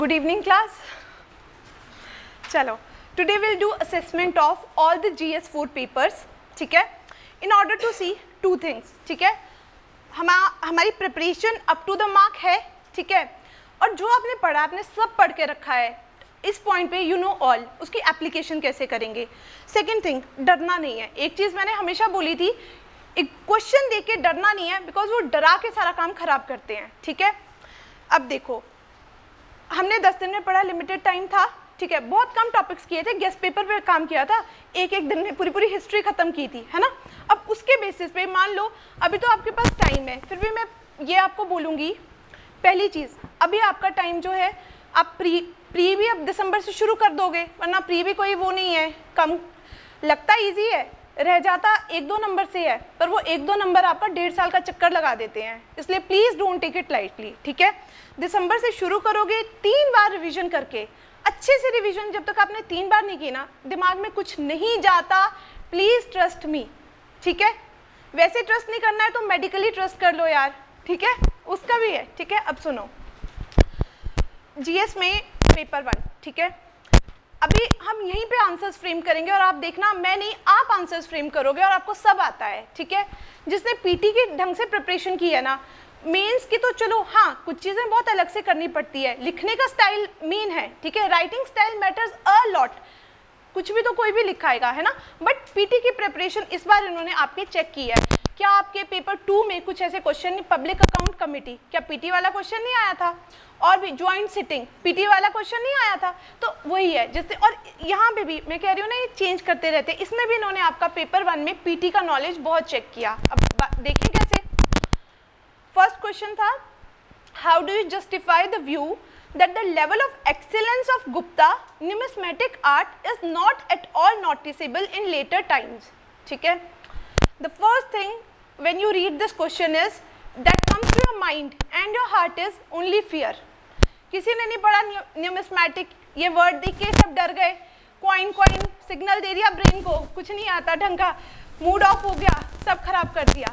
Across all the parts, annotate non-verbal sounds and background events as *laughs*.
Good evening, class. चलो, today we'll do assessment of all the GS4 papers, ठीक है? In order to see two things, ठीक है? हमा, हमारी preparation up to the mark है, ठीक है? और जो आपने पढ़ा, आपने सब पढ़ के रखा है, इस पॉइंट पे यू नो ऑल उसकी एप्लीकेशन कैसे करेंगे? सेकेंड थिंग डरना नहीं है। एक चीज़ मैंने हमेशा बोली थी, एक क्वेश्चन दे के डरना नहीं है बिकॉज़ वो डरा के सारा काम खराब करते हैं, ठीक है? अब देखो हमने दस दिन में पढ़ा लिमिटेड टाइम था, ठीक है? बहुत कम टॉपिक्स किए थे गेस्ट पेपर पे काम किया था एक एक दिन में पूरी पूरी हिस्ट्री खत्म की थी, है ना? अब उसके बेसिस पे मान लो, अभी तो आपके पास टाइम है, फिर भी मैं ये आपको बोलूँगी, पहली चीज़, अभी आपका टाइम जो है, आप प्री प्री भी अब दिसंबर से शुरू कर दोगे, वरना प्री भी कोई वो नहीं है, कम, लगता ईजी है? रह जाता एक दो नंबर से है, पर वो एक दो नंबर आपका डेढ़ साल का चक्कर लगा देते हैं। इसलिए please don't take it lightly ठीक है? दिसंबर से शुरू करोगे, तीन बार रिवीजन करके, अच्छे से रिवीजन जब तक आपने तीन बार नहीं की ना, दिमाग में कुछ नहीं जाता प्लीज़ ट्रस्ट मी ठीक है? वैसे ट्रस्ट नहीं करना है तो मेडिकली ट्रस्ट कर लो यार, ठीक है? उसका भी है, ठीक है? अब सुनो। जीएस में पेपर वन ठीक है? अभी हम यहीं पे आंसर्स फ्रेम करेंगे और आप देखना, मैं नहीं, आप आंसर्स फ्रेम करोगे और आपको सब आता है, ठीक है? जिसने पीटी के ढंग से प्रिपरेशन की है ना मेंस की तो चलो हाँ कुछ चीज़ें बहुत अलग से करनी पड़ती है। लिखने का स्टाइल मेन है, ठीक है? Writing style matters a lot कुछ भी तो कोई भी लिखाएगा, है ना? बट पीटी की प्रिपरेशन इस बार इन्होंने आपके चेक की है। क्या आपके पेपर टू में कुछ ऐसे क्वेश्चन पब्लिक अकाउंट कमेटी क्या पीटी वाला क्वेश्चन नहीं आया था? और भी ज्वाइंट सिटिंग पीटी वाला क्वेश्चन नहीं आया था? तो वही है जैसे और यहाँ पे भी मैं कह रही हूँ ना, ये चेंज करते रहते। इसमें भी इन्होंने आपका पेपर वन में पीटी का नॉलेज बहुत चेक किया। अब देखें कैसे। फ़र्स्ट क्वेश्चन था how do you justify the view that the level of excellence of Gupta numismatic art is not at all noticeable in later times. है The first thing when you read this question is that comes to your mind and your heart is only fear. किसी ने नहीं पढ़ा numismatic ये word देख के सब डर गए क्वाइन क्वाइन सिग्नल दे दिया ब्रेन को कुछ नहीं आता ढंग का मूड ऑफ़ हो गया सब खराब कर दिया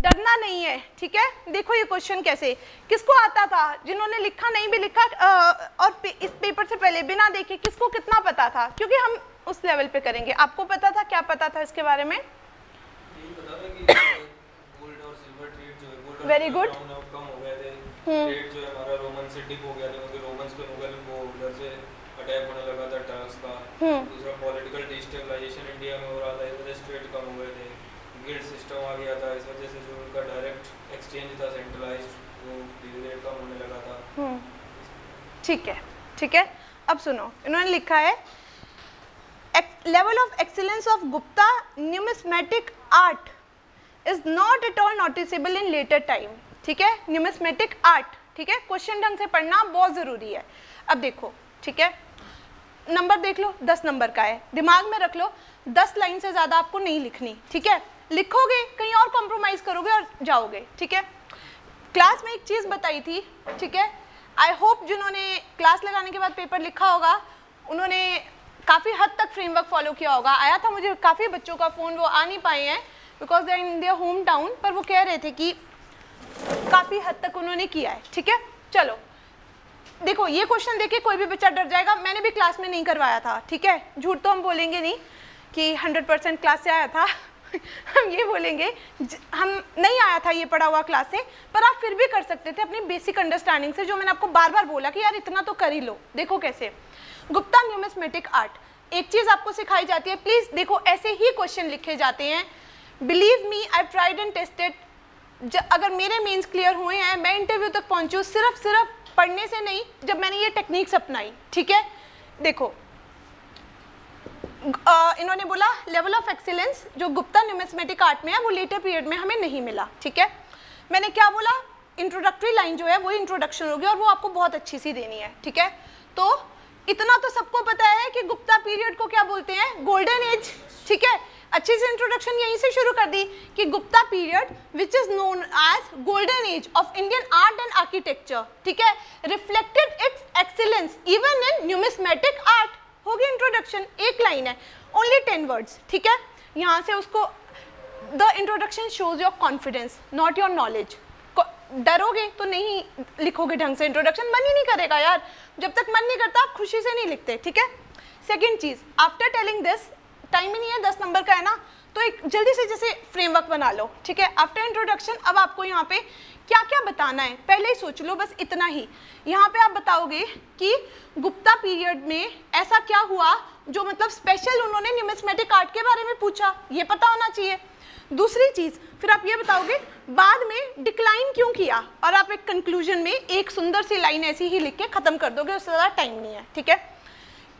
डरना नहीं है ठीक है? देखो ये क्वेश्चन कैसे। किसको आता था? जिन्होंने लिखा नहीं भी लिखा आ, और पे, इस पेपर से पहले बिना देखे किसको कितना पता था? क्योंकि हम उस लेवल पे करेंगे। आपको पता था? क्या पता था इसके बारे में? वेरी गुड अटैक दूसरा पॉलिटिकल डिस्टेबलाइजेशन इंडिया में हो रहा था इंटरेस्ट रेट कम हुए थे। गिल्ड सिस्टम आ गया था, इस वजह से जो उनका डायरेक्ट एक्सचेंज था सेंट्रलाइज्ड वो धीरे धीरे कम होने लगा था। ठीक है ठीक है। अब सुनो, इन्होंने लिखा है level of excellence of Gupta numismatic art is not at all noticeable in later time ठीक है? न्यूमिस्मेटिक आर्ट ठीक है? क्वेश्चन ढंग से पढ़ना बहुत ज़रूरी है। अब देखो, ठीक है? नंबर देख लो, दस नंबर का है। दिमाग में रख लो, दस लाइन से ज़्यादा आपको नहीं लिखनी, ठीक है? लिखोगे, कहीं और कॉम्प्रोमाइज़ करोगे और जाओगे, ठीक है? क्लास में एक चीज़ बताई थी, ठीक है? आई होप जिन्होंने क्लास लगाने के बाद पेपर लिखा होगा, उन्होंने काफ़ी हद तक फ्रेमवर्क फॉलो किया होगा। आया था मुझे काफ़ी बच्चों का फ़ोन वो आ नहीं पाए हैं because they in their home town पर वो कह रहे थे कि काफ़ी हद तक उन्होंने किया है, ठीक है? चलो, देखो, ये क्वेश्चन देखे कोई भी बच्चा डर जाएगा। मैंने भी क्लास में नहीं करवाया था, ठीक है? झूठ तो हम बोलेंगे नहीं कि 100 परसेंट क्लास से आया था। *laughs* हम ये बोलेंगे हम नहीं आया था ये पढ़ा हुआ क्लास से, पर आप फिर भी कर सकते थे अपनी बेसिक अंडरस्टैंडिंग से, जो मैंने आपको बार बार बोला कि यार इतना तो कर ही लो। देखो कैसे। गुप्ता न्यूमिस्मेटिक आर्ट एक चीज़ आपको सिखाई जाती है प्लीज़ देखो, ऐसे ही क्वेश्चन लिखे जाते हैं। Believe me I tried and tested अगर मेरे मीन्स क्लियर हुए हैं, मैं इंटरव्यू तक पहुंचू सिर्फ़ सिर्फ़ पढ़ने से नहीं, जब मैंने ये टेक्निक्स अपनाई, ठीक है? देखो इन्होंने बोला लेवल ऑफ़ एक्सीलेंस जो गुप्ता न्यूमिस्मेटिक आर्ट में है, वो लेटर पीरियड में हमें नहीं मिला, ठीक है? मैंने क्या बोला इंट्रोडक्टरी लाइन जो है, वो इंट्रोडक्शन होगी और वो आपको बहुत अच्छी सी देनी है, ठीक है? तो इतना तो सबको पता है कि गुप्ता पीरियड को क्या बोलते हैं? गोल्डन एज ठीक है? अच्छे से इंट्रोडक्शन यहीं से शुरू कर दी कि Gupta period which is known as golden age of Indian art and architecture ठीक है? Reflected its excellence even in numismatic art होगी इंट्रोडक्शन एक लाइन है ओनली टेन वर्ड्स ठीक है? यहाँ से उसको the introduction shows your confidence not your knowledge डरोगे तो नहीं लिखोगे ढंग से इंट्रोडक्शन मन ही नहीं करेगा यार। जब तक मन नहीं करता, आप खुशी से नहीं लिखते, ठीक है? सेकेंड चीज़ आफ्टर टेलिंग दिस टाइम ही नहीं है, दस नंबर का है ना तो एक जल्दी से जैसे फ्रेमवर्क बना लो, ठीक है? आफ्टर इंट्रोडक्शन अब आपको यहाँ पे क्या क्या बताना है? पहले ही सोच लो, बस इतना ही। यहाँ पे आप बताओगे कि गुप्ता पीरियड में ऐसा क्या हुआ, जो मतलब स्पेशल उन्होंने न्यूमिस्मेटिक आर्ट के बारे में पूछा। ये पता होना चाहिए। दूसरी चीज़, फिर आप ये बताओगे, बाद में डिक्लाइन क्यों किया? और आप एक कंक्लूजन में एक सुंदर सी लाइन ऐसी ही लिख के ख़त्म कर दोगे, उससे ज़्यादा टाइम नहीं है, ठीक है?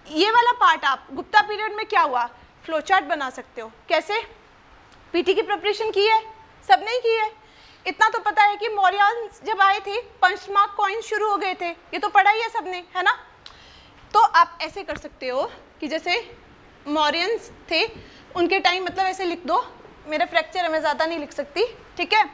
ये वाला पार्ट आप, गुप्ता पीरियड में क्या हुआ? फ्लोचार्ट बना सकते हो। कैसे? पीटी की प्रिपरेशन की है? सब नहीं की है? इतना तो पता है कि मौर्य जब आए थे पंचमार्क कॉइन शुरू हो गए थे। ये तो पढ़ा ही है सबने, है ना? तो आप ऐसे कर सकते हो कि जैसे मौर्यंस थे, उनके टाइम मतलब ऐसे लिख दो। मेरा फ्रैक्चर है, मैं ज़्यादा नहीं लिख सकती, ठीक है?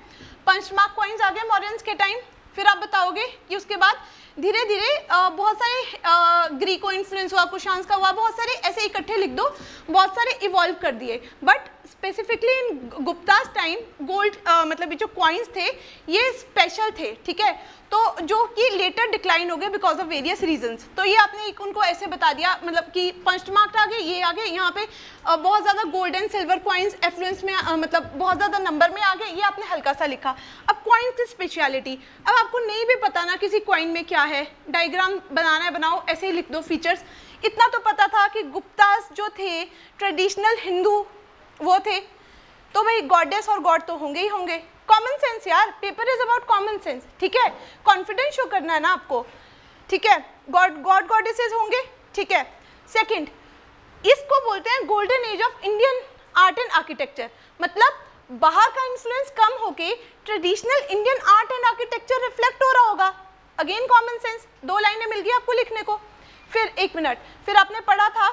पंचमार्क कॉइन्स आ गए मॉरियंस के टाइम फिर आप बताओगे कि उसके बाद धीरे धीरे बहुत सारे ग्रीको इन्फ्लुएंस हुआ, कुशांस का हुआ, बहुत सारे ऐसे इकट्ठे लिख दो, बहुत सारे इवॉल्व कर दिए। But specifically in Guptas time gold मतलब जो क्वाइंस थे ये स्पेशल थे ठीक है? तो जो कि लेटर डिक्लाइन हो गए बिकॉज़ ऑफ़ वेरियस रीजंस तो ये आपने एक उनको ऐसे बता दिया मतलब कि पंचमार्क आ गए ये आ गए यहाँ पे बहुत ज़्यादा gold and silver coins affluence में uh, मतलब बहुत ज़्यादा नंबर में आ गए ये आपने हल्का सा लिखा। अब क्वाइंस की स्पेशलिटी अब आपको नहीं भी पता ना किसी क्वाइन में क्या है। डायग्राम बनाना है बनाओ ऐसे ही लिख दो फीचर्स इतना तो पता था कि गुप्तास जो थे ट्रेडिशनल हिंदू वो थे। तो भाई गॉडेस और गॉड तो होंगे ही होंगे। कॉमन सेंस यार paper is about common sense ठीक है? कॉन्फिडेंस शो करना है ना आपको, ठीक है? गॉड गॉड गॉडेसेस होंगे, ठीक है? सेकंड इसको बोलते हैं golden age of Indian art and architecture मतलब बाहर का इन्फ्लुएंस कम होके traditional Indian art and architecture reflect हो रहा होगा। अगेन कॉमन सेंस दो लाइनें मिल गई आपको लिखने को। फिर एक मिनट, फिर आपने पढ़ा था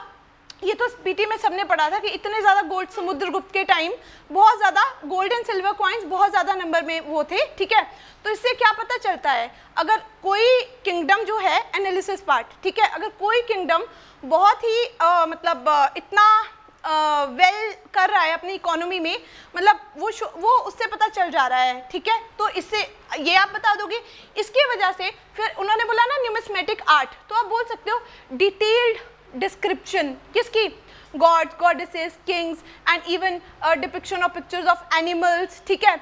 ये तो पीटी में सबने पढ़ा था कि इतने ज़्यादा गोल्ड समुद्रगुप्त के टाइम बहुत ज़्यादा गोल्ड एंड सिल्वर कॉइन्स बहुत ज़्यादा नंबर में वो थे ठीक है? तो इससे क्या पता चलता है? अगर कोई किंगडम जो है एनालिसिस पार्ट ठीक है? अगर कोई किंगडम बहुत ही आ, मतलब इतना वेल well कर रहा है अपनी इकोनॉमी में मतलब वो वो उससे पता चल जा रहा है ठीक है? तो इससे ये आप बता दोगे? इसकी वजह से फिर उन्होंने बोला ना न्यूमिस्मेटिक आर्ट तो आप बोल सकते हो डिटेल्ड डिस्क्रिप्शन किसकी? Gods goddesses kings and even depiction of pictures of animals ठीक है?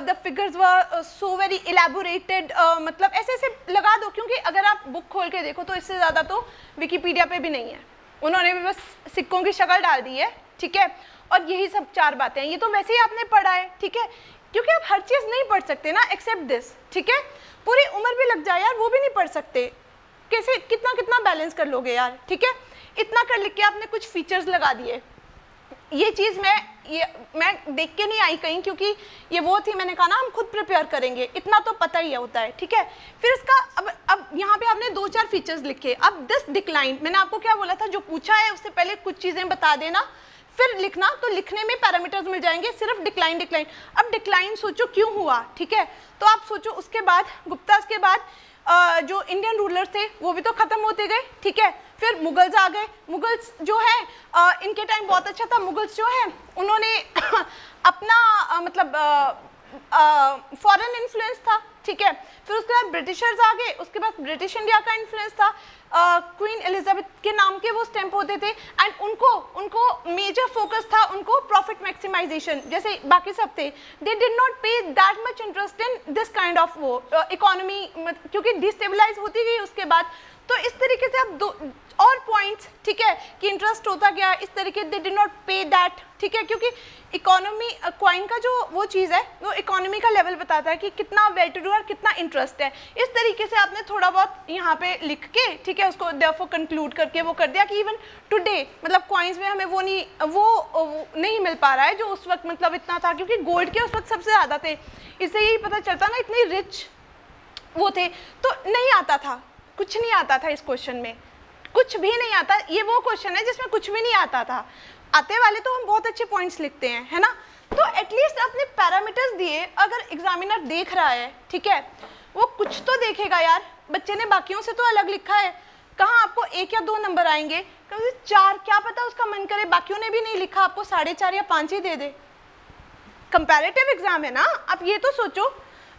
The figures were so very elaborated मतलब ऐसे ऐसे लगा दो, क्योंकि अगर आप बुक खोल के देखो तो इससे ज़्यादा तो विकीपीडिया पे भी नहीं है। उन्होंने भी बस सिक्कों की शक्ल डाल दी है, ठीक है? और यही सब चार बातें हैं। ये तो वैसे ही आपने पढ़ा है, ठीक है? क्योंकि आप हर चीज़ नहीं पढ़ सकते ना एक्सेप्ट दिस ठीक है? पूरी उम्र भी लग जाए यार, वो भी नहीं पढ़ सकते। कैसे कितना कितना बैलेंस कर लोगे यार? ठीक है? इतना कर लिख के आपने कुछ फीचर्स लगा दिए। ये चीज़ मैं, ये, मैं देख के नहीं आई कहीं क्योंकि ये वो थी, मैंने कहा ना, हम खुद प्रिपेयर करेंगे। इतना तो पता ही होता है, ठीक है? फिर इसका, अब अब यहाँ पे आपने दो चार फीचर्स लिखे। अब दिस डिक्लाइन मैंने आपको क्या बोला था? जो पूछा है, उससे पहले कुछ चीज़ें बता देना। फिर लिखना तो लिखने में पैरामीटर्स मिल जाएँगे, सिर्फ़ डिक्लाइन डिक्लाइन अब डिक्लाइन सोचो क्यों हुआ, ठीक है? तो आप सोचो, उसके बाद, गुप्ता के बाद जो इंडियन रूलर थे, वो भी तो ख़त्म होते गए, ठीक है? फिर मुगल्स आ गए। मुगल्स जो है इनके टाइम बहुत अच्छा था। मुगल्स जो है, उन्होंने *coughs* अपना मतलब फॉरेन इन्फ्लुएंस था, ठीक है? फिर उसके बाद ब्रिटिशर्स आ गए, उसके बाद ब्रिटिश इंडिया का इन्फ्लुएंस था। क्वीन एलिजाबेथ के नाम के वो स्टैंप होते थे एंड उनको उनको मेजर फोकस था उनको प्रॉफिट मैक्सिमाइजेशन जैसे बाकी सब थे। They did not pay that much interest in this kind of वो इकोनॉमी क्योंकि डिस्टेबलाइज होती गई उसके बाद। तो इस तरीके से आप दो और पॉइंट्स ठीक है कि इंटरेस्ट होता गया इस तरीके they did not pay that ठीक है क्योंकि इकोनॉमी क्वाइन का जो वो चीज़ है वो इकोनॉमी का लेवल बताता है कि कितना वेल टू डू और कितना इंटरेस्ट है। इस तरीके से आपने थोड़ा बहुत यहाँ पे लिख के ठीक है उसको देयरफॉर कंक्लूड करके वो कर दिया कि इवन टुडे मतलब क्वाइंस में हमें वो नहीं वो, वो नहीं मिल पा रहा है जो उस वक्त मतलब इतना था क्योंकि गोल्ड के उस वक्त सबसे ज़्यादा थे। इससे यही पता चलता ना इतनी रिच वो थे तो नहीं आता था कुछ नहीं आता था इस क्वेश्चन में। कुछ भी नहीं आता, ये वो क्वेश्चन है जिसमें कुछ भी नहीं आता था। आते वाले तो हम बहुत अच्छे पॉइंट्स लिखते हैं, है ना? तो एटलीस्ट अपने पैरामीटर्स दिए, अगर एग्जामिनर देख रहा है, ठीक है? वो कुछ तो देखेगा यार। बच्चे ने बाकियों से तो अलग लिखा है। कहाँ आपको एक या दो नंबर आएँगे? कभी चार, क्या पता उसका मन करे, बाकियों ने भी नहीं लिखा, आपको साढ़े चार या पाँच ही दे दे। कंपेरेटिव एग्ज़ाम है ना? आप ये तो सोचो।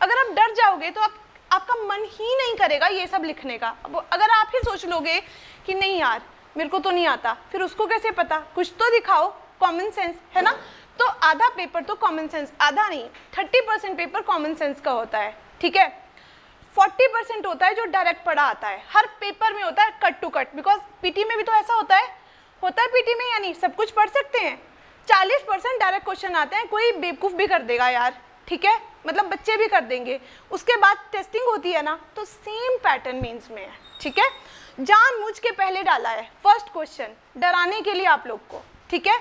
अगर आप डर जाओगे तो आप, आपका मन ही नहीं करेगा ये सब लिखने का। अब अगर आप ही सोच लोगे कि नहीं यार, मेरे को तो नहीं आता। फिर उसको कैसे पता? कुछ तो दिखाओ। कॉमन सेंस है ना? तो आधा पेपर तो कॉमन सेंस आधा नहीं। Thirty percent paper common sense का होता है, ठीक है? फोर्टी परसेंट होता है जो डायरेक्ट पढ़ा आता है। हर पेपर में होता है cut to cut because PT में भी तो ऐसा होता है। होता है पीटी में या नहीं? सब कुछ पढ़ सकते हैं। चालीस परसेंट डायरेक्ट क्वेश्चन आते हैं, कोई बेवकूफ़ भी कर देगा यार, ठीक है? मतलब बच्चे भी कर देंगे। उसके बाद टेस्टिंग होती है ना तो सेम पैटर्न मीन्स में है, ठीक है? जान मुझ के पहले डाला है। फ़र्स्ट क्वेश्चन डराने के लिए आप लोग को, ठीक है?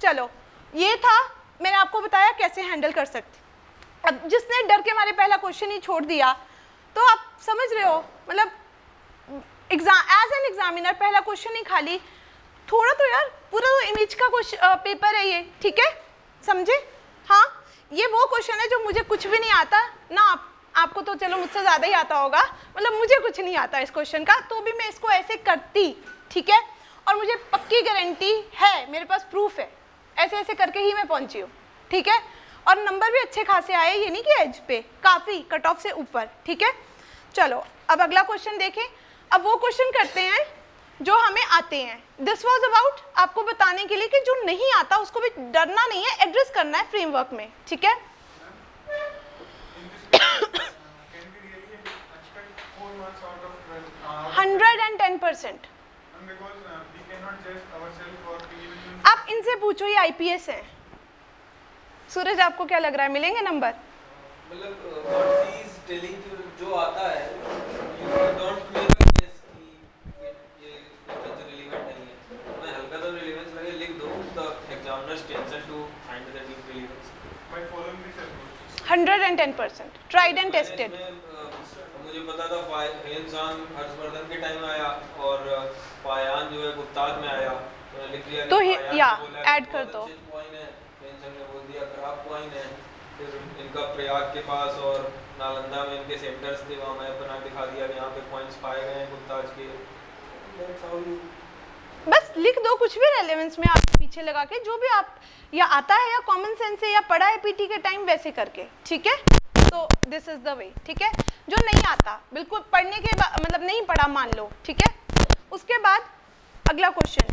चलो, ये था, मैंने आपको बताया कैसे हैंडल कर सकते। अब जिसने डर के मारे पहला क्वेश्चन ही छोड़ दिया तो आप समझ रहे हो मतलब एग्ज़ाम एज एन एग्जामिनर पहला क्वेश्चन ही खाली। थोड़ा तो यार, पूरा तो इमेज का क्वेश्चन पेपर है ये, ठीक है? समझे? हाँ ये वो क्वेश्चन है जो मुझे कुछ भी नहीं आता, ना आप आपको तो चलो मुझसे ज़्यादा ही आता होगा। मतलब मुझे कुछ नहीं आता इस क्वेश्चन का तो भी मैं इसको ऐसे करती, ठीक है? और मुझे पक्की गारंटी है, मेरे पास प्रूफ है। ऐसे ऐसे करके ही मैं पहुँची हूँ, ठीक है? और नंबर भी अच्छे खासे आए, ये नहीं कि एज पे, काफ़ी कट ऑफ़ से ऊपर, ठीक है? चलो, अब अगला क्वेश्चन देखें। अब वो क्वेश्चन करते हैं जो हमें आते हैं। दिस वॉज़ अबाउट आपको बताने के लिए कि जो नहीं आता, उसको भी डरना नहीं है एड्रेस करना है फ्रेमवर्क में, ठीक है? Hundred and ten percent. आप इनसे पूछो, ये आईपीएस है। सूरज, आपको क्या लग रहा है? मिलेंगे नंबर? मतलब जो आता है है। मैं हल्का तो find the deep relevance by following this 110% tried and tested मुझे पता था इंसान हर्षवर्धन के टाइम आया और पायान जो है गुप्ताज में आया। तो तो या ऐड कर दो। ने बोल दिया खराब क्वाइन है। फिर इनका प्रयाग के पास और नालंदा में इनके सेंटर्स थे वहाँ मैप बना दिखा दिया कि यहाँ पे पॉइंट्स पाए गए हैं गुप्ताज के। बस लिख दो कुछ भी रेलेवेंस में आप पीछे लगा के जो भी आप या आता है या कॉमन सेंस से या पढ़ा है पीटी के टाइम वैसे करके ठीक है? तो दिस इज़ द वे ठीक है? जो नहीं आता बिल्कुल पढ़ने के मतलब नहीं पढ़ा मान लो ठीक है? उसके बाद अगला question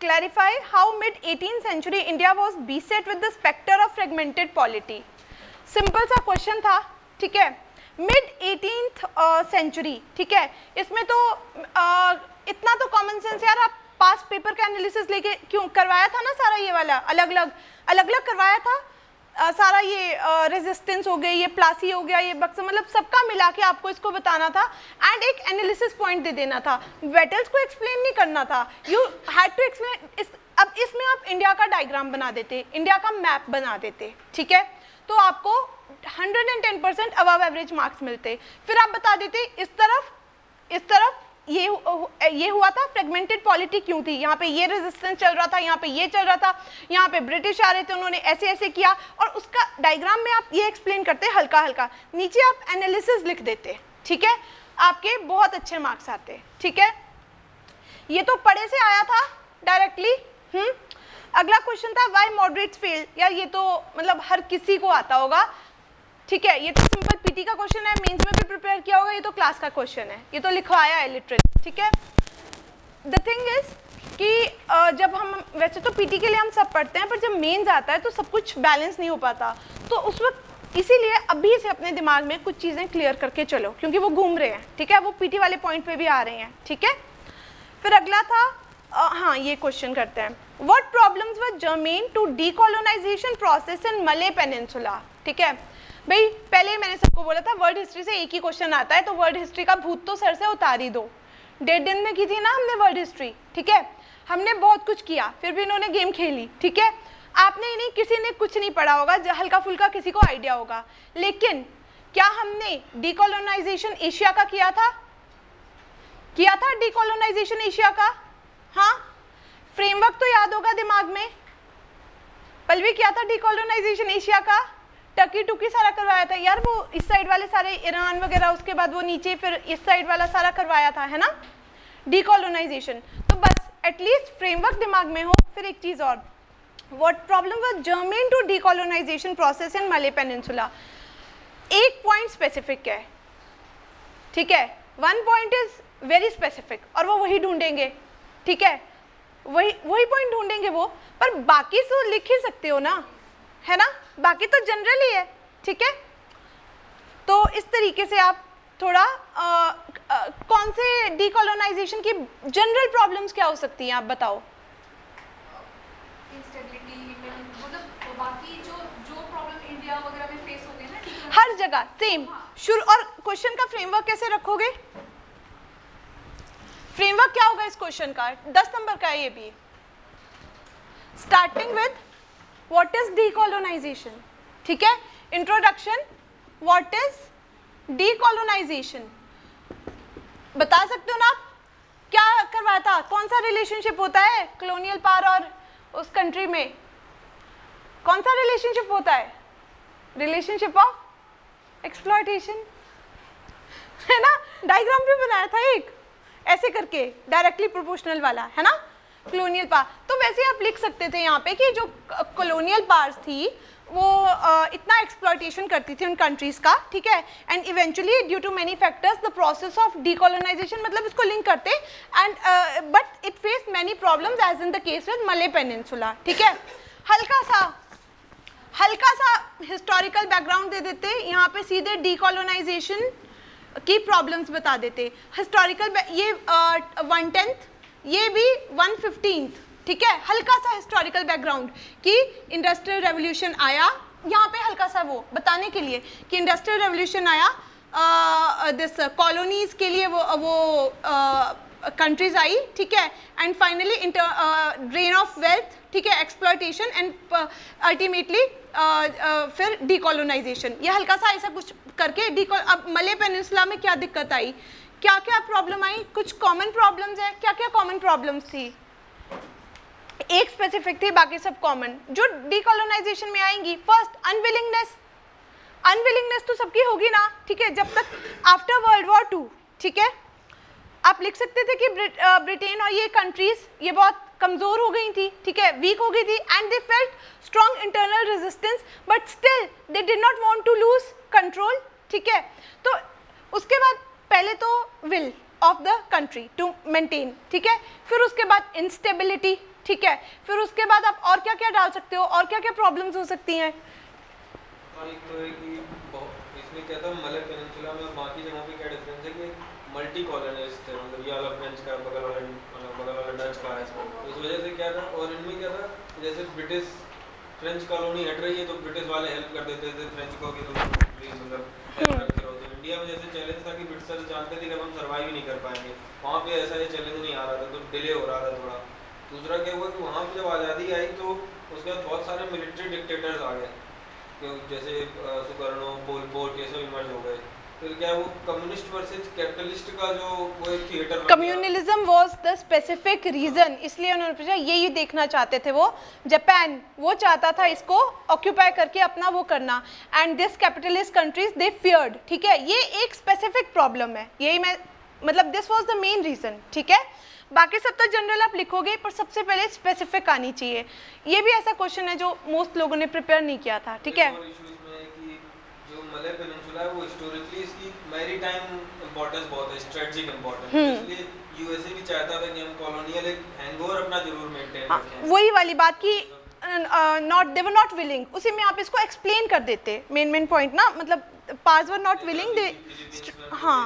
clarify how mid 18th century India was beset with the specter of fragmented polity. Simple सा क्वेश्चन था ठीक है? मिड एटीन सेंचुरी ठीक है? इसमें तो uh, इतना तो कॉमन सेंस यार आप पास पेपर का एनालिसिस लेके क्यों करवाया था ना सारा ये वाला? अलग अलग अलग अलग करवाया था? आ, सारा ये रेजिस्टेंस हो गई ये प्लासी हो गया ये बक्सा मतलब सबका मिला के आपको इसको बताना था एंड एक एनालिसिस पॉइंट दे देना था। वेटल्स को एक्सप्लेन नहीं करना था। यू हैड टू एक्सप्लेन इस अब इसमें आप इंडिया का डायग्राम बना देते इंडिया का मैप बना देते ठीक है? तो आपको 110 परसेंट अबव एवरेज मार्क्स मिलते। फिर आप बता देते इस तरफ़ इस तरफ़ ये ये हुआ था फ्रेगमेंटेड पॉलिटी क्यों थी? यहाँ पे ये रेजिस्टेंस चल रहा था, यहाँ पे ये चल रहा था, यहाँ पे ब्रिटिश आ रहे थे, उन्होंने ऐसे ऐसे किया। और उसका डायग्राम में आप ये एक्सप्लेन करते हल्का हल्का नीचे आप एनालिसिस लिख देते, ठीक है? आपके बहुत अच्छे मार्क्स आते, ठीक है? ये तो पढ़े से आया था डायरेक्टली हम्म? अगला क्वेश्चन था वाई मॉडरेट फेल यार ये तो मतलब हर किसी को आता होगा। ठीक है, ये तो सिंपल पीटी का क्वेश्चन है मेंस में भी प्रिपेयर किया होगा, ये तो क्लास का क्वेश्चन है। ये तो लिखवाया है लिटरली ठीक है? द थिंग इज़ कि जब हम, वैसे तो पीटी के लिए हम सब पढ़ते हैं, पर जब मेंस आता है तो सब कुछ बैलेंस नहीं हो पाता। तो उस वक्त, इसीलिए अभी से अपने दिमाग में कुछ चीज़ें क्लियर करके चलो, क्योंकि वो घूम रहे हैं, ठीक है? वो पीटी वाले पॉइंट पे भी आ रहे हैं, ठीक है? फिर अगला था हाँ ये क्वेश्चन करते हैं। What problems were germane to decolonisation process in Malay peninsula ठीक है? भाई, पहले मैंने सबको बोला था वर्ल्ड हिस्ट्री से एक ही क्वेश्चन आता है तो वर्ल्ड हिस्ट्री का भूत तो सर से उतार ही दो। डेढ़ दिन में की थी ना हमने वर्ल्ड हिस्ट्री ठीक है? हमने बहुत कुछ किया, फिर भी इन्होंने गेम खेली, ठीक है? आपने नहीं, किसी ने कुछ नहीं पढ़ा होगा हल्का फुल्का किसी को आइडिया होगा। लेकिन, क्या हमने डिकोलोनाइजेशन एशिया का किया था? किया था डिकोलोनाइजेशन एशिया का? हाँ फ्रेमवर्क तो याद होगा दिमाग में। पल किया था डिकोलोनाइजेशन एशिया का? टकी टुकी सारा करवाया था। यार, वो इस साइड वाले सारे ईरान वगैरह, उसके बाद वो नीचे, फिर इस साइड वाला सारा करवाया था, है ना? डिकोलोनाइजेशन तो बस एटलीस्ट फ्रेमवर्क दिमाग में हो। फिर एक चीज़ और। What problem was germane to decolonisation process in Malay peninsula एक पॉइंट स्पेसिफिक है। ठीक है? One point is very specific और वो वही ढूंढेंगे। ठीक है? वही वही पॉइंट ढूंढेंगे वो। पर बाकी तो लिख ही सकते हो ना? है ना? बाकी तो जनरल ही है ठीक है? तो इस तरीके से आप थोड़ा आ, आ, कौन से डीकोलोनाइजेशन की जनरल प्रॉब्लम्स क्या हो सकती हैं आप बताओ। मतलब हर जगह सेम हाँ। शुरू और क्वेश्चन का फ्रेमवर्क कैसे रखोगे? फ्रेमवर्क क्या होगा इस क्वेश्चन का? दस नंबर का है ये भी। Starting with what is decolonisation ठीक है? इंट्रोडक्शन व्हाट इज़ डीकोलोनाइजेशन बता सकते हो ना आप? क्या करवाया था? कौन सा रिलेशनशिप होता है कॉलोनियल पावर और उस कंट्री में? कौन सा रिलेशनशिप होता है? रिलेशनशिप ऑफ़ एक्सप्लॉयटेशन है ना? डायग्राम भी बनाया था एक। ऐसे करके डायरेक्टली प्रोपोर्शनल वाला, है ना? कॉलोनियल पार तो वैसे आप लिख सकते थे यहाँ पे कि जो कॉलोनियल पार्स थी, वो इतना एक्सप्लॉयटेशन करती थी उन कंट्रीज़ का, ठीक है? And eventually due to many factors the process of decolonisation मतलब इसको लिंक करते and but it face many problems as in the case with Malay peninsula ठीक है? हल्का सा हल्का सा हिस्टोरिकल बैकग्राउंड दे देते, यहाँ पे सीधे डीकोलोनाइजेशन की प्रॉब्लम्स बता देते। हिस्टोरिकल ये वन टेंथ ये भी वन फिफ्टींथ ठीक है? हल्का सा हिस्टोरिकल बैकग्राउंड कि इंडस्ट्रियल रेवोल्यूशन आया। यहाँ पे हल्का सा वो, बताने के लिए कि इंडस्ट्रियल रेवोल्यूशन आया दिस कॉलोनीज के लिए वो वो कंट्रीज़ आई ठीक है and finally drain of wealth ठीक है एक्सप्लोइटेशन एंड अल्टीमेटली फिर डीकोलोनाइजेशन ये हल्का सा ऐसा कुछ करके अब मले पेनिनसुला में क्या दिक्कत आई? क्या क्या प्रॉब्लम आई? कुछ कॉमन प्रॉब्लम्स है? क्या क्या कॉमन प्रॉब्लम्स थी? एक स्पेसिफिक थी, बाकी सब कॉमन जो डीकोलोनाइजेशन में आएँगी फ़र्स्ट अनविलिंगनेस अनविलिंगनेस तो सबकी होगी ना, ठीक है? जब तक आफ्टर वर्ल्ड वॉर टू ठीक है? आप लिख सकते थे कि ब्रिटेन और ये कंट्रीज़ ये बहुत कमज़ोर हो गई थी, ठीक है? वीक हो गई थी and they felt strong internal resistance but still they did not want to lose control ठीक है? तो उसके बाद पहले तो will of the country to maintain ठीक है? फिर उसके बाद इंस्टेबिलिटी ठीक है? फिर उसके बाद आप और क्या क्या डाल सकते हो और क्या क्या प्रॉब्लम्स हो सकती हैं? तो मल्टी मतलब ये वाला फ्रेंच का बगल वाला मतलब बगल वाला डच का है इस वजह से क्या था और इनमें क्या था जैसे ब्रिटिश फ्रेंच कॉलोनी हट रही है तो ब्रिटिश वाले हेल्प कर देते थे फ्रेंच को कि तुम मतलब हेल्प हम्म। करते रहो। तो इंडिया में जैसे चैलेंज था कि ब्रिटिशर जानते थे कि हम सर्वाइव ही नहीं कर पाएँगे। वहाँ पे ऐसा ये चैलेंज नहीं आ रहा था तो डिले हो रहा था थोड़ा। दूसरा क्या हुआ कि वहाँ पे जब आज़ादी आई तो उसके बाद बहुत सारे मिलिट्री डिक्टेटर्स आ गए। जैसे सुकर्णो पोल पोर्ट ये सब इमर्ज हो गए। Communalism was the specific reason इसलिए उन्होंने पूछा यही देखना चाहते थे वो। जापान वो चाहता था इसको ऑक्यूपाई करके अपना वो करना। And this capitalist countries they feared ठीक है? ये एक स्पेसिफिक प्रॉब्लम है। यही मैं मतलब this was the main reason ठीक है? बाकी सब तो जनरल आप लिखोगे पर सबसे पहले स्पेसिफिक आनी चाहिए। ये भी ऐसा क्वेश्चन है जो मोस्ट लोगों ने प्रिपेयर नहीं किया था ठीक है? मलय पेनिनसुला है वो हिस्टोरिकली इसकी मैरीटाइम इंपॉर्टेंस बहुत है स्ट्रेटजिक इंपॉर्टेंस है। इसलिए यूएसए भी चाहता था कि हम कॉलोनियल एक हैंगओवर अपना ज़रूर मेंटेन हाँ, रखें। वही वाली बात की not they were not willing उसी में आप इसको एक्सप्लेन कर देते मेन मेन पॉइंट ना मतलब पास वर नॉट विलिंग दे हाँ।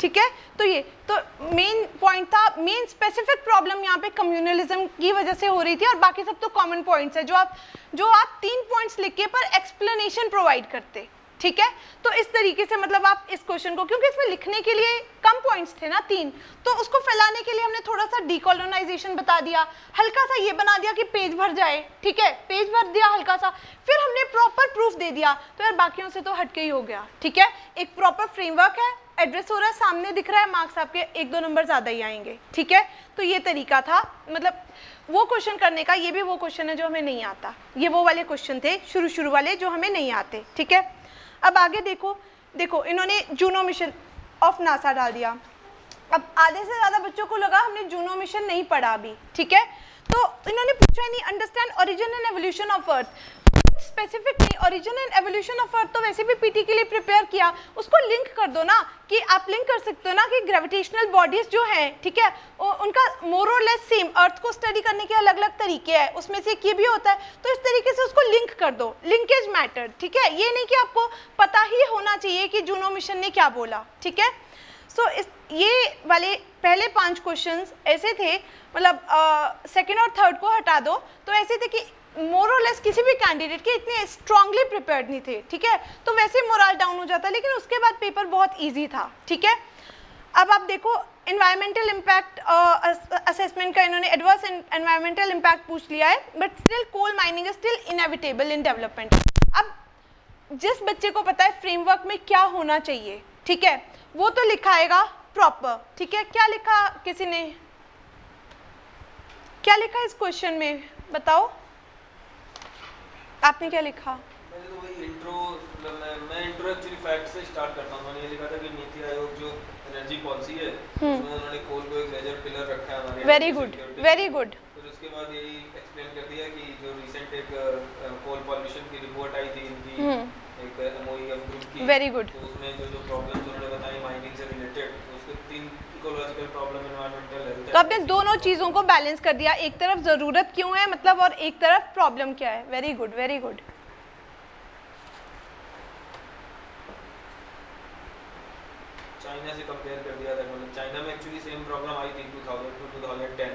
ठीक है? तो ये तो मेन पॉइंट था मेन स्पेसिफिक प्रॉब्लम यहाँ पे कम्युनलिज्म की वजह से हो रही थी और बाकी सब तो कॉमन पॉइंट्स है, जो आप जो आप तीन पॉइंट्स लिख पर एक्सप्लेनेशन प्रोवाइड करते, ठीक है? तो इस तरीके से मतलब आप इस क्वेश्चन को, क्योंकि इसमें लिखने के लिए कम पॉइंट्स थे ना तीन तो उसको फैलाने के लिए हमने थोड़ा सा डिकोलोनाइजेशन बता दिया हल्का सा ये बना दिया कि पेज भर जाए, ठीक है? पेज भर दिया हल्का सा फिर हमने प्रॉपर प्रूफ दे दिया तो यार बाकियों से तो हटके ही हो गया, ठीक है? एक प्रॉपर फ्रेमवर्क है एड्रेस हो रहा है, सामने दिख रहा है मार्क्स आपके एक दो नंबर ज़्यादा ही आएँगे, ठीक है? तो ये तरीका था मतलब वो क्वेश्चन करने का, ये भी वो क्वेश्चन है जो हमें नहीं आता। ये वो वाले क्वेश्चन थे शुरू शुरू वाले जो हमें नहीं आते, ठीक है? अब आगे देखो देखो, इन्होंने जूनो मिशन ऑफ़ नासा डाल दिया। अब आधे से ज़्यादा बच्चों को लगा, हमने जूनो मिशन नहीं पढ़ा अभी, ठीक है? तो इन्होंने पूछा नहीं understand origin and evolution of earth कुछ स्पेसिफिक नहीं origin and evolution of earth तो वैसे भी पीटी के लिए प्रिपेयर किया उसको लिंक कर दो ना कि आप लिंक कर सकते हो ना कि ग्रेविटेशनल बॉडीज जो हैं ठीक है उनका मोरोलेस सेम अर्थ को स्टडी करने के अलग अलग तरीके हैं उसमें से एक ये भी होता है तो इस तरीके से उसको लिंक कर दो लिंकेज मैटर ठीक है ये नहीं कि आपको पता ही होना चाहिए कि जूनो मिशन ने क्या बोला ठीक है सो so, इस ये वाले पहले पाँच क्वेश्चंस ऐसे थे मतलब सेकंड और थर्ड को हटा दो तो ऐसे थे कि मोर और लेस किसी भी कैंडिडेट के इतने स्ट्रांगली प्रिपेयर्ड नहीं थे, ठीक है? तो वैसे मोरल डाउन हो जाता, लेकिन उसके बाद पेपर बहुत ईजी था, ठीक है? अब आप देखो इन्वायरमेंटल इम्पैक्ट असेसमेंट का इन्होंने एडवर्स इन्वायरमेंटल इम्पैक्ट पूछ लिया है but still coal mining is still inevitable in development अब जिस बच्चे को पता है फ्रेमवर्क में क्या होना चाहिए, ठीक है? वो तो लिखाएगा प्रॉपर ठीक है? क्या लिखा किसी ने? क्या लिखा इस क्वेश्चन में? बताओ। आपने क्या लिखा? मैंने तो वही इंट्रो मतलब मैं मैं इंट्रो एक्चुअली फैक्ट से स्टार्ट करता हूँ। मैंने ये लिखा था कि नीति आयोग जो एनर्जी पॉलिसी है हम्म। उसमें उन्होंने कोल को एक मेजर पिलर रखा है हमारे वेरी गुड वेरी गुड फिर उसके बाद यही एक्सप्लेन कर दिया कि जो रिसेंट एक कोल पॉल्यूशन की रिपोर्ट आई थी इनकी हम्म। एक एमओईएफ ग्रुप की। वेरी गुड तो उसमें जो जो प्रॉब्लम्स उन्होंने बताई माइनिंग से रिलेटेड तो उसके तीन इकोलॉजिकल प्रॉब्लम तो आपने दोनों चीज़ों को बैलेंस कर दिया। एक तरफ़ ज़रूरत क्यों है मतलब और एक तरफ़ प्रॉब्लम क्या है? Very good very good China से कंपेयर कर दिया था मतलब चाइना में एक्चुअली सेम प्रॉब्लम आई थी 2000 टू 2010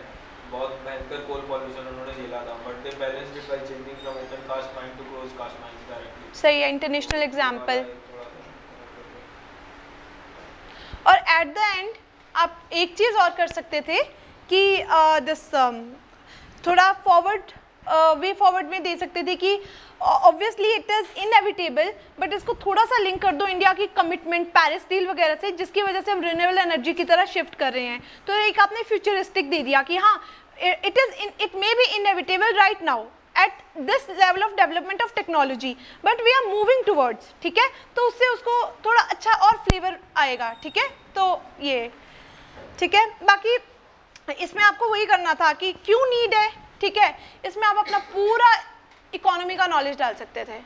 बहुत भयंकर कोल पॉल्यूशन उन्होंने झेला था but they balanced it by changing from open cast mine to close cast mines directly सही है इंटरनेशनल एग्जांपल और एट द एंड आप एक चीज़ और कर सकते थे कि दिस um, थोड़ा फॉरवर्ड वे फॉरवर्ड में दे सकते थे कि obviously it is inevitable but इसको थोड़ा सा लिंक कर दो इंडिया की कमिटमेंट पैरिस डील वगैरह से जिसकी वजह से हम रिन्यूएबल एनर्जी की तरह शिफ्ट कर रहे हैं। तो एक आपने फ्यूचरिस्टिक दे दिया कि हाँ it is it may be inevitable right now at this level of development of technology but we are moving towards ठीक है? तो उससे उसको थोड़ा अच्छा और फ्लेवर आएगा ठीक है? तो ये। ठीक है? बाकी इसमें आपको वही करना था कि क्यों नीड है ठीक है? इसमें आप अपना पूरा इकोनॉमी का नॉलेज डाल सकते थे।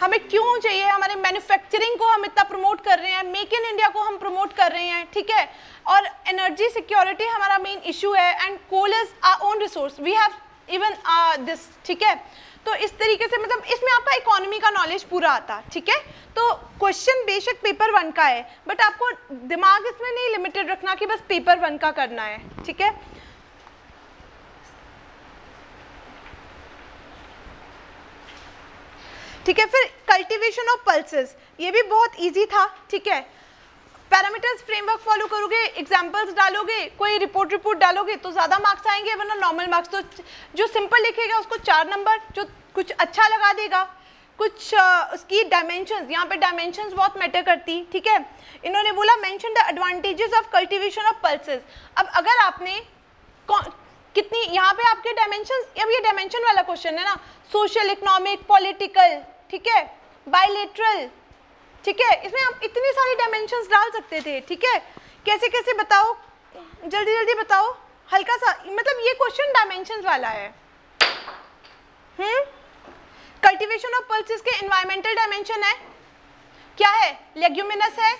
हमें क्यों चाहिए? हमारे मैन्युफैक्चरिंग को हम इतना प्रमोट कर रहे हैं मेक इन इंडिया को हम प्रमोट कर रहे हैं ठीक है? और एनर्जी सिक्योरिटी हमारा मेन इशू है and coal is our own resource we have even this ठीक है? तो इस तरीके से मतलब इसमें आपका इकोनॉमी का नॉलेज पूरा आता, ठीक है? तो क्वेश्चन बेशक पेपर वन का है बट आपको दिमाग इसमें नहीं लिमिटेड रखना कि बस पेपर वन का करना है, ठीक है? ठीक है, फिर कल्टीवेशन ऑफ़ पल्सेस ये भी बहुत इजी था, ठीक है? पैरामीटर्स फ्रेमवर्क फॉलो करोगे एग्जाम्पल्स डालोगे, कोई रिपोर्ट रिपोर्ट डालोगे तो ज़्यादा मार्क्स आएँगे, वरना नॉर्मल मार्क्स तो जो सिंपल लिखेगा, उसको चार नंबर जो कुछ अच्छा लगा देगा। कुछ उसकी डायमेंशन यहाँ पे डायमेंशन बहुत मैटर करती, ठीक है? इन्होंने बोला mention the advantages of cultivation of pulses अब अगर आपने कितनी, यहाँ पे आपके डायमेंशन अब ये डायमेंशन वाला क्वेश्चन है ना? सोशल इकोनॉमिक पॉलिटिकल ठीक है? बायलेटरल ठीक है? इसमें आप इतनी सारी डायमेंशंस डाल सकते थे, ठीक है? कैसे कैसे बताओ? जल्दी जल्दी बताओ। हल्का सा मतलब ये क्वेश्चन डायमेंशंस वाला है। हम्म? कल्टीवेशन ऑफ़ पल्सेस के एनवायरमेंटल डायमेंशन है। क्या है? लेग्यूमिनस है।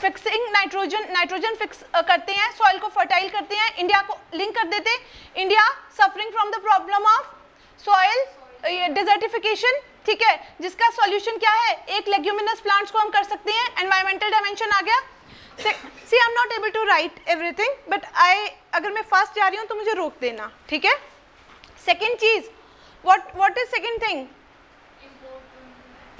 फिक्सिंग नाइट्रोजन नाइट्रोजन फिक्स करते हैं सॉइल को फर्टाइल करते हैं। इंडिया को लिंक कर देते। India suffering from the problem of soil desertification ठीक है? जिसका सॉल्यूशन क्या है? एक लेग्यूमिनस प्लांट्स को हम कर सकते हैं। एनवायरमेंटल डायमेंशन आ गया। See I am not able to write everything but I अगर मैं फास्ट जा रही हूँ तो मुझे रोक देना, ठीक है? Second cheese what what is second thing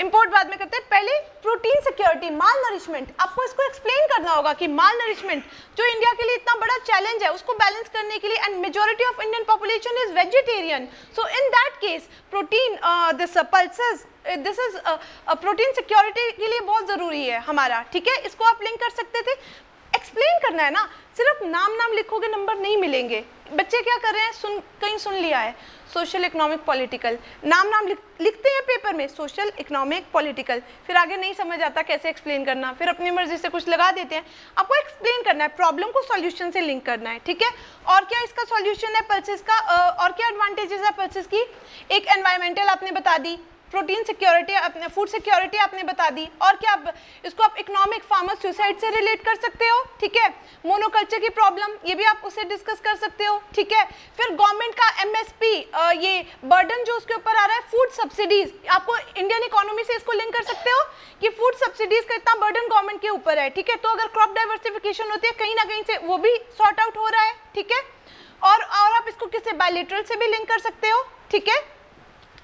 import बाद में करते हैं। पहले प्रोटीन सिक्योरिटी माल नरिशमेंट आपको इसको एक्सप्लेन करना होगा कि माल नरिशमेंट जो इंडिया के लिए इतना बड़ा चैलेंज है, उसको बैलेंस करने के लिए and majority of Indian population is vegetarian so in that case protein this pulses this is protein security के लिए बहुत ज़रूरी है हमारा, ठीक है? इसको आप लिंक कर सकते थे। एक्सप्लेन करना है ना, सिर्फ़ नाम नाम लिखोगे नंबर नहीं मिलेंगे। बच्चे क्या कर रहे हैं? सुन, कहीं सुन लिया है। सोशल इकोनॉमिक पॉलिटिकल नाम नाम लिख, लिखते हैं पेपर में सोशल इकोनॉमिक पॉलिटिकल फिर आगे नहीं समझ आता कैसे एक्सप्लेन करना फिर अपनी मर्ज़ी से कुछ लगा देते हैं। आपको एक्सप्लेन करना है प्रॉब्लम को सॉल्यूशन से लिंक करना है ठीक है? और क्या इसका सॉल्यूशन है पल्सेस का और क्या एडवांटेजेस है पल्सेस की? एक एनवायरमेंटल आपने बता दी प्रोटीन सिक्योरिटी अपने फ़ूड सिक्योरिटी आपने बता दी। और क्या आप, इसको आप इकोनॉमिक फार्मर सुसाइड से रिलेट कर सकते हो? ठीक है? मोनोकल्चर की प्रॉब्लम ये भी आप उससे डिस्कस कर सकते हो। ठीक है? फिर गवर्नमेंट का एमएसपी ये बर्डन जो उसके ऊपर आ रहा है फ़ूड सब्सिडीज आपको इंडियन इकोनॉमी से इसको लिंक कर सकते हो कि फ़ूड सब्सिडीज का इतना बर्डन गवर्नमेंट के ऊपर है। ठीक है? तो अगर क्रॉप डाइवर्सिफिकेशन होती है, कहीं ना कहीं से वो भी सॉर्ट आउट हो रहा है। ठीक है? और और आप इसको किसी बायोलिटरल से भी लिंक कर सकते हो। ठीक है?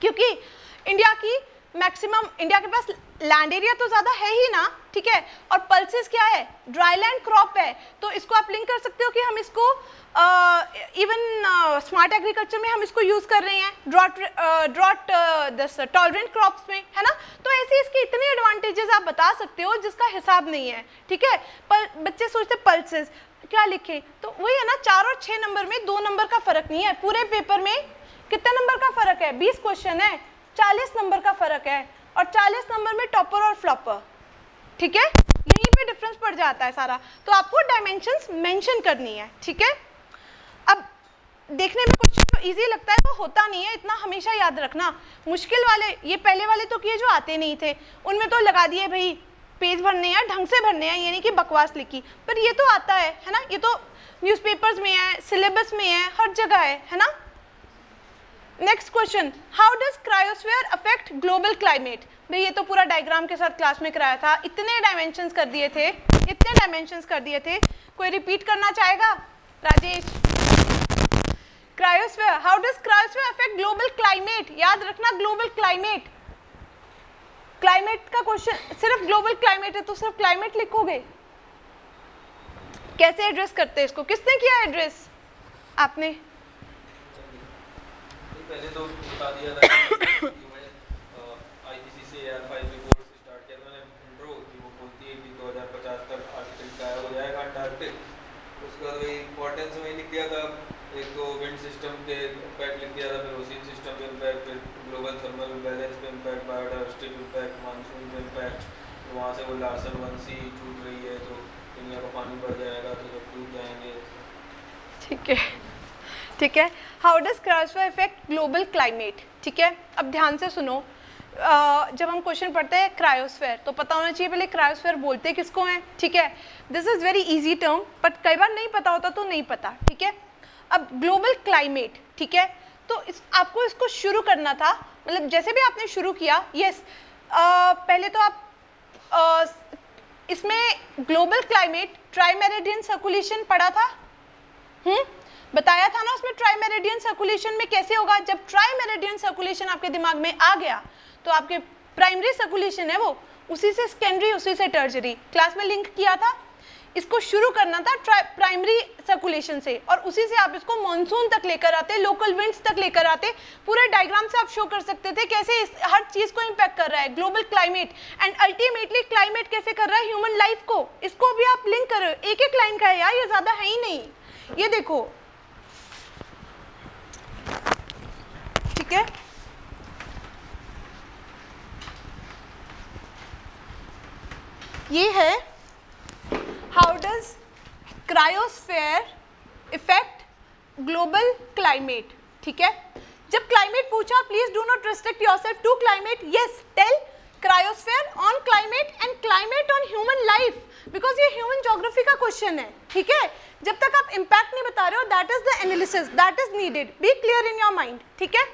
क्योंकि इंडिया की मैक्सिमम, इंडिया के पास लैंड एरिया तो ज़्यादा है ही ना, ठीक है? और पल्सेस क्या है? ड्राई लैंड क्रॉप है। तो इसको आप लिंक कर सकते हो कि हम इसको इवन स्मार्ट एग्रीकल्चर में हम इसको यूज़ कर रहे हैं। ड्रॉट ड्रॉट दस टॉलरेंट क्रॉप्स में, है ना? तो ऐसे इसके इतने एडवांटेजेस आप बता सकते हो जिसका हिसाब नहीं है, ठीक है? पर बच्चे सोचते पल्सेस क्या लिखे? तो वही है ना, चार और छः नंबर में दो नंबर का फ़र्क नहीं है। पूरे पेपर में कितने नंबर का फ़र्क है? बीस क्वेश्चन है। चालीस नंबर का फ़र्क है और चालीस नंबर में टॉपर और फ्लॉपर। ठीक है? यहीं पे डिफरेंस पड़ जाता है सारा। तो आपको डायमेंशंस मेंशन करनी है, ठीक है? अब देखने में कुछ तो इजी लगता है वो होता नहीं है, इतना हमेशा याद रखना। मुश्किल वाले, ये पहले वाले तो किए जो आते नहीं थे। उनमें तो लगा दिए भाई, पेज भरने हैं, ढंग से भरने हैं, ये नहीं कि बकवास लिखी। पर ये तो आता है है ना? ये तो न्यूज़पेपर्स में है सिलेबस में है, हर जगह है है ना? Next question how does cryosphere affect global climate भाई, ये तो पूरा डायग्राम के साथ क्लास में कराया था। इतने डायमेंशंस कर दिए थे, इतने डायमेंशंस कर दिए थे। कोई रिपीट करना चाहेगा? Rajesh. Cryosphere how does cryosphere affect global climate याद रखना ग्लोबल क्लाइमेट क्लाइमेट का क्वेश्चन सिर्फ़ ग्लोबल क्लाइमेट है तो सिर्फ़ क्लाइमेट लिखोगे? कैसे एड्रेस करते हैं इसको? किसने किया एड्रेस आपने। पहले तो बता दिया था कि *coughs* मैं आईपीसी से एयर फाइव रिपोर्ट स्टार्ट किया मैंने इंट्रो कि, वो बोलती है कि 2050 तक आर्टिकल गायब हो जाएगा अंटार्कटिक। उसके बाद वही में लिख दिया था। एक तो विंड सिस्टम के इम्पैक्ट लिख दिया था, फिर ओसिन सिस्टम पे इम्पैक्ट फिर ग्लोबल थर्मल बैलेंस पे इम्पैक्ट बायोडाइवर्सिटी पे इम्पैक्ट मानसून पे इम्पैक्ट तो वहाँ से वो लार्सन सी छूट रही है तो दुनिया का पानी बढ़ जाएगा तो सब डूब जाएँगे। ठीक है। ठीक है। How does cryosphere effect global climate ठीक है? अब ध्यान से सुनो। Uh, जब हम क्वेश्चन पढ़ते हैं क्रायोस्फेयर तो पता होना चाहिए पहले क्रायोस्फेयर बोलते किसको हैं? ठीक है? This is very easy term but कई बार नहीं पता होता तो नहीं पता ठीक है? अब ग्लोबल क्लाइमेट ठीक है? तो इस आपको इसको शुरू करना था मतलब जैसे भी आपने शुरू किया यस uh, पहले तो आप uh, इसमें ग्लोबल क्लाइमेट ट्राइमेरिडियन सर्कुलेशन पढ़ा था? हम्म? बताया था ना उसमें ट्राई मेरेडियन सर्कुलेशन में कैसे होगा? जब ट्राई मेरेडियन सर्कुलेशन आपके दिमाग में आ गया तो आपके प्राइमरी सर्कुलेशन है वो, उसी से सेकेंडरी उसी से टर्जरी क्लास में लिंक किया था। इसको शुरू करना था प्राइमरी सर्कुलेशन से और उसी से आप इसको मानसून तक लेकर आते लोकल विंड्स तक लेकर आते। पूरे डायग्राम से आप शो कर सकते थे कैसे इस, हर चीज़ को इम्पैक्ट कर रहा है global climate and ultimately climate कैसे कर रहा है ह्यूमन लाइफ को। इसको भी आप लिंक करो एक एक लाइन का है यार, ये ज़्यादा है ही नहीं। ये देखो ठीक है? ये है how does cryosphere effect global climate ठीक है? जब क्लाइमेट पूछा please do not restrict yourself to climate yes tell cryosphere on climate and climate on human life because ये ह्यूमन जोग्राफी का क्वेश्चन है, ठीक है? जब तक आप इम्पैक्ट नहीं बता रहे हो that is the analysis that is needed be clear in your mind ठीक है?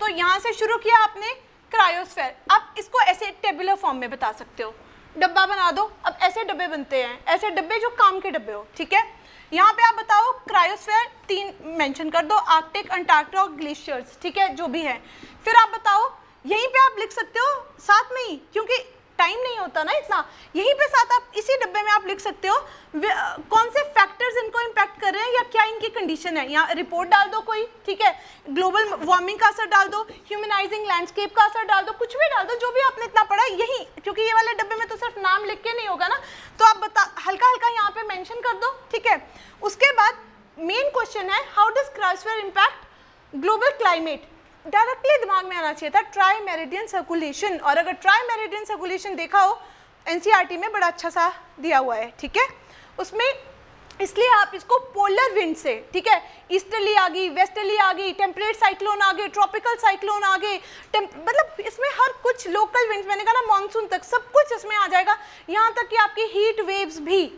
तो यहाँ से शुरू किया आपने क्रायोस्फेयर आप इसको ऐसे टेबुलर फॉर्म में बता सकते हो। डब्बा बना दो। अब ऐसे डब्बे बनते हैं। ऐसे डब्बे जो काम के डब्बे हो, ठीक है? यहाँ पे आप बताओ क्रायोस्फेयर तीन मेंशन कर दो आर्कटिक अंटार्कटिक और ग्लेशियर्स ठीक है? जो भी है। फिर आप बताओ, यहीं पे आप लिख सकते हो, साथ में ही, क्योंकि टाइम नहीं होता ना इतना। यहीं पे साथ आप इसी डब्बे में आप लिख सकते हो कौन से फैक्टर्स इनको इम्पैक्ट कर रहे हैं या क्या इनकी कंडीशन है? यहाँ रिपोर्ट डाल दो कोई, ठीक है? ग्लोबल वार्मिंग का असर डाल दो ह्यूमनाइजिंग लैंडस्केप का असर डाल दो, कुछ भी डाल दो, जो भी आपने इतना पढ़ा यही, क्योंकि ये वाले डब्बे में तो सिर्फ़ नाम लिख के नहीं होगा ना। तो आप बता हल्का हल्का यहाँ पे मेंशन कर दो, ठीक है? उसके बाद मेन क्वेश्चन है how does cryosphere impact global climate directly दिमाग में आना चाहिए था ट्राई मेरिडियन सर्कुलेशन। और अगर ट्राई मेरिडियन सर्कुलेशन देखा हो एनसीईआरटी में बड़ा अच्छा सा दिया हुआ है, ठीक है? उसमें इसलिए आप इसको पोलर विंड से, ठीक है? ईस्टर्ली आ गई वेस्टर्ली आ गई टेम्परेट साइक्लोन आ गए ट्रॉपिकल साइक्लोन आ गए मतलब इसमें हर कुछ लोकल विंड्स मैंने कहा ना मानसून तक, सब कुछ इसमें आ जाएगा। यहाँ तक कि आपकी हीट वेव्स भी,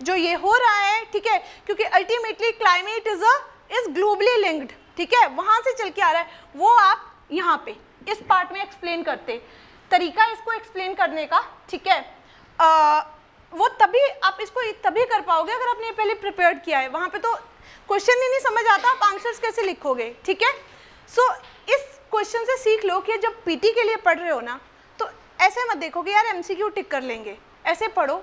जो ये हो रहा है, ठीक है? क्योंकि ultimately climate is a is globally linked ठीक है? वहाँ से चल के आ रहा है। वो आप यहाँ पे इस पार्ट में एक्सप्लेन करते। तरीका इसको एक्सप्लेन करने का ठीक है? आ, वो तभी आप इसको तभी कर पाओगे अगर आपने पहले प्रिपेयर किया है। वहाँ पे तो क्वेश्चन ही नहीं समझ आता आप आंसर्स कैसे लिखोगे ठीक है? सो so, इस क्वेश्चन से सीख लो कि जब पीटी के लिए पढ़ रहे हो ना तो ऐसे मत देखो कि यार एमसीक्यू टिक कर लेंगे। ऐसे पढ़ो।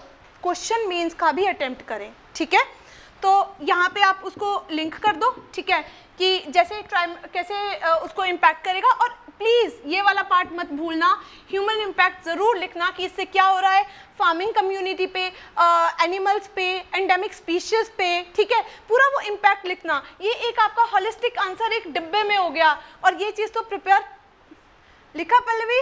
क्वेश्चन मीन्स का भी अटेम्प्ट करें ठीक है? तो यहाँ पे आप उसको लिंक कर दो, ठीक है? कि जैसे ट्राई कैसे उसको इम्पैक्ट करेगा और प्लीज़ ये वाला पार्ट मत भूलना। ह्यूमन इम्पैक्ट ज़रूर लिखना कि इससे क्या हो रहा है। फ़ार्मिंग कम्युनिटी पे एनिमल्स पे एंडेमिक स्पीशीज पे, ठीक है? पूरा वो इम्पैक्ट लिखना। ये एक आपका होलिस्टिक आंसर एक डिब्बे में हो गया। और ये चीज़ तो प्रिपेयर लिखा पल्लवी?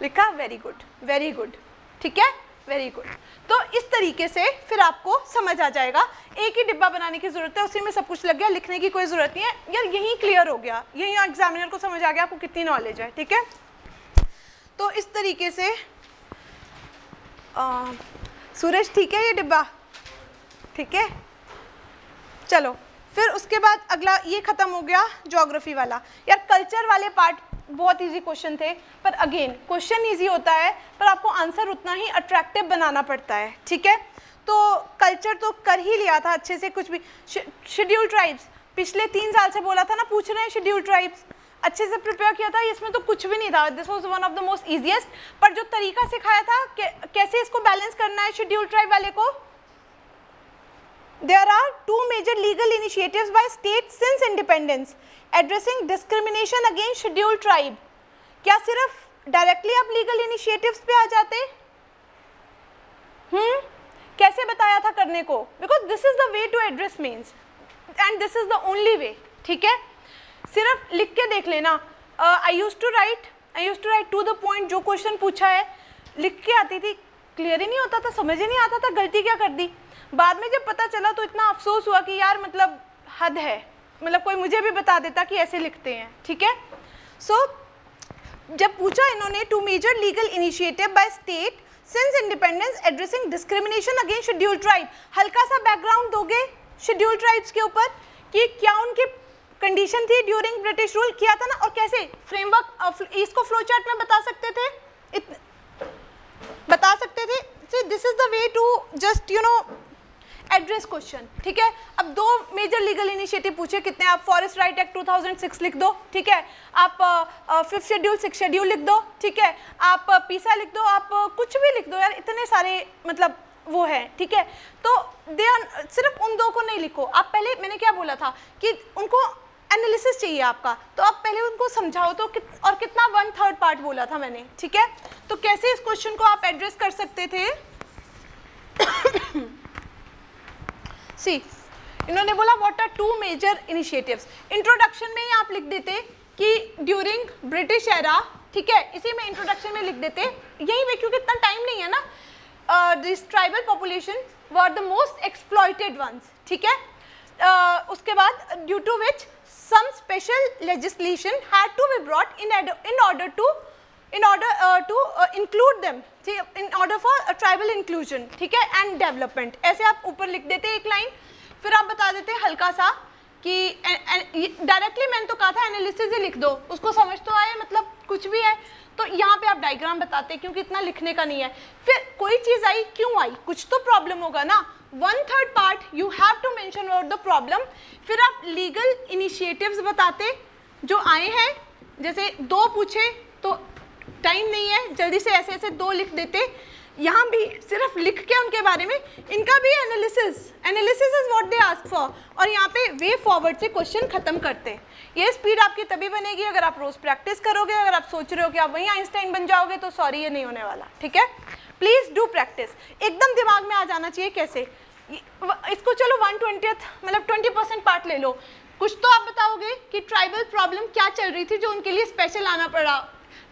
लिखा? वेरी गुड वेरी गुड ठीक है? वेरी गुड तो इस तरीके से फिर आपको समझ आ जाएगा। एक ही डिब्बा बनाने की ज़रूरत है, उसी में सब कुछ लग गया, लिखने की कोई ज़रूरत नहीं है। यार, यही क्लियर हो गया। यही एग्जामिनर को समझ आ गया आपको कितनी नॉलेज है, ठीक है? तो इस तरीके से सूरज, ठीक है ये डिब्बा? ठीक है? चलो, फिर उसके बाद अगला ये ख़त्म हो गया जोग्राफी वाला। यार कल्चर वाले पार्ट बहुत इजी क्वेश्चन थे, पर अगेन क्वेश्चन इजी होता है, पर आपको आंसर उतना ही अट्रैक्टिव बनाना पड़ता है, ठीक है? तो कल्चर तो कर ही लिया था अच्छे से कुछ भी। शेड्यूल ट्राइब्स पिछले तीन साल से बोला था ना, पूछ रहे हैं शेड्यूल ट्राइब्स अच्छे से प्रिपेयर किया था, इसमें तो कुछ भी नहीं था। This was one of the most easiest पर जो तरीका सिखाया था कैसे इसको बैलेंस करना है शेड्यूल ट्राइब वाले को? There are two major legal initiatives by state since independence addressing discrimination against schedule tribe क्या सिर्फ़ डायरेक्टली आप लीगल इनिशिएटिव्स पे आ जाते? हम्म? कैसे बताया था करने को? Because this is the way to address means and this is the only way ठीक है? सिर्फ़ लिख के देख लेना। I use to write I use to write to the point जो क्वेश्चन पूछा है, लिख के आती थी। क्लियर ही नहीं होता था, समझ ही नहीं आता था, गलती क्या कर दी? बाद में जब पता चला तो इतना अफसोस हुआ कि यार मतलब हद है। मतलब कोई मुझे भी बता देता कि ऐसे लिखते हैं ठीक है? सो so, जब पूछा इन्होंने two major legal initiative by state since independence addressing discrimination against schedule tribe हल्का सा बैकग्राउंड दोगे शेड्यूल ट्राइब्स के ऊपर कि क्या उनके कंडीशन थी ड्यूरिंग ब्रिटिश रूल किया था ना और कैसे फ्रेमवर्क इसको फ्लो चार्ट में बता सकते थे? इत, बता सकते थे? This is the way to just you know address question ठीक है? अब दो मेजर लीगल इनिशिएटिव पूछे कितने आप? फॉरेस्ट राइट एक्ट 2006 लिख दो ठीक है? आप फिफ्थ शेड्यूल सिक्स शेड्यूल लिख दो ठीक है? आप पीसा लिख दो आप कुछ भी लिख दो यार इतने सारे मतलब वो है ठीक है? तो दे सिर्फ़ उन दो को नहीं लिखो। आप पहले मैंने क्या बोला था कि उनको एनालिसिस चाहिए आपका। तो आप पहले उनको समझाओ तो कित, और कितना वन थर्ड पार्ट बोला था मैंने ठीक है? तो कैसे इस क्वेश्चन को आप एड्रेस कर सकते थे? सी इन्होंने बोला what are two major initiatives introduction में ही आप लिख देते कि ड्यूरिंग ब्रिटिश एरा ठीक है इसी में इंट्रोडक्शन में लिख देते। यही पे क्योंकि इतना टाइम नहीं है ना। This tribal population were the most exploited ones ठीक है। uh, उसके बाद due to which some special legislation had to be brought in in order to in order uh, to uh, include them see in order for a tribal inclusion ठीक है and development. ऐसे आप ऊपर लिख देते एक लाइन फिर आप बता देते हल्का सा कि डायरेक्टली मैंने तो कहा था एनालिसिस ही लिख दो उसको समझ तो आए मतलब कुछ भी है तो यहाँ पे आप डायग्राम बताते हैं क्योंकि इतना लिखने का नहीं है। फिर कोई चीज़ आई क्यों आई? कुछ तो प्रॉब्लम होगा ना। One third part you have to mention about the problem फिर आप लीगल इनिशिएटिव्स बताते जो आए हैं जैसे दो पूछे तो टाइम नहीं है, जल्दी से ऐसे ऐसे दो लिख देते। यहाँ भी सिर्फ़ लिख के उनके बारे में, इनका भी analysis analysis is what they ask for और यहाँ पे वे फॉरवर्ड से क्वेश्चन खत्म करते हैं। ये स्पीड आपकी तभी बनेगी अगर आप रोज़ प्रैक्टिस करोगे, अगर आप सोच रहे हो कि आप वहीं आइंस्टाइन बन जाओगे तो सॉरी ये नहीं होने वाला। ठीक है? प्लीज़ डू प्रैक्टिस एकदम दिमाग में आ जाना चाहिए कैसे? इसको चलो वन मतलब ट्वेंटी परसेंट पार्ट ले लो। कुछ तो आप बताओगे कि ट्राइबल प्रॉब्लम क्या चल रही थी जो उनके लिए स्पेशल आना पड़ा।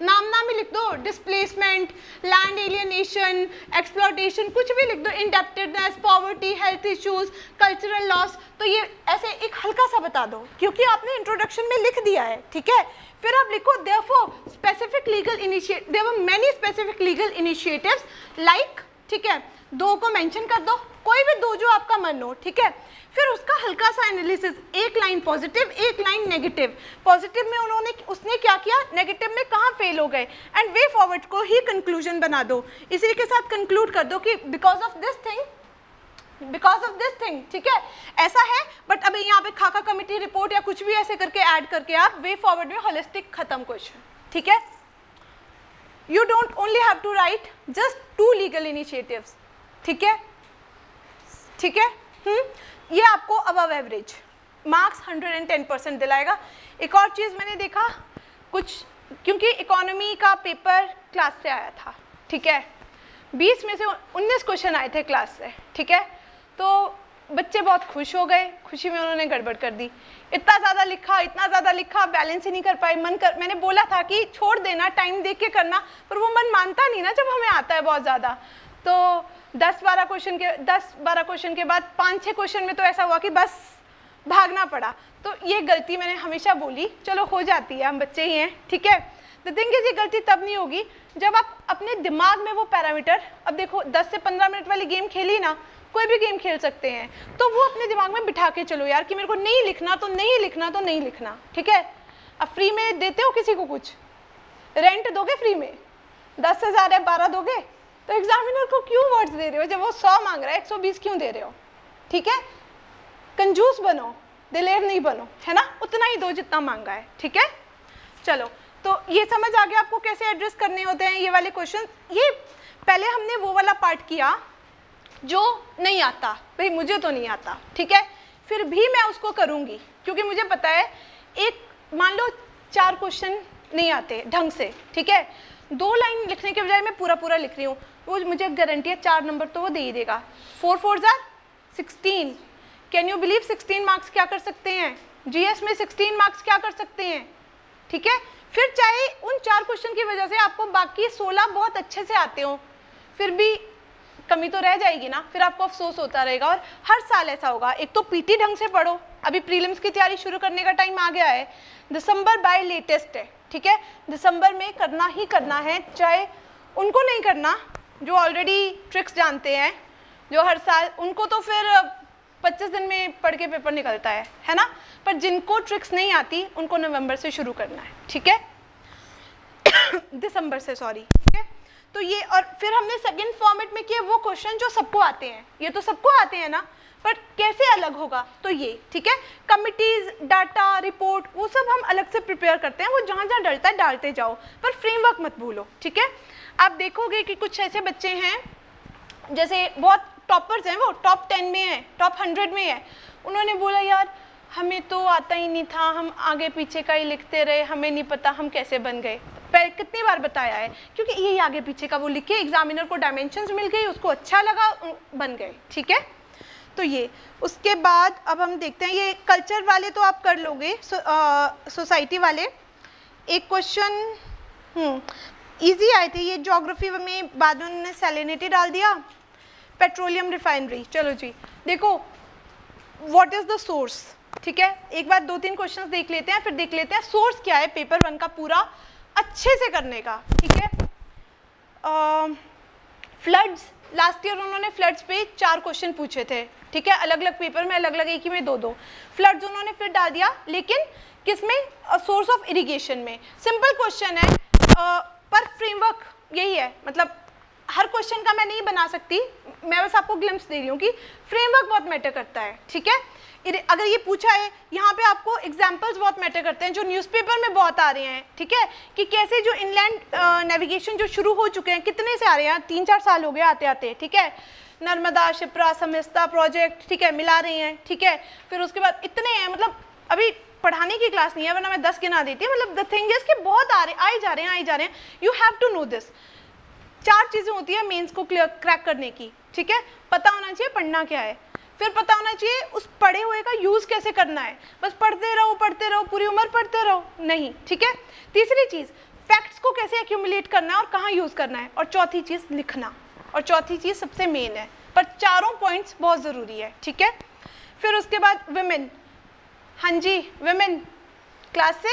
नाम नाम ही लिख दो डिस्प्लेसमेंट लैंड एलियनेशन एक्सप्लोटेशन कुछ भी लिख दो indebtedness poverty health issues cultural loss तो ये ऐसे एक हल्का सा बता दो, क्योंकि आपने इंट्रोडक्शन में लिख दिया है, ठीक है? फिर आप लिखो therefore specific legal initiate there many specific legal initiatives like ठीक है? दो को मेंशन कर दो। कोई भी दो जो आपका मन हो, ठीक है? फिर उसका हल्का सा एनालिसिस एक लाइन पॉजिटिव एक लाइन नेगेटिव पॉजिटिव में उन्होंने, उसने क्या किया? नेगेटिव में कहाँ फेल हो गए? एंड वे फॉरवर्ड को ही कंक्लूजन बना दो। इसी के साथ कंक्लूड कर दो कि because of this thing because of this thing ठीक है? ऐसा है बट अभी यहाँ पे खाका कमिटी रिपोर्ट या कुछ भी ऐसे करके ऐड करके आप वे फॉरवर्ड में होलिस्टिक खत्म क्वेश्चन ठीक है? You don't only have to write just to legal initiatives ठीक है? ठीक है? हम्म? ये आपको अबव एवरेज मार्क्स 110 परसेंट दिलाएगा। एक और चीज़ मैंने देखा, कुछ, क्योंकि इकोनॉमी का पेपर क्लास से आया था, ठीक है? 20 में से 19 क्वेश्चन आए थे क्लास से, ठीक है? तो बच्चे बहुत खुश हो गए, खुशी में उन्होंने गड़बड़ कर दी। इतना ज़्यादा लिखा, इतना ज़्यादा लिखा बैलेंस ही नहीं कर पाए। मन कर, मैंने बोला था कि छोड़ देना टाइम देख के करना, पर वो मन मानता नहीं ना जब हमें आता है बहुत ज़्यादा। तो दस बारह क्वेश्चन के, दस बारह क्वेश्चन के बाद पाँच छः क्वेश्चन में तो ऐसा हुआ कि बस भागना पड़ा। तो ये गलती मैंने हमेशा बोली, चलो हो जाती है, हम बच्चे ही हैं, ठीक है? तो थिंग ये गलती तब नहीं होगी जब आप अपने दिमाग में वो पैरामीटर अब देखो 10 से 15 मिनट वाली गेम खेली ना, कोई भी गेम खेल सकते हैं तो वो अपने दिमाग में बिठा के चलो यार कि मेरे को नहीं लिखना तो नहीं लिखना तो नहीं लिखना, ठीक है? अब फ्री में देते हो किसी को कुछ? रेंट दोगे फ्री में? दस से ज़्यादा बारह दोगे? तो एग्जामिनर को क्यों वर्ड्स दे रहे हो? जब वो सौ मांग रहा है, एक सौ बीस क्यों दे रहे हो? ठीक है? कंजूस बनो, दिलेर नहीं बनो, है ना? उतना ही दो जितना मांगा है, ठीक है? चलो तो ये समझ आ गया आपको कैसे एड्रेस करने होते हैं ये वाले क्वेश्चन ये, पहले हमने वो वाला पार्ट किया, जो नहीं आता। भाई, मुझे तो नहीं आता, ठीक है? फिर भी मैं उसको करूँगी, क्योंकि मुझे पता है, एक, मान लो चार क्वेश्चन नहीं आते ढंग से, ठीक है? दो लाइन लिखने के बजाय मैं पूरा पूरा लिख रही हूँ। वो मुझे गारंटी है चार नंबर तो वो दे ही देगा। Four four jar sixteen can you believe sixteen marks क्या कर सकते हैं? जीएस में सिक्सटीन मार्क्स क्या कर सकते हैं? ठीक है? फिर चाहे उन चार क्वेश्चन की वजह से आपको बाकी सोलह बहुत अच्छे से आते हो। फिर भी कमी तो रह जाएगी ना? फिर आपको अफसोस होता रहेगा और हर साल ऐसा होगा। एक तो पीटी ढंग से पढ़ो। अभी प्रीलिम्स की तैयारी शुरू करने का टाइम आ गया है। दिसंबर बाय लेटेस्ट है। ठीक है? दिसंबर में करना ही करना है। चाहे उनको नहीं करना जो ऑलरेडी ट्रिक्स जानते हैं, जो हर साल, उनको तो फिर 25 दिन में पढ़ के पेपर निकलता है है ना? पर जिनको ट्रिक्स नहीं आती, उनको नवंबर से शुरू करना है, ठीक है? *coughs* दिसंबर से सॉरी ठीक है? तो ये, और फिर हमने सेकेंड फॉर्मेट में किया वो क्वेश्चन जो सबको आते हैं। ये तो सबको आते हैं ना? पर कैसे अलग होगा? तो ये, ठीक है? कमिटीज डाटा रिपोर्ट वो सब हम अलग से प्रिपेयर करते हैं। वो जहाँ जहाँ डलता है, डालते जाओ। पर फ्रेमवर्क मत भूलो, ठीक है? आप देखोगे कि कुछ ऐसे बच्चे हैं जैसे बहुत टॉपर्स हैं वो टॉप टेन में है टॉप हंड्रेड में है। उन्होंने बोला यार हमें तो आता ही नहीं था हम आगे पीछे का ही लिखते रहे हमें नहीं पता हम कैसे बन गए। कितनी बार बताया है क्योंकि यही आगे पीछे का वो लिखे एग्जामिनर को डायमेंशन मिल गई उसको अच्छा लगा बन गए ठीक है? तो ये उसके बाद अब हम देखते हैं ये कल्चर वाले तो आप कर लोगे सो, आ, सोसाइटी वाले। एक क्वेश्चन इजी आए थे ये जोग्राफी में बाद में उन्होंने सेलिनिटी डाल दिया पेट्रोलियम रिफाइनरी चलो जी देखो व्हाट इज़ द सोर्स ठीक है एक बार दो तीन क्वेश्चन देख लेते हैं फिर देख लेते हैं सोर्स क्या है पेपर वन का पूरा अच्छे से करने का। ठीक है? फ्लड्स लास्ट ईयर उन्होंने फ्लड्स पे चार क्वेश्चन पूछे थे। ठीक है अलग अलग पेपर में अलग अलग एक ही में दो दो फ्लड्स उन्होंने फिर डाल दिया लेकिन किसमें? सोर्स ऑफ़ इरिगेशन में। सिंपल क्वेश्चन है uh, पर फ्रेमवर्क यही है। मतलब हर क्वेश्चन का मैं नहीं बना सकती। मैं बस आपको ग्लिम्स दे रही हूँ कि फ्रेमवर्क बहुत मैटर करता है, ठीक है? अगर ये पूछा है, यहाँ पे आपको एग्जाम्पल्स बहुत मैटर करते हैं, जो न्यूज़पेपर में बहुत आ रहे हैं, ठीक है? कि कैसे जो इनलैंड नेविगेशन जो शुरू हो चुके हैं, कितने से आ रहे हैं? तीन चार साल हो गए आते आते ठीक है? नर्मदा शिप्रा समिस्ता प्रोजेक्ट ठीक है? मिला रही हैं, ठीक है? फिर उसके बाद इतने हैं मतलब अभी पढ़ाने की क्लास नहीं है, वरना मैं दस गिना देती मतलब द थिंग इज़ कि बहुत आ रहे आई जा रहे हैं आई जा रहे हैं। You have to know this चार चीज़ें होती है मेंस को क्लियर क्रैक करने की, ठीक है? पता होना चाहिए पढ़ना क्या है। फिर पता होना चाहिए उस पढ़े हुए का यूज़ कैसे करना है। बस पढ़ते रहो पढ़ते रहो, पूरी उम्र पढ़ते रहो। नहीं, ठीक है? तीसरी चीज़ फैक्ट्स को कैसे एक्यूमुलेट करना है और कहाँ यूज़ करना है। और चौथी चीज़, लिखना। और चौथी चीज़ सबसे मेन है। पर चारों पॉइंट्स बहुत ज़रूरी है, ठीक है? फिर उसके बाद वुमेन हाँ जी वेमेन क्लास से?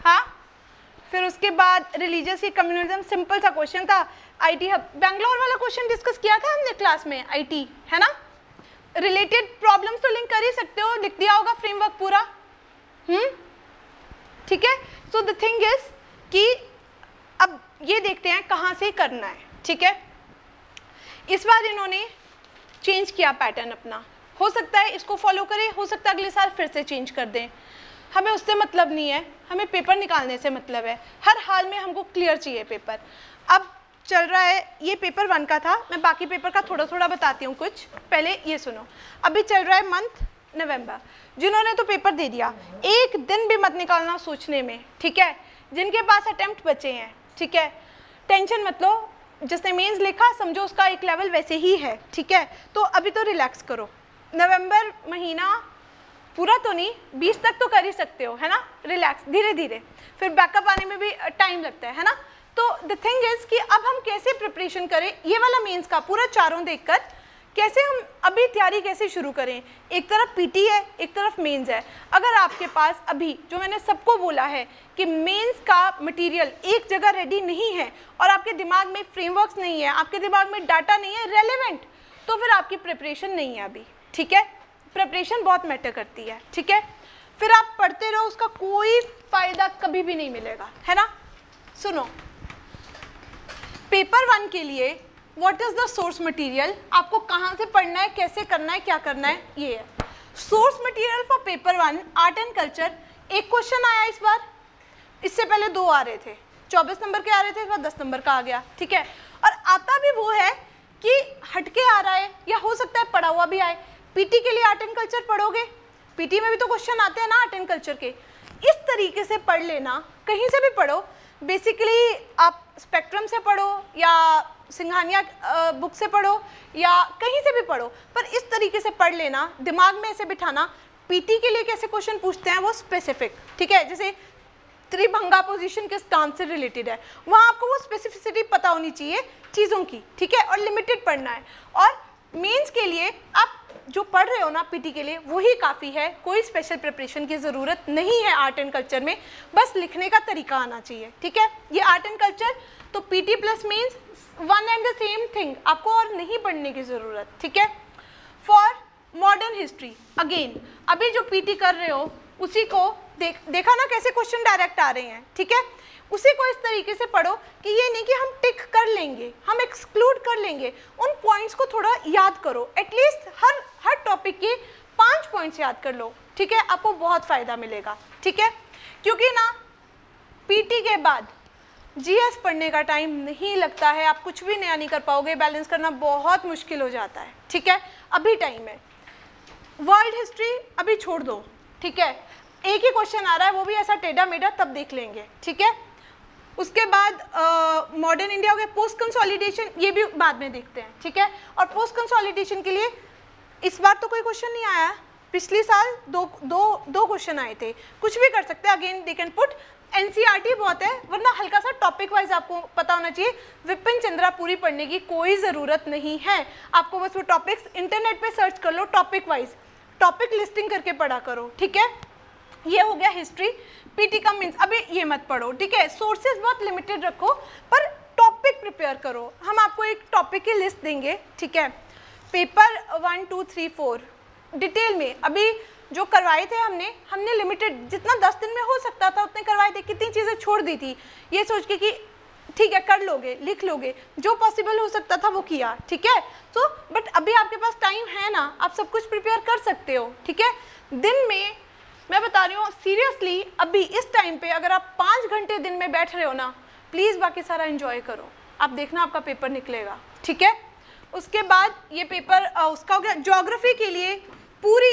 हाँ? फिर उसके बाद रिलीजियस की कम्युनिज्म सिंपल सा क्वेश्चन था। आईटी हब बैंगलोर वाला क्वेश्चन डिस्कस किया था हमने क्लास में आईटी है ना? रिलेटेड प्रॉब्लम्स तो लिंक कर ही सकते हो, लिख दिया होगा फ्रेमवर्क पूरा। हम्म? ठीक है? सो द थिंग इज़ कि अब ये देखते हैं कहाँ से करना है, ठीक है? इस बार इन्होंने चेंज किया पैटर्न अपना। हो सकता है इसको फॉलो करें, हो सकता है अगले साल फिर से चेंज कर दें। हमें उससे मतलब नहीं है, हमें पेपर निकालने से मतलब है। हर हाल में हमको क्लियर चाहिए पेपर अब चल रहा है, ये पेपर वन का था, मैं बाकी पेपर का थोड़ा थोड़ा बताती हूँ कुछ। पहले ये सुनो। अभी चल रहा है मंथ नवंबर जिन्होंने तो पेपर दे दिया, एक दिन भी मत निकालना सोचने में, ठीक है? जिनके पास अटैम्प्ट बचे हैं, ठीक है? टेंशन मत लो। जिसने मीन्स लिखा, समझो उसका एक लेवल वैसे ही है, ठीक है? तो अभी तो रिलैक्स करो। नवंबर महीना पूरा तो नहीं, बीस तक तो कर ही सकते हो, है ना? रिलैक्स धीरे धीरे फिर बैकअप आने में भी टाइम लगता है है ना? तो द थिंग इज़ कि अब हम कैसे प्रिपरेशन करें? ये वाला मीन्स का पूरा चारों देखकर, कैसे हम अभी तैयारी कैसे शुरू करें? एक तरफ़ पीटी है, एक तरफ़ मेंस है। अगर आपके पास अभी, जो मैंने सबको बोला है कि मेंस का मटेरियल एक जगह रेडी नहीं है और आपके दिमाग में फ्रेमवर्क्स नहीं है, आपके दिमाग में डाटा नहीं है रेलिवेंट तो फिर आपकी प्रिपरेशन नहीं है अभी। ठीक है? प्रिपरेशन बहुत मैटर करती है, ठीक है? फिर आप पढ़ते रहो, उसका कोई फ़ायदा कभी भी नहीं मिलेगा, है ना? सुनो पेपर वन के लिए what is the source material आपको कहाँ से पढ़ना है, कैसे करना है, क्या करना है, ये है। Source material for paper one art and culture एक क्वेश्चन आया इस बार। इससे पहले दो आ रहे थे। चौबीस नंबर के आ रहे थे इस बार दस नंबर का आ गया, ठीक है? और आता भी वो है कि हटके आ रहा है या हो सकता है पढ़ा हुआ भी आए। पीटी के लिए आर्ट एंड कल्चर पढ़ोगे? पीटी में भी तो क्वेश्चन आते हैं ना आर्ट एंड कल्चर के। इस तरीके से पढ़ लेना, कहीं से भी पढ़ो। बेसिकली आप स्पेक्ट्रम से पढ़ो या सिंघानिया बुक से पढ़ो या कहीं से भी पढ़ो। पर इस तरीके से पढ़ लेना, दिमाग में ऐसे बिठाना, पीटी के लिए कैसे क्वेश्चन पूछते हैं वो स्पेसिफिक ठीक है? जैसे त्रिभंगा पोजीशन किस डांस से रिलेटेड है? वहाँ आपको वो स्पेसिफिसिटी पता होनी चाहिए चीज़ों की, ठीक है? और लिमिटेड पढ़ना है। और मेंस के लिए आप जो पढ़ रहे हो ना पीटी के लिए, वही काफ़ी है। कोई स्पेशल प्रिपरेशन की ज़रूरत नहीं है आर्ट एंड कल्चर में। बस लिखने का तरीका आना चाहिए, ठीक है? ये आर्ट एंड कल्चर तो PT plus means one and the same thing आपको और नहीं पढ़ने की ज़रूरत, ठीक है? फॉर मॉडर्न हिस्ट्री अगेन अभी जो पीटी कर रहे हो, उसी को देख, देखा ना कैसे क्वेश्चन डायरेक्ट आ रहे हैं, ठीक है? उसी को इस तरीके से पढ़ो कि ये नहीं कि हम टिक कर लेंगे, हम एक्सक्लूड कर लेंगे। उन पॉइंट्स को थोड़ा याद करो। एटलीस्ट हर हर टॉपिक के पाँच पॉइंट्स याद कर लो। ठीक है? आपको बहुत फ़ायदा मिलेगा। ठीक है? क्योंकि ना पीटी के बाद जीएस पढ़ने का टाइम नहीं लगता है। आप कुछ भी नया नहीं कर पाओगे। बैलेंस करना बहुत मुश्किल हो जाता है। ठीक है? अभी टाइम है। वर्ल्ड हिस्ट्री अभी छोड़ दो। ठीक है? एक ही क्वेश्चन आ रहा है, वो भी ऐसा टेढ़ा मेढ़ा तब देख लेंगे। ठीक है? उसके बाद मॉडर्न इंडिया हो गया पोस्ट कंसोलिडेशन ये भी बाद में देखते हैं, ठीक है? और पोस्ट कंसोलिडेशन के लिए इस बार तो कोई क्वेश्चन नहीं आया। पिछले साल दो दो दो क्वेश्चन आए थे। कुछ भी कर सकते हैं। Again they can put NCERT बहुत है, वरना हल्का सा टॉपिक वाइज आपको पता होना चाहिए, विपिन चंद्रा पूरी पढ़ने की कोई ज़रूरत नहीं है। आपको बस वो टॉपिक्स इंटरनेट पे सर्च कर लो टॉपिक वाइज टॉपिक लिस्टिंग करके पढ़ा करो, ठीक है? ये हो गया हिस्ट्री पीटी का मीन्स अभी ये मत पढ़ो, ठीक है? सोर्सेज बहुत लिमिटेड रखो, पर टॉपिक प्रिपेयर करो। हम आपको एक टॉपिक की लिस्ट देंगे, ठीक है? Paper one two three four detail में, अभी जो करवाए थे हमने हमने लिमिटेड जितना दस दिन में हो सकता था, उतने करवाए थे, कितनी चीज़ें छोड़ दी थी, ये सोच के कि, ठीक है, कर लोगे, लिख लोगे, जो पॉसिबल हो सकता था वो किया, ठीक है? तो बट अभी आपके पास टाइम है ना, आप सब कुछ प्रिपेयर कर सकते हो, ठीक है? दिन में मैं बता रही हूँ सीरियसली अभी इस टाइम पे अगर आप पाँच घंटे दिन में बैठ रहे हो ना प्लीज़ बाकी सारा इन्जॉय करो। आप देखना आपका पेपर निकलेगा, ठीक है? उसके बाद ये पेपर उसका हो गया जोग्राफी के लिए पूरी,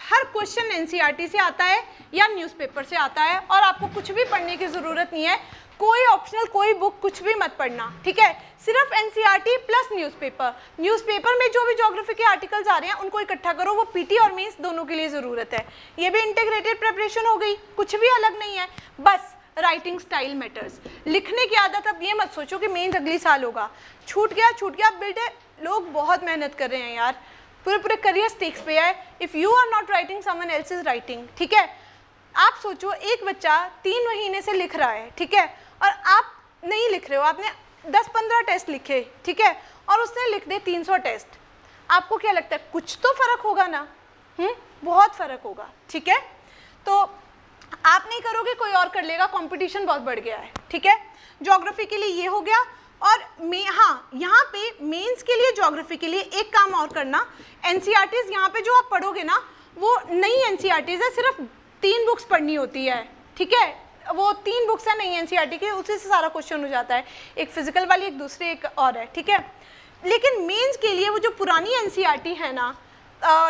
हर क्वेश्चन एनसीईआरटी से आता है या न्यूज़पेपर से आता है और आपको कुछ भी पढ़ने की ज़रूरत नहीं है। कोई ऑप्शनल कोई बुक कुछ भी मत पढ़ना, ठीक है? सिर्फ़ एनसीईआरटी प्लस न्यूज़पेपर न्यूज़पेपर में जो भी ज्योग्राफी के आर्टिकल्स आ रहे हैं, उनको इकट्ठा करो। वो पीटी और मीन्स दोनों के लिए ज़रूरत है। ये भी इंटीग्रेटेड प्रिपरेशन हो गई। कुछ भी अलग नहीं है। बस राइटिंग स्टाइल मैटर्स लिखने की आदत अब ये मत सोचो कि मेन अगली साल होगा। छूट गया छूट गया। बेटे लोग बहुत मेहनत कर रहे हैं यार। पूरे पूरे करियर स्टेक्स पे है। If you are not writing someone else is writing ठीक है? आप सोचो, एक बच्चा तीन महीने से लिख रहा है, ठीक है? और आप नहीं लिख रहे हो, आपने दस पंद्रह टेस्ट लिखे, ठीक है? और उसने लिख दे तीन सौ टेस्ट। आपको क्या लगता है, कुछ तो फ़र्क होगा ना? हुँ? बहुत फ़र्क होगा, ठीक है? तो आप नहीं करोगे, कोई और कर लेगा कंपटीशन बहुत बढ़ गया है, ठीक है? ज्योग्राफी के लिए ये हो गया, और मे हाँ यहाँ पे मेंस के लिए ज्योग्राफी के लिए एक काम और करना एन सी आर टीज यहाँ पे जो आप पढ़ोगे ना, वो नई एन सी आर टीज है, सिर्फ़ तीन बुक्स पढ़नी होती है, ठीक है? वो तीन बुक्स है नई एन की, उसी से सारा क्वेश्चन हो जाता है। एक फ़िज़िकल वाली, एक दूसरी, एक और है, ठीक है? लेकिन मेंस के लिए वो जो पुरानी एन है ना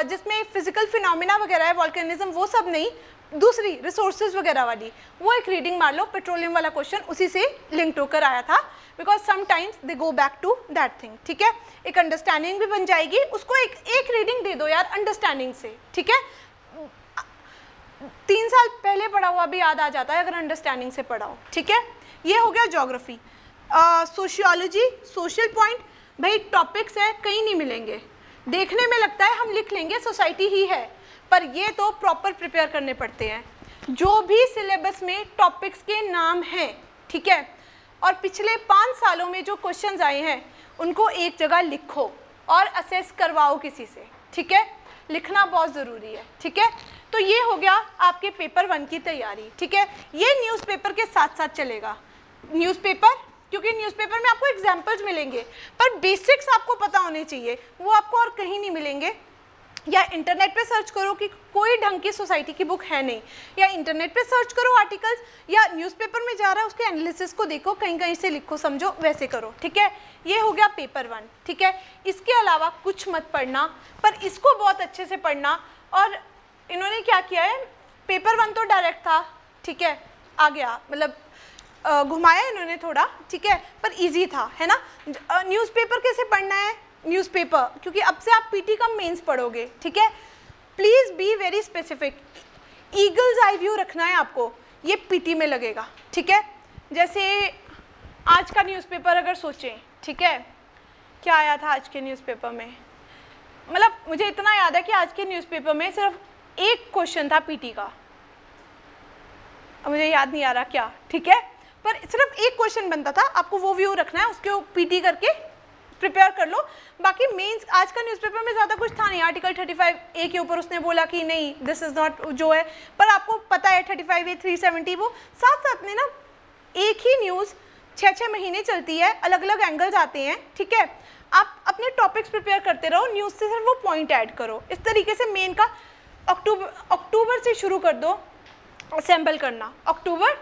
जिसमें फ़िज़िकल फिनोमिना वगैरह है वॉल्केनिज्म वो सब नहीं, दूसरी रिसोर्सेज वगैरह वाली, वो एक रीडिंग मार लो पेट्रोलियम वाला क्वेश्चन उसी से लिंक होकर आया था because sometimes they go back to that thing ठीक है? एक अंडरस्टैंडिंग भी बन जाएगी, उसको एक एक रीडिंग दे दो यार अंडरस्टैंडिंग से, ठीक है? तीन साल पहले पढ़ा हुआ भी याद आ जाता है अगर अंडरस्टैंडिंग से पढ़ाओ ठीक है? ये हो गया जोग्राफी सोशियोलॉजी सोशल पॉइंट भाई टॉपिक्स हैं, कहीं नहीं मिलेंगे। देखने में लगता है हम लिख लेंगे सोसाइटी ही है, पर ये तो प्रॉपर प्रिपेयर करने पड़ते हैं। जो भी सिलेबस में टॉपिक्स के नाम हैं, ठीक है? और पिछले पाँच सालों में जो क्वेश्चंस आए हैं, उनको एक जगह लिखो और असेस करवाओ किसी से, ठीक है? लिखना बहुत ज़रूरी है, ठीक है? तो ये हो गया आपके पेपर वन की तैयारी, ठीक है? ये न्यूज़पेपर के साथ साथ चलेगा। न्यूज़पेपर क्योंकि न्यूज़पेपर में आपको एग्जाम्पल्स मिलेंगे, पर बेसिक्स आपको पता होने चाहिए, वो आपको और कहीं नहीं मिलेंगे। या इंटरनेट पे सर्च करो कि कोई ढंग की सोसाइटी की बुक है नहीं, या इंटरनेट पे सर्च करो आर्टिकल्स, या न्यूज़पेपर में जा रहा है, उसके एनालिसिस को देखो, कहीं कहीं से लिखो, समझो, वैसे करो, ठीक है? ये हो गया पेपर वन, ठीक है? इसके अलावा कुछ मत पढ़ना, पर इसको बहुत अच्छे से पढ़ना, और इन्होंने क्या किया है? पेपर वन तो डायरेक्ट था, ठीक है? आ गया मतलब घुमाया इन्होंने थोड़ा, ठीक है? पर इजी था, है ना? न्यूज़पेपर कैसे पढ़ना है? न्यूज़पेपर क्योंकि अब से आप पीटी का मेंस पढ़ोगे, ठीक है? Please be very specific eagle's eye view रखना है आपको, ये पीटी में लगेगा, ठीक है? जैसे आज का न्यूज़पेपर अगर सोचें, ठीक है? क्या आया था आज के न्यूज़पेपर में? मतलब मुझे इतना याद है कि आज के न्यूज़पेपर में सिर्फ़ एक क्वेश्चन था पीटी का। मुझे याद नहीं आ रहा क्या, ठीक है? पर सिर्फ़ एक क्वेश्चन बनता था, आपको वो व्यू रखना है, उसके पीटी करके प्रिपेयर कर लो। बाकी मेंस आज का न्यूज़पेपर में ज़्यादा कुछ था नहीं। आर्टिकल 35 ए के ऊपर उसने बोला कि नहीं दिस इज़ नॉट जो है। पर आपको पता है 35 ए 370 वो साथ साथ में ना एक ही न्यूज़ छः छः महीने चलती है अलग अलग एंगल्स आते हैं, ठीक है? आप अपने टॉपिक्स प्रिपेयर करते रहो न्यूज़ से सिर्फ़ वो पॉइंट ऐड करो। इस तरीके से मेन का अक्टूबर अक्टूबर से शुरू कर दो असेंबल करना। अक्टूबर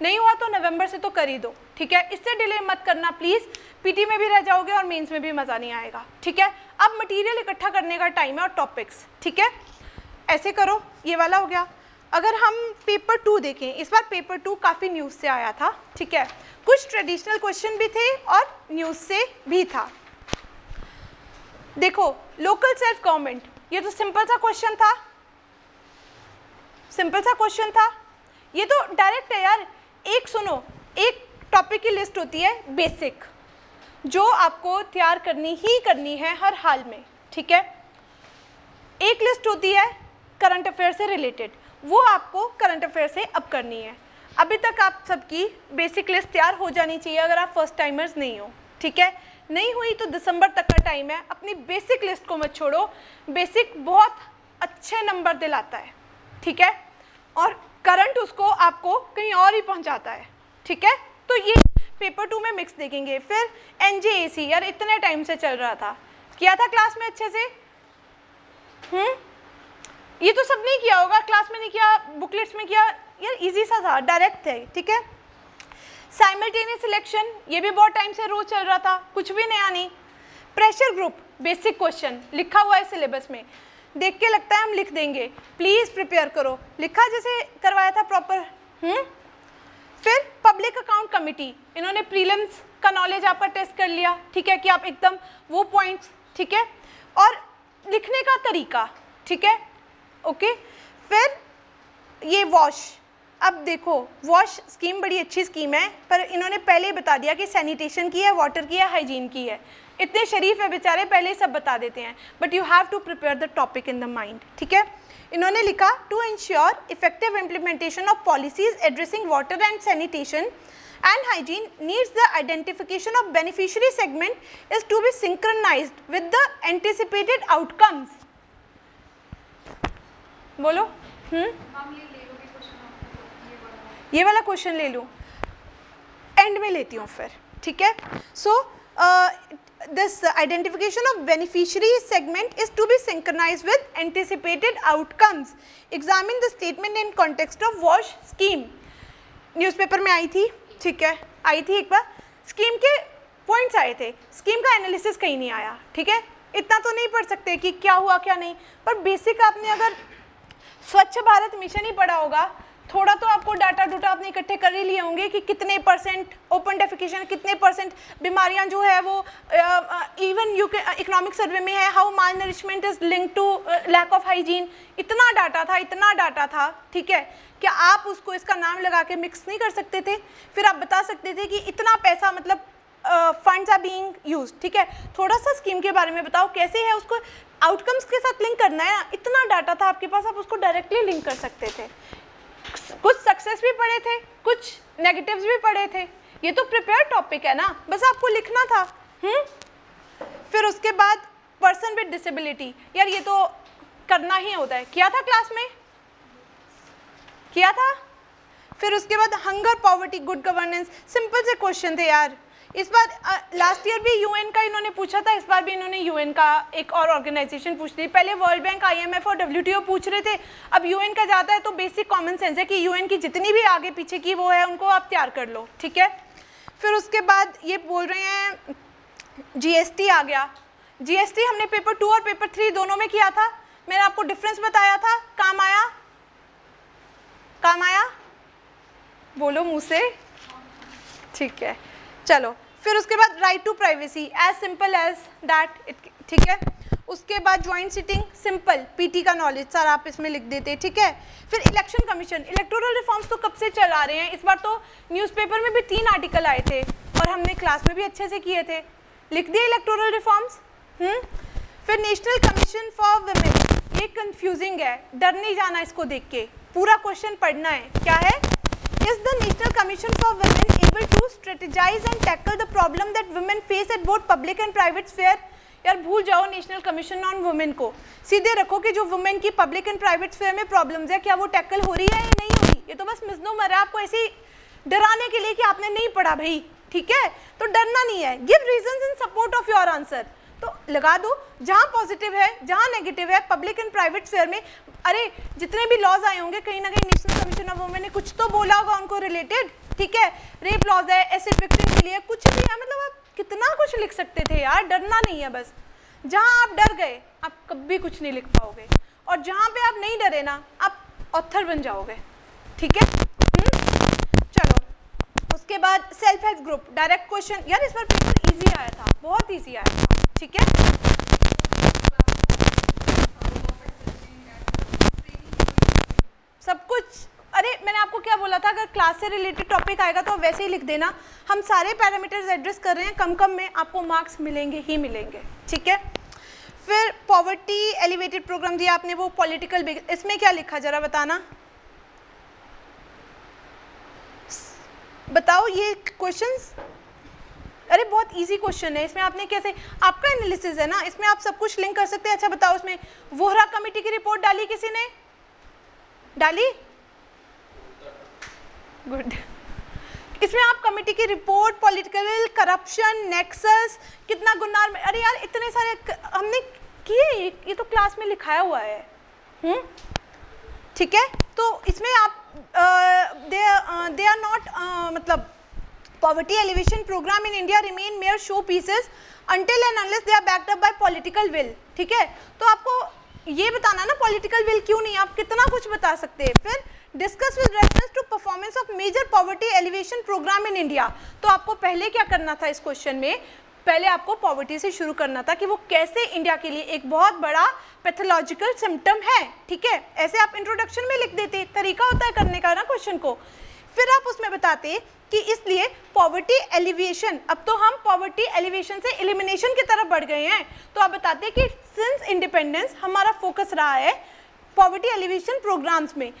नहीं हुआ तो नवंबर से तो कर ही दो, ठीक है? इससे डिले मत करना प्लीज़ पीटी में भी रह जाओगे और मेंस में भी मज़ा नहीं आएगा, ठीक है? अब मटेरियल इकट्ठा करने का टाइम है और टॉपिक्स ठीक है? ऐसे करो, ये वाला हो गया। अगर हम पेपर टू देखें, इस बार पेपर टू काफ़ी न्यूज़ से आया था, ठीक है? कुछ ट्रेडिशनल क्वेश्चन भी थे और न्यूज़ से भी था। देखो लोकल सेल्फ गवर्नमेंट ये तो सिंपल सा क्वेश्चन था। सिंपल सा क्वेश्चन था। ये तो डायरेक्ट है यार एक सुनो, एक टॉपिक की लिस्ट होती है बेसिक जो आपको तैयार करनी ही करनी है हर हाल में, ठीक है? एक लिस्ट होती है करंट अफेयर से रिलेटेड वो आपको करंट अफेयर से अब करनी है। अभी तक आप सबकी बेसिक लिस्ट तैयार हो जानी चाहिए अगर आप फ़र्स्ट टाइमर्स नहीं हो, ठीक है? नहीं हुई तो दिसंबर तक का टाइम है, अपनी बेसिक लिस्ट को मत छोड़ो। बेसिक बहुत अच्छे नंबर दिलाता है, ठीक है? और करंट उसको आपको कहीं और ही पहुंचाता है, ठीक है? तो ये पेपर टू में मिक्स देखेंगे। फिर एन यार इतने टाइम से चल रहा था। किया था क्लास में अच्छे से? हम्म? ये तो सब नहीं किया होगा। क्लास में नहीं किया बुकलेट्स में किया। यार इजी सा था डायरेक्ट थे, ठीक है? साइमल्टेनियस सिलेक्शन ये भी बहुत टाइम से रोज चल रहा था, कुछ भी नया नहीं। प्रेशर ग्रुप बेसिक क्वेश्चन लिखा हुआ है सिलेबस में। देख के लगता है हम लिख देंगे। प्लीज़ प्रिपेयर करो। लिखा जैसे करवाया था प्रॉपर हम्म? फिर पब्लिक अकाउंट कमिटी इन्होंने प्रीलिम्स का नॉलेज आपका टेस्ट कर लिया। ठीक है कि आप एकदम वो पॉइंट्स ठीक है? और लिखने का तरीका, ठीक है? ओके फिर ये वॉश अब देखो वॉश स्कीम बड़ी अच्छी स्कीम है, पर इन्होंने पहले ही बता दिया कि सैनिटेशन की है वाटर की है हाइजीन की है। इतने शरीफ है बेचारे, पहले ही सब बता देते हैं। But you have to prepare the topic in the mind ठीक है? इन्होंने लिखा to ensure effective implementation of policies addressing water and sanitation and hygiene needs, the identification of beneficiary segment is to be synchronized with the anticipated outcomes. बोलो। हम्म? ये वाला question ले लूँ। And में लेती हूँ फिर, ठीक है? So this identification of beneficiary segment is to be synchronise with anticipated outcomes examine the statement in context of wash scheme newspaper में आई थी, ठीक है, आई थी एक बार। स्कीम के पॉइंट्स आए थे। स्कीम का एनालिसिस कहीं नहीं आया, ठीक है? इतना तो नहीं पढ़ सकते कि क्या हुआ, क्या नहीं। पर बेसिक आपने अगर स्वच्छ भारत मिशन ही पढ़ा होगा थोड़ा तो आपको डाटा डूटा आपने इकट्ठे कर ही लिए होंगे कि कितने परसेंट ओपन डेफिकेशन कितने परसेंट बीमारियाँ जो है वो इवन यू के इकोनॉमिक सर्वे में है how malnourishment is link to lack of hygiene इतना डाटा था, इतना डाटा था, ठीक है क्या आप उसको, इसका नाम लगा के मिक्स नहीं कर सकते थे। फिर आप बता सकते थे कि इतना पैसा मतलब फंड्स आर बीइंग यूज़ ठीक है। थोड़ा सा स्कीम के बारे में बताओ, कैसे है उसको आउटकम्स के साथ लिंक करना है? इतना डाटा था आपके पास, आप उसको डायरेक्टली लिंक कर सकते थे। कुछ सक्सेस भी पढ़े थे, कुछ नेगेटिव्स भी पढ़े थे। ये तो प्रिपेयर टॉपिक है ना, बस आपको लिखना था। हम्म? फिर उसके बाद पर्सन विद डिसेबिलिटी यार, ये तो करना ही होता है। किया था क्लास में? किया था? फिर उसके बाद hunger poverty good governance simple से क्वेश्चन थे यार। इस बार लास्ट ईयर भी यूएन का इन्होंने पूछा था, इस बार भी इन्होंने यूएन का एक और ऑर्गेनाइजेशन पूछ ली। पहले वर्ल्ड बैंक आईएमएफ और डब्ल्यूटीओ पूछ रहे थे, अब यूएन का जाता है तो बेसिक कॉमन सेंस है कि यूएन की जितनी भी आगे पीछे की वो है, उनको आप तैयार कर लो, ठीक है? फिर उसके बाद ये बोल रहे हैं जीएसटी आ गया। जीएसटी हमने पेपर टू और पेपर थ्री दोनों में किया था। मैंने आपको डिफरेंस बताया था। काम आया? काम आया? बोलो मुँह से। ठीक है। चलो, फिर उसके बाद right to privacy as simple as that ठीक है? उसके बाद ज्वाइंट सिटिंग सिंपल पीटी का नॉलेज सर आप इसमें लिख देते, ठीक है? फिर इलेक्शन कमीशन इलेक्टोरल रिफॉर्म्स तो कब से चला रहे हैं? इस बार तो न्यूज़पेपर में भी तीन आर्टिकल आए थे, और हमने क्लास में भी अच्छे से किए थे। लिख दिए इलेक्टोरल रिफॉर्म्स हम्म? फिर नेशनल कमीशन फॉर वुमेन ये कंफ्यूजिंग है, डर नहीं जाना इसको देख के। पूरा क्वेश्चन पढ़ना है, क्या है? Is the National Commission for Women able to strategize and tackle the problem that women face at both public and private sphere? यार, भूल जाओ नेशनल कमीशन ऑन वुमेन को। सीधे रखो कि जो वुमेन की पब्लिक एंड प्राइवेट स्फेयर में प्रॉब्लम्स है, क्या वो टैकल हो रही है या नहीं हो रही? ये तो बस मिजनो मर है, आपको ऐसे डराने के लिए कि आपने नहीं पढ़ा भाई, ठीक है? तो डरना नहीं है। Give reason in support of your answer तो लगा दो, जहाँ पॉजिटिव है, जहाँ नेगेटिव है पब्लिक एंड प्राइवेट शेयर में। अरे, जितने भी लॉज आए होंगे, कहीं ना कहीं नेशनल कमीशन ऑफ़ वुमेन ने कुछ तो बोला होगा उनको रिलेटेड ठीक है? रेप लॉज है एसिड विक्टिम के लिए कुछ भी है मतलब आप कितना कुछ लिख सकते थे यार, डरना नहीं है बस। जहाँ आप डर गए, आप कभी कुछ नहीं लिख पाओगे। और जहाँ पे आप नहीं डरे ना, आप ऑथर बन जाओगे, ठीक है? हम्म? चलो, उसके बाद self help group direct question यार, इस बार पेपर इजी आया था, बहुत इजी आया था। ठीक है? सब कुछ, अरे मैंने आपको क्या बोला था, अगर क्लास से रिलेटेड टॉपिक आएगा तो वैसे ही लिख देना। हम सारे पैरामीटर्स एड्रेस कर रहे हैं, कम कम में आपको मार्क्स मिलेंगे, ही मिलेंगे, ठीक है? फिर पॉवर्टी एलिवेटेड प्रोग्राम दिया आपने, वो पॉलिटिकल इसमें क्या लिखा, जरा बताना। बताओ ये क्वेश्चंस अरे बहुत इजी क्वेश्चन है। इसमें आपने कैसे आपका एनालिसिस है ना इसमें आप सब कुछ लिंक कर सकते हैं। अच्छा बताओ उसमें। वोहरा कमेटी की रिपोर्ट डाली किसी ने? डाली? गुड इसमें आप कमेटी की रिपोर्ट पॉलिटिकल करप्शन नेक्सस कितना गुनार में अरे यार इतने सारे हमने किए। ये, तो क्लास में लिखाया हुआ है। हम्म? ठीक है? तो इसमें आप दे दे आर नॉट मतलब poverty elevation program in India remain mere show pieces until and unless they are backed up by political will. ठीक है? तो आपको ये बताना ना, political will क्यों नहीं? आप कितना कुछ बता सकते हैं? फिर discuss with reference to performance of major poverty alleviation programme in India तो आपको पहले क्या करना था इस क्वेश्चन में? पहले आपको पॉवर्टी से शुरू करना था कि वो कैसे इंडिया के लिए एक बहुत बड़ा पैथोलॉजिकल सिम्टम है। ठीक है? ऐसे आप इंट्रोडक्शन में लिख देते, तरीका होता है करने का ना क्वेश्चन को। फिर आप उसमें बताते कि इसलिए पॉवर्टी एलिवेशन अब तो हम पॉवर्टी एलिवेशन से एलिमिनेशन की तरफ़ बढ़ गए हैं। तो आप बताते हैं कि सिंस इंडिपेंडेंस हमारा फोकस रहा है पॉवर्टी एलिवेशन प्रोग्राम्स में।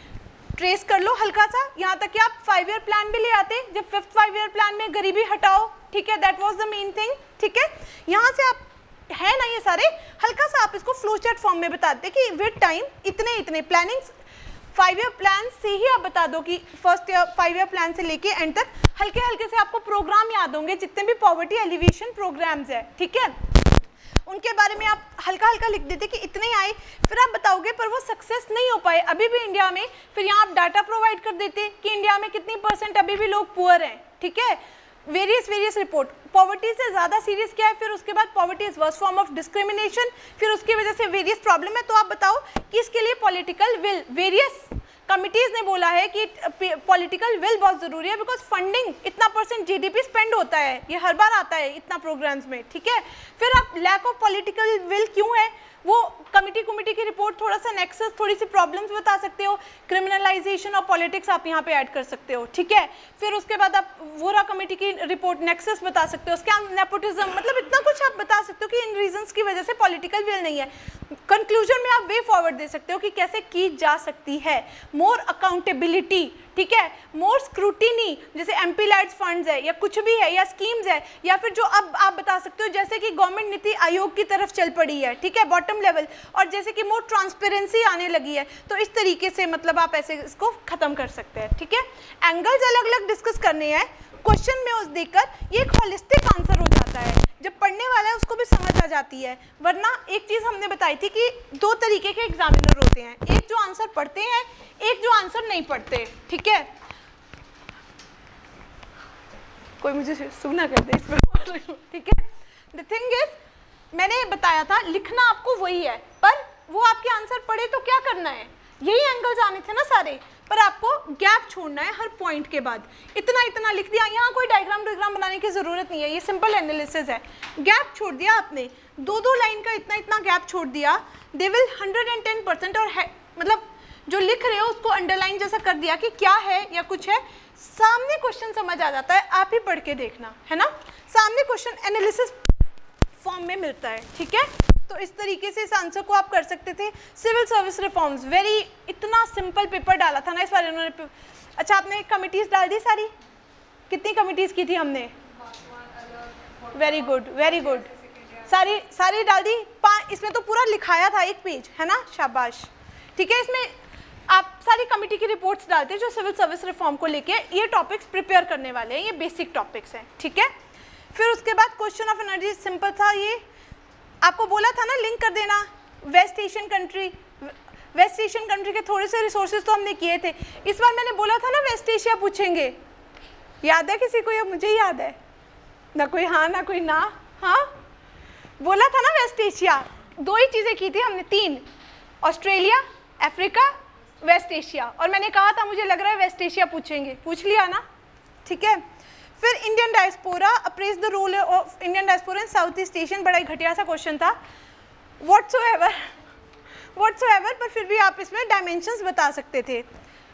ट्रेस कर लो हल्का सा, यहाँ तक कि आप फाइव ईयर प्लान भी ले आते जब फिफ्थ फाइव ईयर प्लान में गरीबी हटाओ, ठीक है? That was the main thing ठीक है? यहाँ से आप, है ना ये सारे? हल्का सा आप इसको फ्लो फॉर्म में बताते कि विद टाइम इतने इतने प्लानिंग फाइव ईयर प्लान से ही आप बता दो कि first year five year plan से लेके एंड तक हल्के हल्के से आपको प्रोग्राम याद होंगे, जितने भी पॉवर्टी एलिवेशन प्रोग्राम्स है, ठीक है? उनके बारे में आप हल्का हल्का लिख देते कि इतने आए, फिर आप बताओगे, पर वो सक्सेस नहीं हो पाए। अभी भी इंडिया में, फिर यहाँ आप डाटा प्रोवाइड कर देते कि इंडिया में कितनी परसेंट अभी भी लोग पुअर हैं, ठीक है? वेरियस वेरियस रिपोर्ट पॉवर्टी से ज़्यादा सीरियस क्या है? फिर उसके बाद poverty is worse form of discrimination फिर उसकी वजह से वेरियस प्रॉब्लम है। तो आप बताओ कि इसके लिए पॉलिटिकल विल वेरियस कमिटीज़ ने बोला है कि पॉलिटिकल विल बहुत ज़रूरी है बिकॉज़ फंडिंग इतना परसेंट जीडीपी स्पेंड होता है। ये हर बार आता है इतना प्रोग्राम्स में, ठीक है? फिर आप लैक ऑफ़ पॉलिटिकल विल क्यों है? वो कमिटी कमिटी की रिपोर्ट, थोड़ा सा नेक्सस थोड़ी सी प्रॉब्लम्स बता सकते हो। क्रिमिनलाइजेशन और पॉलिटिक्स आप यहाँ पे ऐड कर सकते हो, ठीक है? फिर उसके बाद आप वोरा कमेटी की रिपोर्ट नेक्सस बता सकते हो। उसके नेपोटिज्म मतलब इतना कुछ आप बता सकते हो कि इन रीजंस की वजह से पॉलिटिकल विल नहीं है। कंक्लूजन में आप वे फॉरवर्ड दे सकते हो कि कैसे की जा सकती है। मोर अकाउंटेबिलिटी ठीक है? मोर स्क्रूटिनी जैसे एम पी लाइट्स फंड्स है, या कुछ भी है, या स्कीम्स है, या फिर जो अब आप बता सकते हो, जैसे कि गवर्नमेंट नीति आयोग की तरफ़ चल पड़ी है, ठीक है? बॉटम लेवल और जैसे कि मोर ट्रांसपेरेंसी आने लगी है तो इस तरीके से मतलब आप ऐसे इसको ख़त्म कर सकते हैं, ठीक है? एंगल्स अलग अलग डिस्कस करने हैं। क्वेश्चन में उस देखकर ये एक होलिस्टिक आंसर हो जाता है। जब पढ़ने वाला है, उसको भी समझ आ जाती है। वरना एक चीज़ हमने बताई थी कि दो तरीके के एग्जामिनर होते हैं। एक जो आंसर पढ़ते हैं, एक जो आंसर नहीं पढ़ते, ठीक है? कोई मुझे सुना कर दे इसमें ठीक है? द थिंग इज़ मैंने बताया था, लिखना आपको वही है। पर वो आपके आंसर पढ़े तो क्या करना है? यही एंगल्स आने थे ना सारे। पर आपको गैप छोड़ना है हर पॉइंट के बाद। इतना इतना लिख दिया, यहाँ कोई डायग्राम डायग्राम बनाने की ज़रूरत नहीं है, ये सिंपल एनालिसिस है। गैप छोड़ दिया आपने। दो दो लाइन का इतना इतना गैप छोड़ दिया they will hundred and ten percent और है मतलब जो लिख रहे हो उसको अंडरलाइन जैसा कर दिया कि क्या है या कुछ है, सामने क्वेश्चन समझ आ जाता है, आप ही पढ़ के देखना, है ना? सामने क्वेश्चन एनालिसिस फॉर्म में मिलता है, ठीक है? तो इस तरीके से इस आंसर को आप कर सकते थे। सिविल सर्विस रिफॉर्म्स वेरी इतना सिंपल पेपर डाला था ना इस बार इन्होंने अच्छा आपने कमिटीज़ डाल दी सारी? कितनी कमिटीज़ की थी हमने? वेरी गुड वेरी गुड सारी सारी डाल दी? इसमें तो पूरा लिखाया था एक पेज है ना? शाबाश। ठीक है, इसमें आप सारी कमेटी की रिपोर्ट्स डालते हैं जो सिविल सर्विस रिफॉर्म को लेके। ये टॉपिक्स प्रिपेयर करने वाले हैं, ये बेसिक टॉपिक्स हैं, ठीक है? फिर उसके बाद क्वेश्चन ऑफ़ एनर्जी सिंपल था ये। आपको बोला था ना लिंक कर देना। West Asian country West Asian country के थोड़े से रिसोर्सेज तो हमने किए थे। इस बार मैंने बोला था ना वेस्ट एशिया पूछेंगे। याद है किसी को या मुझे याद है? ना कोई हाँ ना कोई ना। हाँ? बोला था ना वेस्ट एशिया दो ही चीज़ें की थी हमने, तीन। ऑस्ट्रेलिया अफ्रीका वेस्ट एशिया और मैंने कहा था, मुझे लग रहा है वेस्ट एशिया पूछेंगे। पूछ लिया ना? ठीक है? फिर Indian diaspora appraise the rule of Indian diaspora in South East Asian बड़ा ही घटिया सा क्वेश्चन था। वॉट्स एवर वॉट्स एवर पर फिर भी आप इसमें डायमेंशंस बता सकते थे।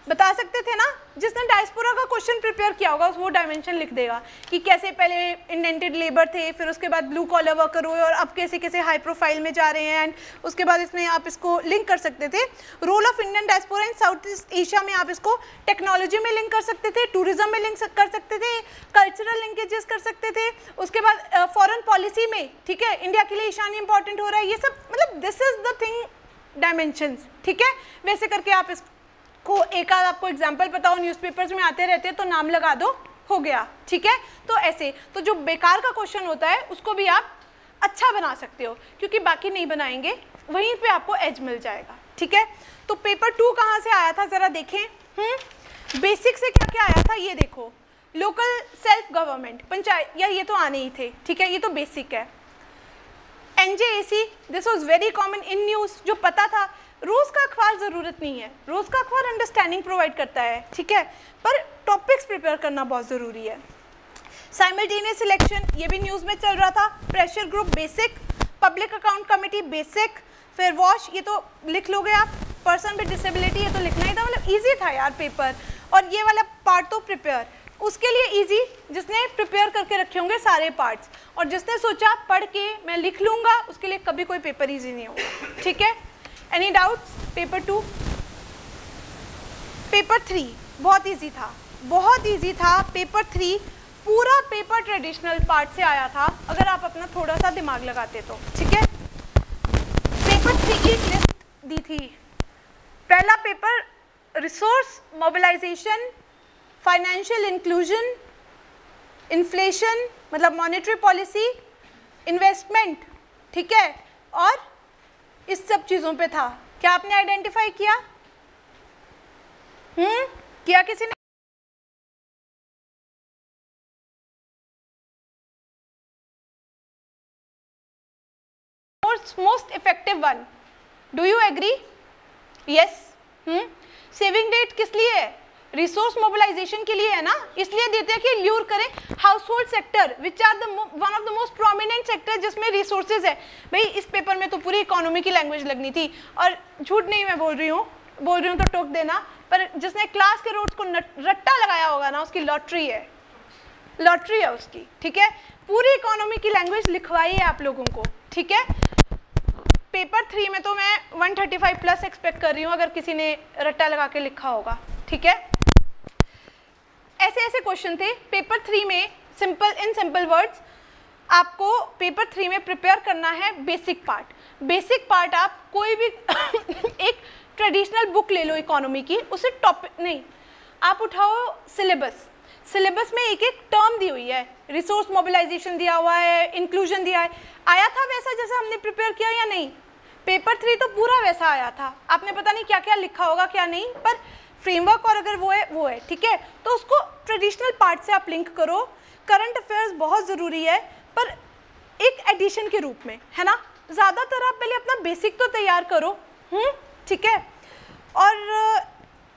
बता सकते थे ना? जिसने डायस्पोरा का क्वेश्चन प्रिपेयर किया होगा, वो डायमेंशन लिख देगा कि कैसे पहले इंडेंटेड लेबर थे, फिर उसके बाद ब्लू कॉलर वर्कर हुए और अब कैसे कैसे हाई प्रोफ़ाइल में जा रहे हैं एंड उसके बाद इसमें आप इसको लिंक कर सकते थे। Role of Indian diaspora in South East Asia में आप इसको टेक्नोलॉजी में लिंक कर सकते थे टूरिज़्म में लिंक कर सकते थे कल्चरल लिंकेजेस कर सकते थे। उसके बाद फॉरन पॉलिसी में, ठीक है? इंडिया के लिए ईशानी इंपॉर्टेंट हो रहा है, ये सब मतलब this is the thing dimensions ठीक है? वैसे करके आप इस को एक आध आपको एग्ज़ाम्पल बताओ न्यूज़पेपर्स में आते रहते हैं तो नाम लगा दो, हो गया, ठीक है? तो ऐसे तो जो बेकार का क्वेश्चन होता है, उसको भी आप अच्छा बना सकते हो, क्योंकि बाकी नहीं बनाएँगे, वहीं पे आपको एज मिल जाएगा, ठीक है? तो पेपर टू कहाँ से आया था, ज़रा देखें हम्म? बेसिक से क्या क्या आया था, ये देखो लोकल सेल्फ गवर्नमेंट पंचायत, या ये तो आने ही थे, ठीक है? ये तो बेसिक है। N J A C this was very common in news जो पता था रोज़ का अखबार ज़रूरत नहीं है। रोज़ का अखबार अंडरस्टैंडिंग प्रोवाइड करता है, ठीक है? पर टॉपिक्स प्रिपेयर करना बहुत ज़रूरी है। साइमल्टेनियस सिलेक्शन ये भी न्यूज़ में चल रहा था। Pressure group basic public account committee basic फिर वॉश ये तो लिख लोगे आप। पर्सन विद डिसेबिलिटी ये तो लिखना ही था मतलब ईजी था यार पेपर और ये वाला पार्ट तो प्रिपेयर उसके लिए इजी जिसने प्रिपेयर करके रखे होंगे सारे पार्ट्स और जिसने सोचा, पढ़ के मैं लिख लूँगा, उसके लिए कभी कोई पेपर इजी नहीं होगा, ठीक है? Any doubts paper two paper three बहुत इजी था. बहुत इजी था. पेपर थ्री पूरा पेपर ट्रेडिशनल पार्ट से आया था. अगर आप अपना थोड़ा सा दिमाग लगाते तो. ठीक है? पेपर थ्री की लिस्ट दी थी. पहला paper resource mobilisation financial inclusion inflation मतलब मॉनेटरी पॉलिसी इन्वेस्टमेंट ठीक है? और इस सब चीज़ों पे था। क्या आपने आइडेंटिफाई किया? हम्म? किया किसी ने? Most effective one do you agree yes hmm? Saving debt किस लिए है? रिसोर्स मोबिलाइजेशन के लिए है ना? इसलिए देते हैं कि ल्यूर करें। Household sector which are the one of the most prominent sector जिसमें रिसोर्सेज है। भाई, इस पेपर में तो पूरी इकोनॉमी की लैंग्वेज लगनी थी। और झूठ नहीं मैं बोल रही हूँ। बोल रही हूँ तो टोक देना। पर जिसने क्लास के रोड्स को रट्टा लगाया होगा ना, उसकी लॉटरी है। लॉटरी है उसकी, ठीक है? पूरी इकोनॉमी की लैंग्वेज लिखवाई है आप लोगों को, ठीक है? पेपर थ्री में तो मैं 135 प्लस एक्सपेक्ट कर रही हूँ, अगर किसी ने रट्टा लगा के लिखा होगा, ठीक है? ऐसे ऐसे क्वेश्चन थे पेपर थ्री में सिंपल इन सिंपल वर्ड्स आपको पेपर थ्री में प्रिपेयर करना है बेसिक पार्ट बेसिक पार्ट आप कोई भी *coughs* एक ट्रेडिशनल बुक ले लो इकोनॉमी की, उसे टॉपिक नहीं. आप उठाओ सिलेबस सिलेबस में एक एक टर्म दी हुई है. रिसोर्स मोबिलाइजेशन दिया हुआ है इंक्लूजन दिया है. आया था वैसा जैसा हमने प्रिपेयर किया या नहीं? पेपर थ्री तो पूरा वैसा आया था. आपने पता नहीं क्या क्या लिखा होगा, क्या नहीं, पर फ्रेमवर्क और अगर वो है वो है, ठीक है? तो उसको ट्रेडिशनल पार्ट से आप लिंक करो। करंट अफेयर्स बहुत ज़रूरी है, पर एक एडिशन के रूप में, है ना? ज़्यादातर आप पहले अपना बेसिक तो तैयार करो हम्म ठीक है? और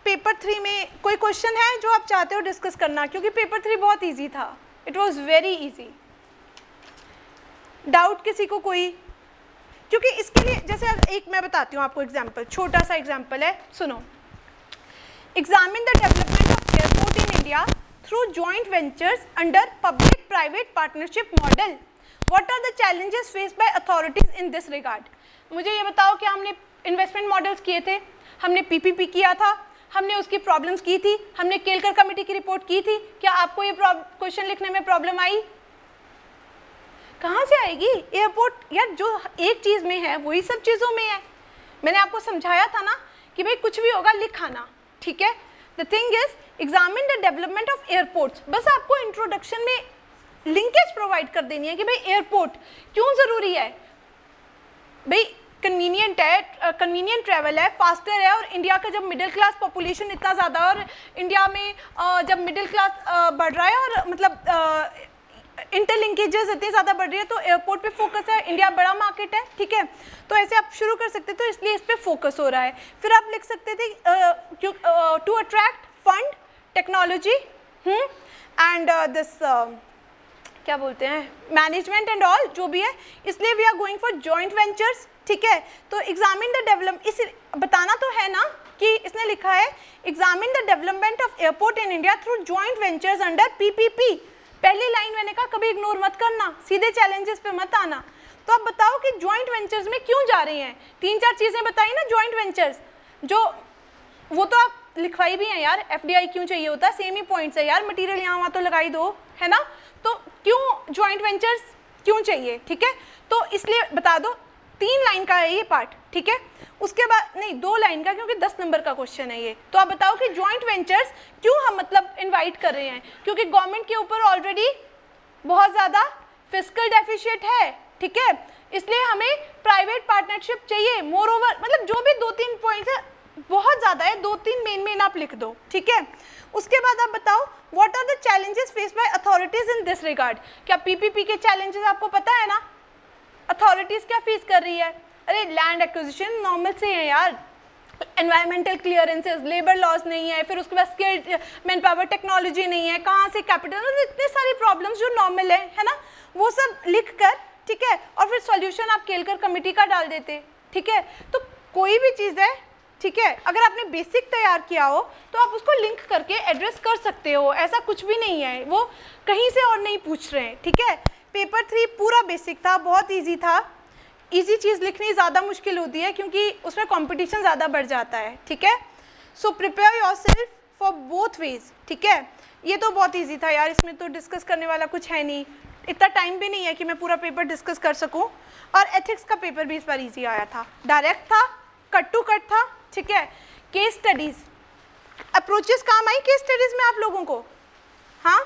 पेपर थ्री में कोई क्वेश्चन है जो आप चाहते हो डिस्कस करना? क्योंकि पेपर थ्री बहुत ईजी था। It was very easy doubt किसी को कोई? क्योंकि इसके लिए, जैसे एक मैं बताती हूँ आपको एग्ज़ाम्पल छोटा सा एग्ज़ाम्पल है, सुनो। Examine the development of airport in India through joint ventures under public-private partnership model. What are the challenges faced by authorities in this regard? मुझे ये बताओ कि हमने इन्वेस्टमेंट मॉडल्स किए थे हमने पीपीपी किया था हमने उसकी प्रॉब्लम्स की थी हमने केलकर कमेटी की रिपोर्ट की थी क्या आपको ये क्वेश्चन लिखने में प्रॉब्लम आई कहाँ से आएगी एयरपोर्ट यार जो एक चीज़ में है वही सब चीज़ों में है मैंने आपको समझाया था ना कि भाई कुछ भी होगा लिखाना ठीक है? The thing is examine the development of airports बस आपको इंट्रोडक्शन में लिंकेज प्रोवाइड कर देनी है कि भाई एयरपोर्ट क्यों ज़रूरी है? भाई कन्वीनियंट है कन्वीनियंट ट्रैवल है फास्टर है और इंडिया का जब मिडिल क्लास पॉपुलेशन इतना ज़्यादा और इंडिया में uh, जब मिडिल क्लास uh, बढ़ रहा है और मतलब इंटरलिंकेजेस इतनी ज़्यादा बढ़ रही है तो एयरपोर्ट पे फोकस है इंडिया बड़ा मार्केट है, ठीक है? तो ऐसे आप शुरू कर सकते तो इसलिए इस पर फोकस हो रहा है। फिर आप लिख सकते थे to attract fund technology and this क्या बोलते हैं मैनेजमेंट एंड ऑल जो भी है, इसलिए we are going for joint ventures ठीक है? तो एग्जामिन द डेवलप इस, बताना तो है ना कि इसने लिखा है examine the development of airport in India through joint ventures under PPP पहली लाइन मैंने कहा, कभी इग्नोर मत करना, सीधे चैलेंजेस पे मत आना। तो आप बताओ कि जॉइंट वेंचर्स में क्यों जा रहे हैं? तीन चार चीज़ें बताई ना जॉइंट वेंचर्स जो वो तो आप लिखवाई भी हैं यार एफडीआई क्यों चाहिए होता? है सेम ही पॉइंट्स है यार मटीरियल यहाँ वहाँ तो लगाई दो, है ना? तो क्यों ज्वाइंट वेंचर्स क्यों चाहिए, ठीक है? तो इसलिए बता दो, तीन लाइन का है ये पार्ट ठीक है? उसके बाद, नहीं, दो लाइन का, क्योंकि दस नंबर का क्वेश्चन है ये। तो आप बताओ कि जॉइंट वेंचर्स क्यों हम मतलब इनवाइट कर रहे हैं? क्योंकि गवर्नमेंट के ऊपर ऑलरेडी बहुत ज़्यादा फ़िज़िकल डेफिशिएट है, ठीक है? इसलिए हमें प्राइवेट पार्टनरशिप चाहिए। मोर ओवर मतलब जो भी दो तीन पॉइंट्स है, बहुत ज़्यादा है। दो तीन मेन मेन आप लिख दो, ठीक है? उसके बाद आप बताओ what are the challenges face by authorities in this regard क्या पीपीपी के चैलेंजेस आपको पता है ना? अथॉरिटीज़ क्या फेस कर रही है? अरे लैंड एक्विजिशन नॉर्मल से है यार। एनवायरमेंटल क्लियरेंसेज लेबर लॉज नहीं है, फिर उसके बाद स्किल मैन पावर टेक्नोलॉजी नहीं है, कहाँ से कैपिटल इतने सारी प्रॉब्लम्स जो नॉर्मल है है ना? वो सब लिख कर, ठीक है? और फिर सॉल्यूशन आप केलकर कमेटी का डाल देते, ठीक है? तो कोई भी चीज़ है, ठीक है? अगर आपने बेसिक तैयार किया हो तो आप उसको लिंक करके एड्रेस कर सकते हो। ऐसा कुछ भी नहीं है। वो कहीं से और नहीं पूछ रहे हैं, ठीक है? पेपर थ्री पूरा बेसिक था, बहुत ईजी था। ईजी चीज़ लिखनी ज़्यादा मुश्किल होती है क्योंकि उसमें कॉम्पिटिशन ज़्यादा बढ़ जाता है, ठीक है? So prepare your self for both ways ठीक है? ये तो बहुत ईजी था यार, इसमें तो डिस्कस करने वाला कुछ है नहीं। इतना टाइम भी नहीं है कि मैं पूरा पेपर डिस्कस कर सकूँ। और एथिक्स का पेपर भी इस बार ईजी आया था। डायरेक्ट था कट टू कट था, ठीक है? केस स्टडीज़ अप्रोचेस काम आई केस स्टडीज़ में आप लोगों को? हाँ?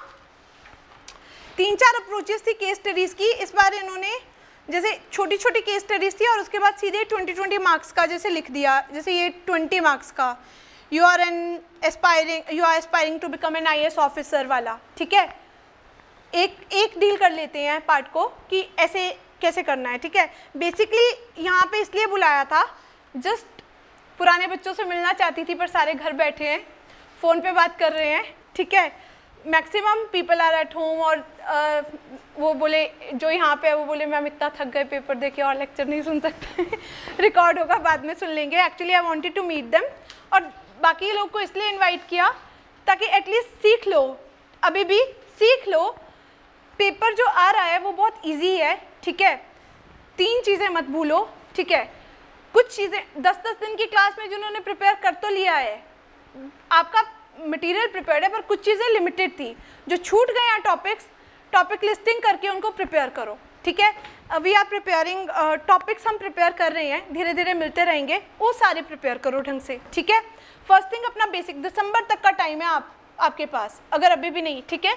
तीन चार अप्रोचेस थी केस स्टडीज़ की। इस बार इन्होंने जैसे छोटी छोटी केस स्टडीज़ थी और उसके बाद सीधे ट्वेंटी ट्वेंटी मार्क्स का जैसे लिख दिया, जैसे ये ट्वेंटी मार्क्स का। You are an aspiring you are aspiring to become an I officer वाला, ठीक है? एक एक डील कर लेते हैं पार्ट को कि ऐसे कैसे करना है, ठीक है? बेसिकली यहाँ पे इसलिए बुलाया था जस्ट पुराने बच्चों से मिलना चाहती थी पर सारे घर बैठे हैं फ़ोन पे बात कर रहे हैं, ठीक है? Maximum people are at home और आ, वो बोले जो यहाँ पे है वो बोले मैम इतना थक गए पेपर देखे और लेक्चर नहीं सुन सकते. *laughs* रिकॉर्ड होगा बाद में सुन लेंगे। Actually I wanted to meet them और बाकी लोग को इसलिए इन्वाइट किया ताकि एटलीस्ट सीख लो। अभी भी सीख लो। पेपर जो आ रहा है वो बहुत इजी है ठीक है? तीन चीज़ें मत भूलो ठीक है? कुछ चीज़ें दस दस दिन की क्लास में जिन्होंने प्रिपेयर कर तो लिया है आपका मटेरियल प्रिपेयर्ड है, पर कुछ चीज़ें लिमिटेड थी। जो छूट गए हैं टॉपिक्स टॉपिक लिस्टिंग करके उनको प्रिपेयर करो, ठीक है? वी आर प्रिपेयरिंग टॉपिक्स हम प्रिपेयर कर रहे हैं धीरे धीरे मिलते रहेंगे, वो सारे प्रिपेयर करो ढंग से, ठीक है? फ़र्स्ट थिंग अपना बेसिक दिसंबर तक का टाइम है आप, आपके पास, अगर अभी भी नहीं, ठीक है?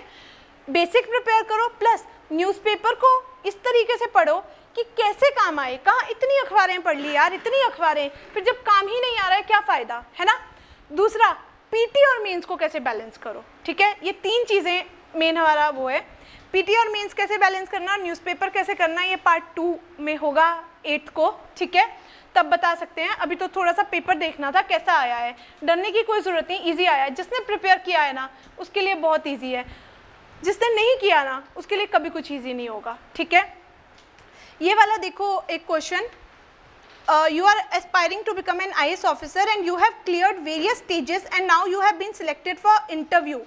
बेसिक प्रिपेयर करो प्लस न्यूज़पेपर को इस तरीके से पढ़ो कि कैसे काम आए, कहाँ इतनी अखबारें पढ़ ली यार, इतनी अखबारें, फिर जब काम ही नहीं आ रहा है, क्या फ़ायदा, है ना? दूसरा पीटी और मीन्स को कैसे बैलेंस करो? ठीक है? ये तीन चीज़ें मेन हमारा वो है। पीटी और मीन्स कैसे बैलेंस करना और न्यूज़पेपर कैसे करना, ये पार्ट टू में होगा एट्थ को। ठीक है? तब बता सकते हैं। अभी तो थोड़ा सा पेपर देखना था, कैसा आया है। डरने की कोई ज़रूरत नहीं ईजी आया है। जिसने प्रिपेयर किया है ना, उसके लिए बहुत ईजी है। जिसने नहीं किया ना, उसके लिए कभी कुछ ईजी नहीं होगा। ठीक है? ये वाला देखो एक question you are aspiring to become an I S officer and you have cleared various stages and now you have been selected for interview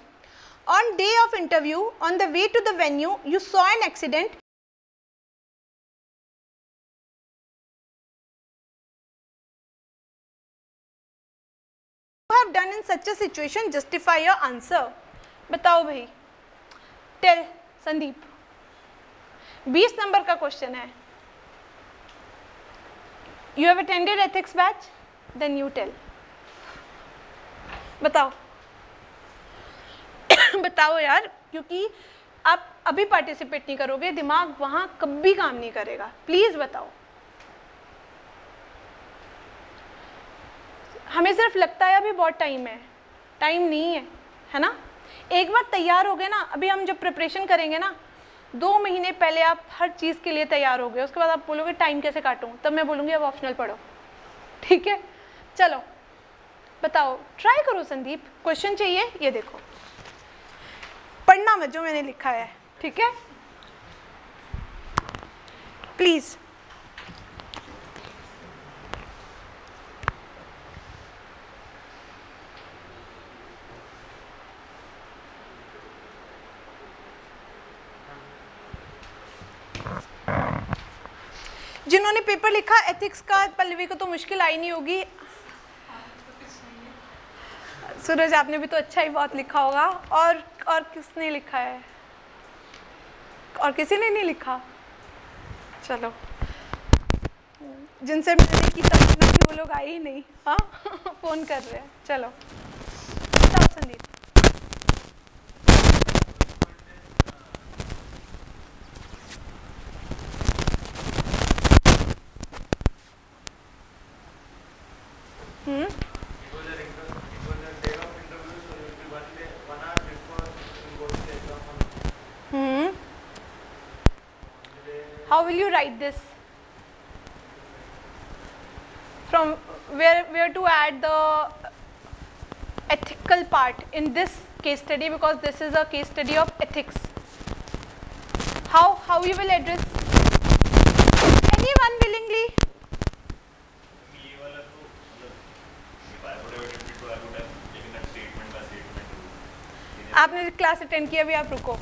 on day of interview on the way to the venue you saw an accident have done in such a situation justify your answer. बताओ भाई। Tell Sandeep 20 number का question है। You have attended ethics batch then you tell बताओ। *coughs* बताओ यार, क्योंकि आप अभी पार्टिसिपेट नहीं करोगे, दिमाग वहाँ कभी काम नहीं करेगा। प्लीज़ बताओ। हमें सिर्फ़ लगता है अभी बहुत टाइम है। टाइम नहीं है है ना? एक बार तैयार हो गए ना, अभी हम जब प्रिपरेशन करेंगे ना दो महीने पहले आप हर चीज़ के लिए तैयार हो गए, उसके बाद आप बोलोगे टाइम कैसे काटूँ? तब मैं बोलूँगी, अब ऑप्शनल पढ़ो। ठीक है? चलो, बताओ ट्राई करो संदीप। क्वेश्चन चाहिए? ये देखो। पढ़ना मत, जो मैंने लिखा है। ठीक है? प्लीज़ जिन्होंने पेपर लिखा एथिक्स का, पल्लवी को तो मुश्किल आई नहीं होगी। सूरज, आपने भी तो अच्छा ही बहुत लिखा होगा। और और किसने लिखा है? और किसी ने नहीं लिखा? चलो। जिनसे मैंने की थी वो लोग आए ही नहीं। हाँ *laughs* फ़ोन कर रहे हैं। चलो, Sandeep. Today, how will you write this from where where to add the ethical part in this case study because this is a case study of ethics how how you will address anyone willingly ये वाला तो मतलब if I would have attempted to I would have taken that statement by statement to आपने class attend किया अभी आप रुको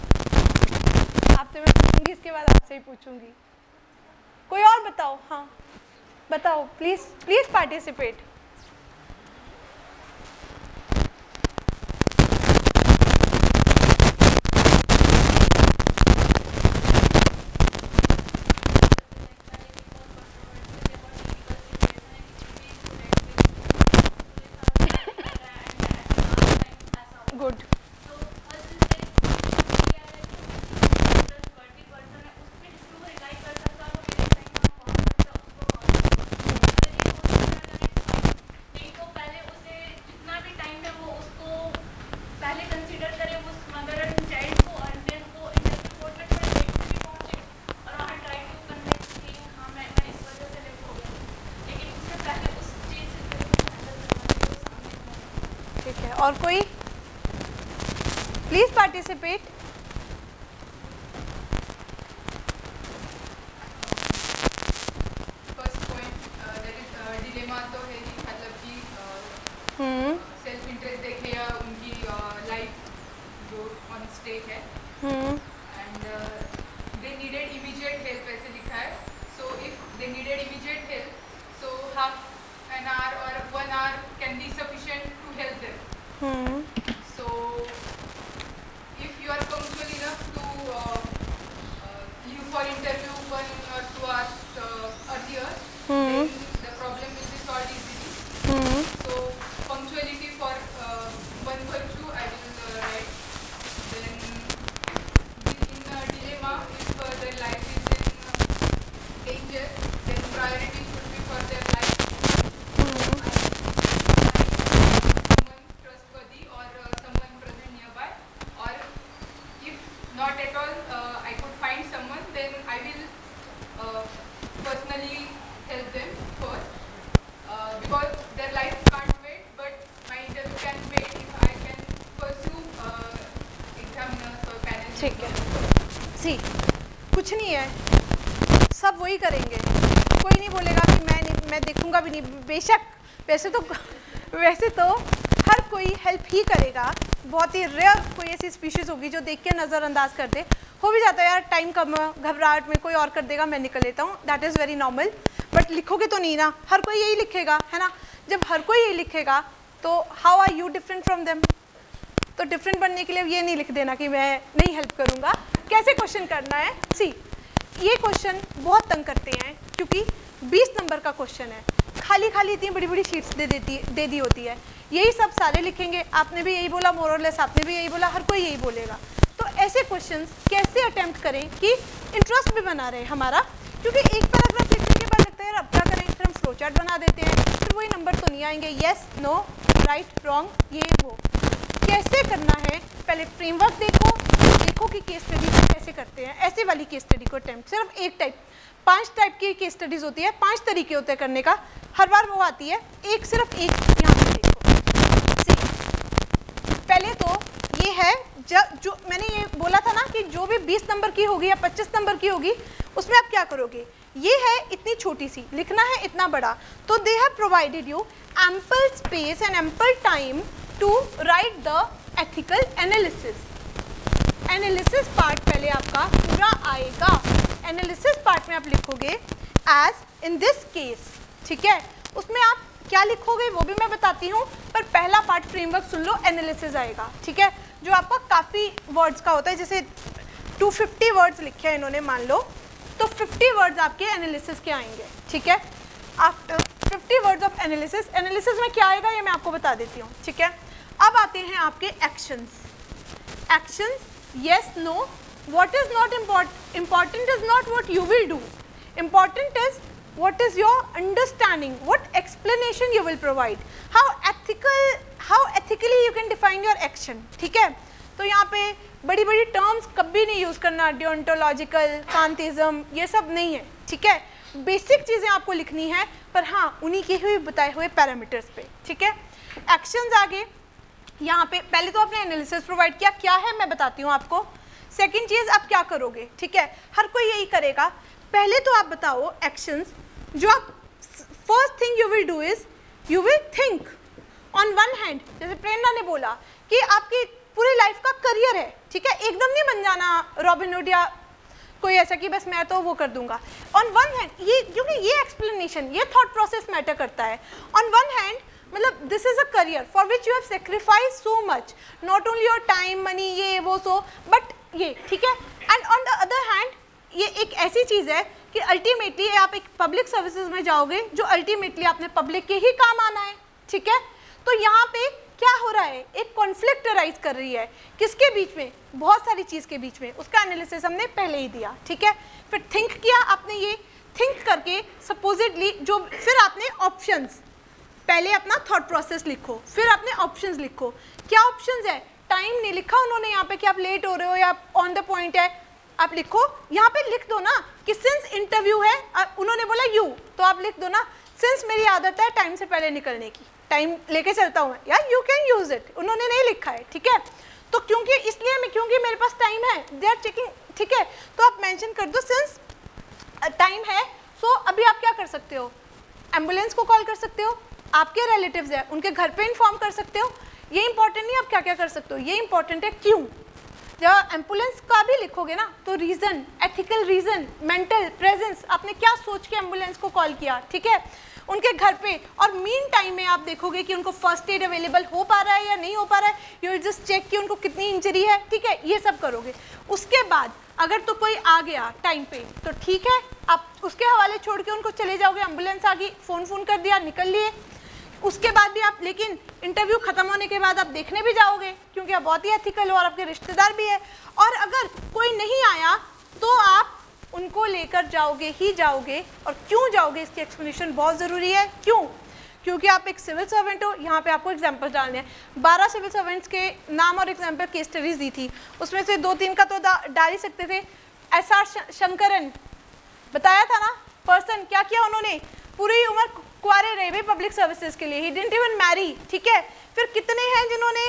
आपसे मैं पूछूंगी इसके बाद आपसे ही पूछूंगी कोई और बताओ? हाँ। बताओ प्लीज़ प्लीज़ पार्टिसिपेट गुड पहले कंसीडर करे उस मदर एंड चाइल्ड को और देन वो इंटरव्यू कोर्ट में थोड़ा लेट भी पहुँचे और वहाँ ट्राई टू कन्विंस कि हाँ मैं मैं इस वजह से लेट हो गया लेकिन उससे पहले उस चीज़ से हैंडल करना चाहिए सामने ठीक है और कोई? Please participate first point that is dilemma तो है ही मतलब कि हम्म सेल्फ इंटरेस्ट देखे या उनकी लाइफ जो ऑन स्टेक है हम्म and uh, they needed immediate help ऐसे लिखा है so if they needed immediate help so half an hour or one hour can be sufficient to help them hmm so if you are punctual enough to uh, uh, leave for interview one or two hours uh, earlier Hmm. then the problem will be solved easily hmm so punctuality for uh, one virtue I will uh, write. Then in a dilemma, if uh, their life is in uh, danger, then priority should be for their life. Someone trustworthy or uh, someone present nearby, or if not at all, uh, I could find someone, then I will uh, personally help them first. Uh, because their life can't wait, but my interview can wait if I can pursue uh, examiners or panel. ठीक है सी कुछ नहीं है सब वही करेंगे कोई नहीं बोलेगा कि मैं नहीं नहीं, बेशक, वैसे तो वैसे तो हर कोई हेल्प ही करेगा। बहुत ही रेयर कोई ऐसी स्पीशीज़ होगी जो देख के नज़रअंदाज कर दे। हो भी जाता है यार टाइम कम, घबराहट में कोई और कर देगा, मैं निकल लेता हूँ। That is very normal but लिखोगे तो नहीं ना। हर कोई यही लिखेगा, है ना? जब हर कोई यही लिखेगा तो how are you different from them तो डिफरेंट बनने के लिए ये नहीं लिख देना कि मैं नहीं हेल्प करूँगा। कैसे क्वेश्चन करना है? सी ये क्वेश्चन बहुत तंग करते हैं, क्योंकि 20 नंबर का क्वेश्चन है। खाली खाली इतनी बड़ी बड़ी शीट्स दे देती, दे दी होती है। यही सब सारे लिखेंगे। आपने भी यही बोला मोरलेस आपने भी यही बोला, हर कोई यही बोलेगा। तो ऐसे क्वेश्चन कैसे अटैम्प्ट करें कि इंटरेस्ट भी बना रहे हमारा? क्योंकि एक पैराग्राफ लिखने के बाद लगता है अब क्या करें? फिर हम फ्लो चार्ट बना देते हैं। फिर वही नंबर तो नहीं आएँगे। येस नो राइट रॉन्ग ये, वो। कैसे करना है? पहले फ्रेमवर्क देखो देखो कि केस स्टडी को कैसे करते हैं। ऐसे वाली केस स्टडी को अटेम्प्ट सिर्फ़ एक टाइप पाँच टाइप की केस स्टडीज़ होती है। पाँच तरीके होते हैं करने का। हर बार वो आती है। एक सिर्फ़ एक यहाँ पे देखो। पहले तो ये है जब जो मैंने ये बोला था ना कि जो भी 20 नंबर की होगी या 25 नंबर की होगी, उसमें आप क्या करोगे? ये है इतनी छोटी सी। लिखना है इतना बड़ा। तो they have provided you ample space and ample time to write the ethical analysis analysis part पहले आपका पूरा आएगा। एनालिसिस पार्ट में आप लिखोगे एज इन दिस केस ठीक है? उसमें आप क्या लिखोगे वो भी मैं बताती हूँ, पर पहला पार्ट फ्रेमवर्क सुन लो एनालिसिस आएगा, ठीक है? जो आपका काफ़ी वर्ड्स का होता है, जैसे 250 वर्ड्स लिखे हैं इन्होंने, मान लो। तो 50 वर्ड्स आपके एनालिसिस के आएँगे, ठीक है? After 50 words of analysis analysis में क्या आएगा, ये मैं आपको बता देती हूँ, ठीक है? अब आते हैं आपके actions actions yes no what is not import important is not what you will do important is what is your understanding what explanation you will provide how ethical how ethically you can define your action ठीक है? तो यहाँ पे बड़ी बड़ी terms कभी नहीं use करना डियोन्टोलॉजिकल कांतिज्म ये सब नहीं है, ठीक है? बेसिक चीज़ें आपको लिखनी है, पर हाँ उन्हीं के हुए बताए हुए पैरामीटर्स पे, ठीक है? एक्शंस आगे। यहाँ पे पहले तो आपने एनालिसिस प्रोवाइड किया, क्या है मैं बताती हूँ आपको। सेकेंड चीज़, आप क्या करोगे, ठीक है? हर कोई यही करेगा। पहले तो आप बताओ एक्शंस जो आप first thing you will do is you will think on one hand जैसे प्रेरणा ने बोला कि आपकी पूरी लाइफ का करियर है, ठीक है? एकदम नहीं बन जाना रॉबिन या कोई ऐसा कि बस मैं तो वो कर दूँगा। ऑन वन हैंड ये क्योंकि ये एक्सप्लेनेशन ये थॉट प्रोसेस मैटर करता है। ऑन वन हैंड मतलब this is a career for which you have sacrifice so much not only your time money ये, वो, सो बट ये, ठीक है? And on the other hand ये एक ऐसी चीज़ है कि अल्टीमेटली आप एक पब्लिक सर्विसेज़ में जाओगे, जो अल्टीमेटली आपने पब्लिक के ही काम आना है, ठीक है? तो यहाँ पे क्या हो रहा है? एक कॉन्फ्लिक्ट राइज कर रही है। किसके बीच में? बहुत सारी चीज़ के बीच में। उसका एनालिसिस हमने पहले ही दिया, ठीक है? फिर थिंक किया आपने ये। थिंक करके सपोजिटली जो, फिर आपने ऑप्शंस पहले अपना थॉट प्रोसेस लिखो, फिर अपने ऑप्शंस लिखो। क्या ऑप्शंस है? टाइम नहीं लिखा उन्होंने यहाँ पे कि आप लेट हो रहे हो या ऑन द पॉइंट है। आप लिखो। यहाँ पे लिख दो ना कि सिंस इंटरव्यू है उन्होंने बोला यू तो आप लिख दो ना। सिंस मेरी आदत है टाइम से पहले निकलने की। टाइम लेके चलता हूँ या यू कैन यूज़ इट उन्होंने नहीं लिखा है ठीक है? तो क्योंकि इसलिए मैं क्योंकि मेरे पास टाइम है दे आर चेकिंग ठीक है? तो आप मेंशन कर दो सिंस टाइम है सो so, अभी आप क्या कर सकते हो? एंबुलेंस को कॉल कर सकते हो आपके रिलेटिव्स है उनके घर पे इन्फॉर्म कर सकते हो। ये इंपॉर्टेंट नहीं आप क्या क्या कर सकते हो ये इंपॉर्टेंट है क्यों? जब एंबुलेंस का भी लिखोगे ना तो reason ethical reason mental presence आपने क्या सोच के एंबुलेंस को कॉल किया ठीक है? उनके घर पे। और मीन टाइम में आप देखोगे कि उनको फ़र्स्ट एड अवेलेबल हो पा रहा है या नहीं हो पा रहा है। यू जस्ट चेक कि उनको कितनी इंजरी है, ठीक है? ये सब करोगे। उसके बाद अगर तो कोई आ गया टाइम पे तो ठीक है, आप उसके हवाले छोड़ के उनको चले जाओगे। एंबुलेंस आ गई फ़ोन फ़ोन कर दिया, निकल लिए। उसके बाद भी आप, लेकिन इंटरव्यू ख़त्म होने के बाद आप देखने भी जाओगे, क्योंकि आप बहुत ही एथिकल हो और आपके रिश्तेदार भी है। और अगर कोई नहीं आया तो आप उनको लेकर जाओगे, ही जाओगे और क्यों जाओगे? इसकी एक्सप्लेनेशन बहुत ज़रूरी है। क्यों? क्योंकि आप एक सिविल सर्वेंट हो, यहाँ पे आपको एग्ज़ाम्पल डालने हैं। बारह सिविल सर्वेंट्स के नाम और एग्ज़ाम्पल केस स्टडीज़ दी थी। उसमें से दो तीन का तो डाल ही सकते थे। एस आर शंकरन बताया था ना? पर्सन क्या किया उन्होंने? पूरी उम्र कुआरे रहे भाई पब्लिक सर्विसेज़ के लिए। ही डिंट इवन मैरी ठीक है? फिर कितने हैं जिन्होंने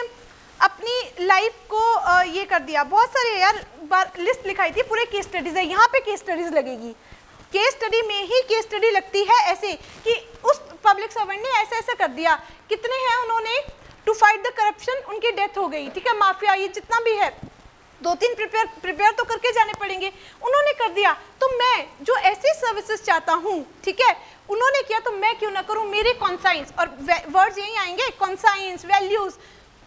अपनी लाइफ को ये कर दिया? बहुत सारे यार। लिस्ट लिखाई थी, पूरे केस स्टडीज़ है, यहाँ पे केस स्टडीज़ लगेगी। केस स्टडी में ही केस स्टडी लगती है ऐसे कि उस पब्लिक सर्वेंट ने ऐसा ऐसा कर दिया। कितने हैं उन्होंने? टू फाइट द करप्शन उनकी डेथ हो गई। ठीक है, माफिया, ये जितना भी है दो तीन प्रिपेयर प्रिपेयर तो करके जाने पड़ेंगे। उन्होंने कर दिया। तो मैं जो ऐसी सर्विसेज़ चाहता हूँ, ठीक है, उन्होंने किया तो मैं क्यों ना करूँ? मेरे कॉन्साइंस और वर्ड्स यही आएँगे कॉन्साइंस वैल्यूज़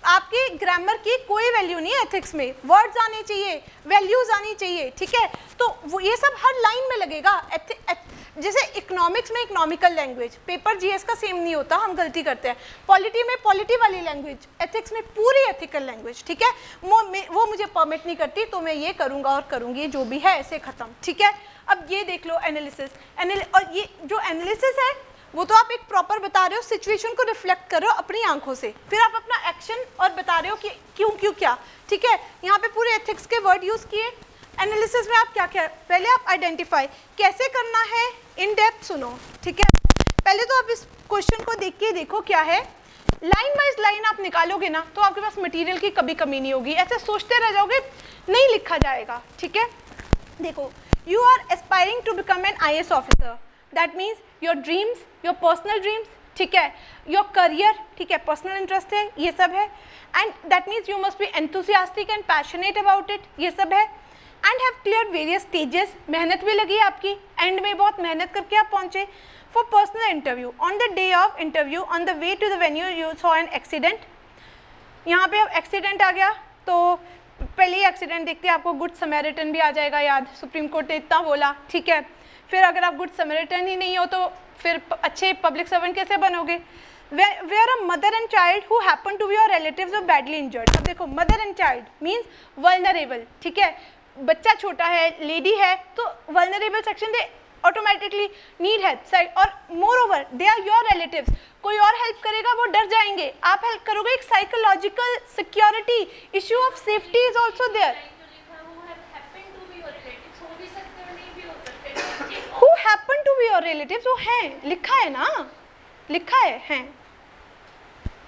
आपकी ग्रामर की कोई वैल्यू नहीं है एथिक्स में। वर्ड्स आने चाहिए वैल्यूज़ आनी चाहिए ठीक है? तो ये सब हर लाइन में लगेगा। एथ, एथ, जैसे इकोनॉमिक्स में इकोनॉमिकल लैंग्वेज पेपर जीएस का सेम नहीं होता हम गलती करते हैं। पॉलिटी में पॉलिटी वाली लैंग्वेज एथिक्स में पूरी एथिकल लैंग्वेज ठीक है? वो वो मुझे परमिट नहीं करती तो मैं ये करूँगा और करूँगी जो भी है ऐसे ख़त्म ठीक है? अब ये देख लो एनालिसिस एनाल और ये जो एनालिसिस है वो तो आप एक प्रॉपर बता रहे हो सिचुएशन को रिफ्लेक्ट कर रहे हो अपनी आँखों से। फिर आप अपना एक्शन और बता रहे हो कि क्यों क्यों, क्या। ठीक है? यहाँ पे पूरे एथिक्स के वर्ड यूज़ किए। एनालिसिस में आप क्या क्या पहले आप आइडेंटिफाई कैसे करना है इन डेप्थ सुनो, ठीक है? पहले तो आप इस क्वेश्चन को देख के देखो क्या है। लाइन बाइज लाइन आप निकालोगे ना तो आपके पास मटेरियल की कभी कमी नहीं होगी। ऐसे सोचते रह जाओगे, नहीं लिखा जाएगा, ठीक है? देखो you are aspiring to become an I officer that means your dreams your personal dreams ठीक है? योर करियर ठीक है? पर्सनल इंटरेस्ट है, ये सब है। And that means you must be enthusiastic and passionate about it ये सब है। And have clear various stages मेहनत भी लगी आपकी। एंड में बहुत मेहनत करके आप पहुँचे। For personal interview on the day of interview on the way to the venue you saw an accident यहाँ पे अब एक्सीडेंट आ गया तो पहले ही एक्सीडेंट देखते आपको गुड समेरिटन भी आ जाएगा, याद। सुप्रीम कोर्ट ने इतना बोला, ठीक है? फिर अगर आप गुड समरिटन ही नहीं हो तो फिर अच्छे पब्लिक सर्वेंट कैसे बनोगे? वे are a mother and child who happen to be your relatives of badly injured अब देखो mother and child means vulnerable ठीक है? बच्चा छोटा है लेडी है तो vulnerable section they automatically need help side और moreover they are your relatives कोई और हेल्प करेगा, वो डर जाएँगे। आप हेल्प करोगे, एक psychological security issue of safety is also there happen to be your your relatives वो हैं, लिखा है ना? लिखा है, हैं।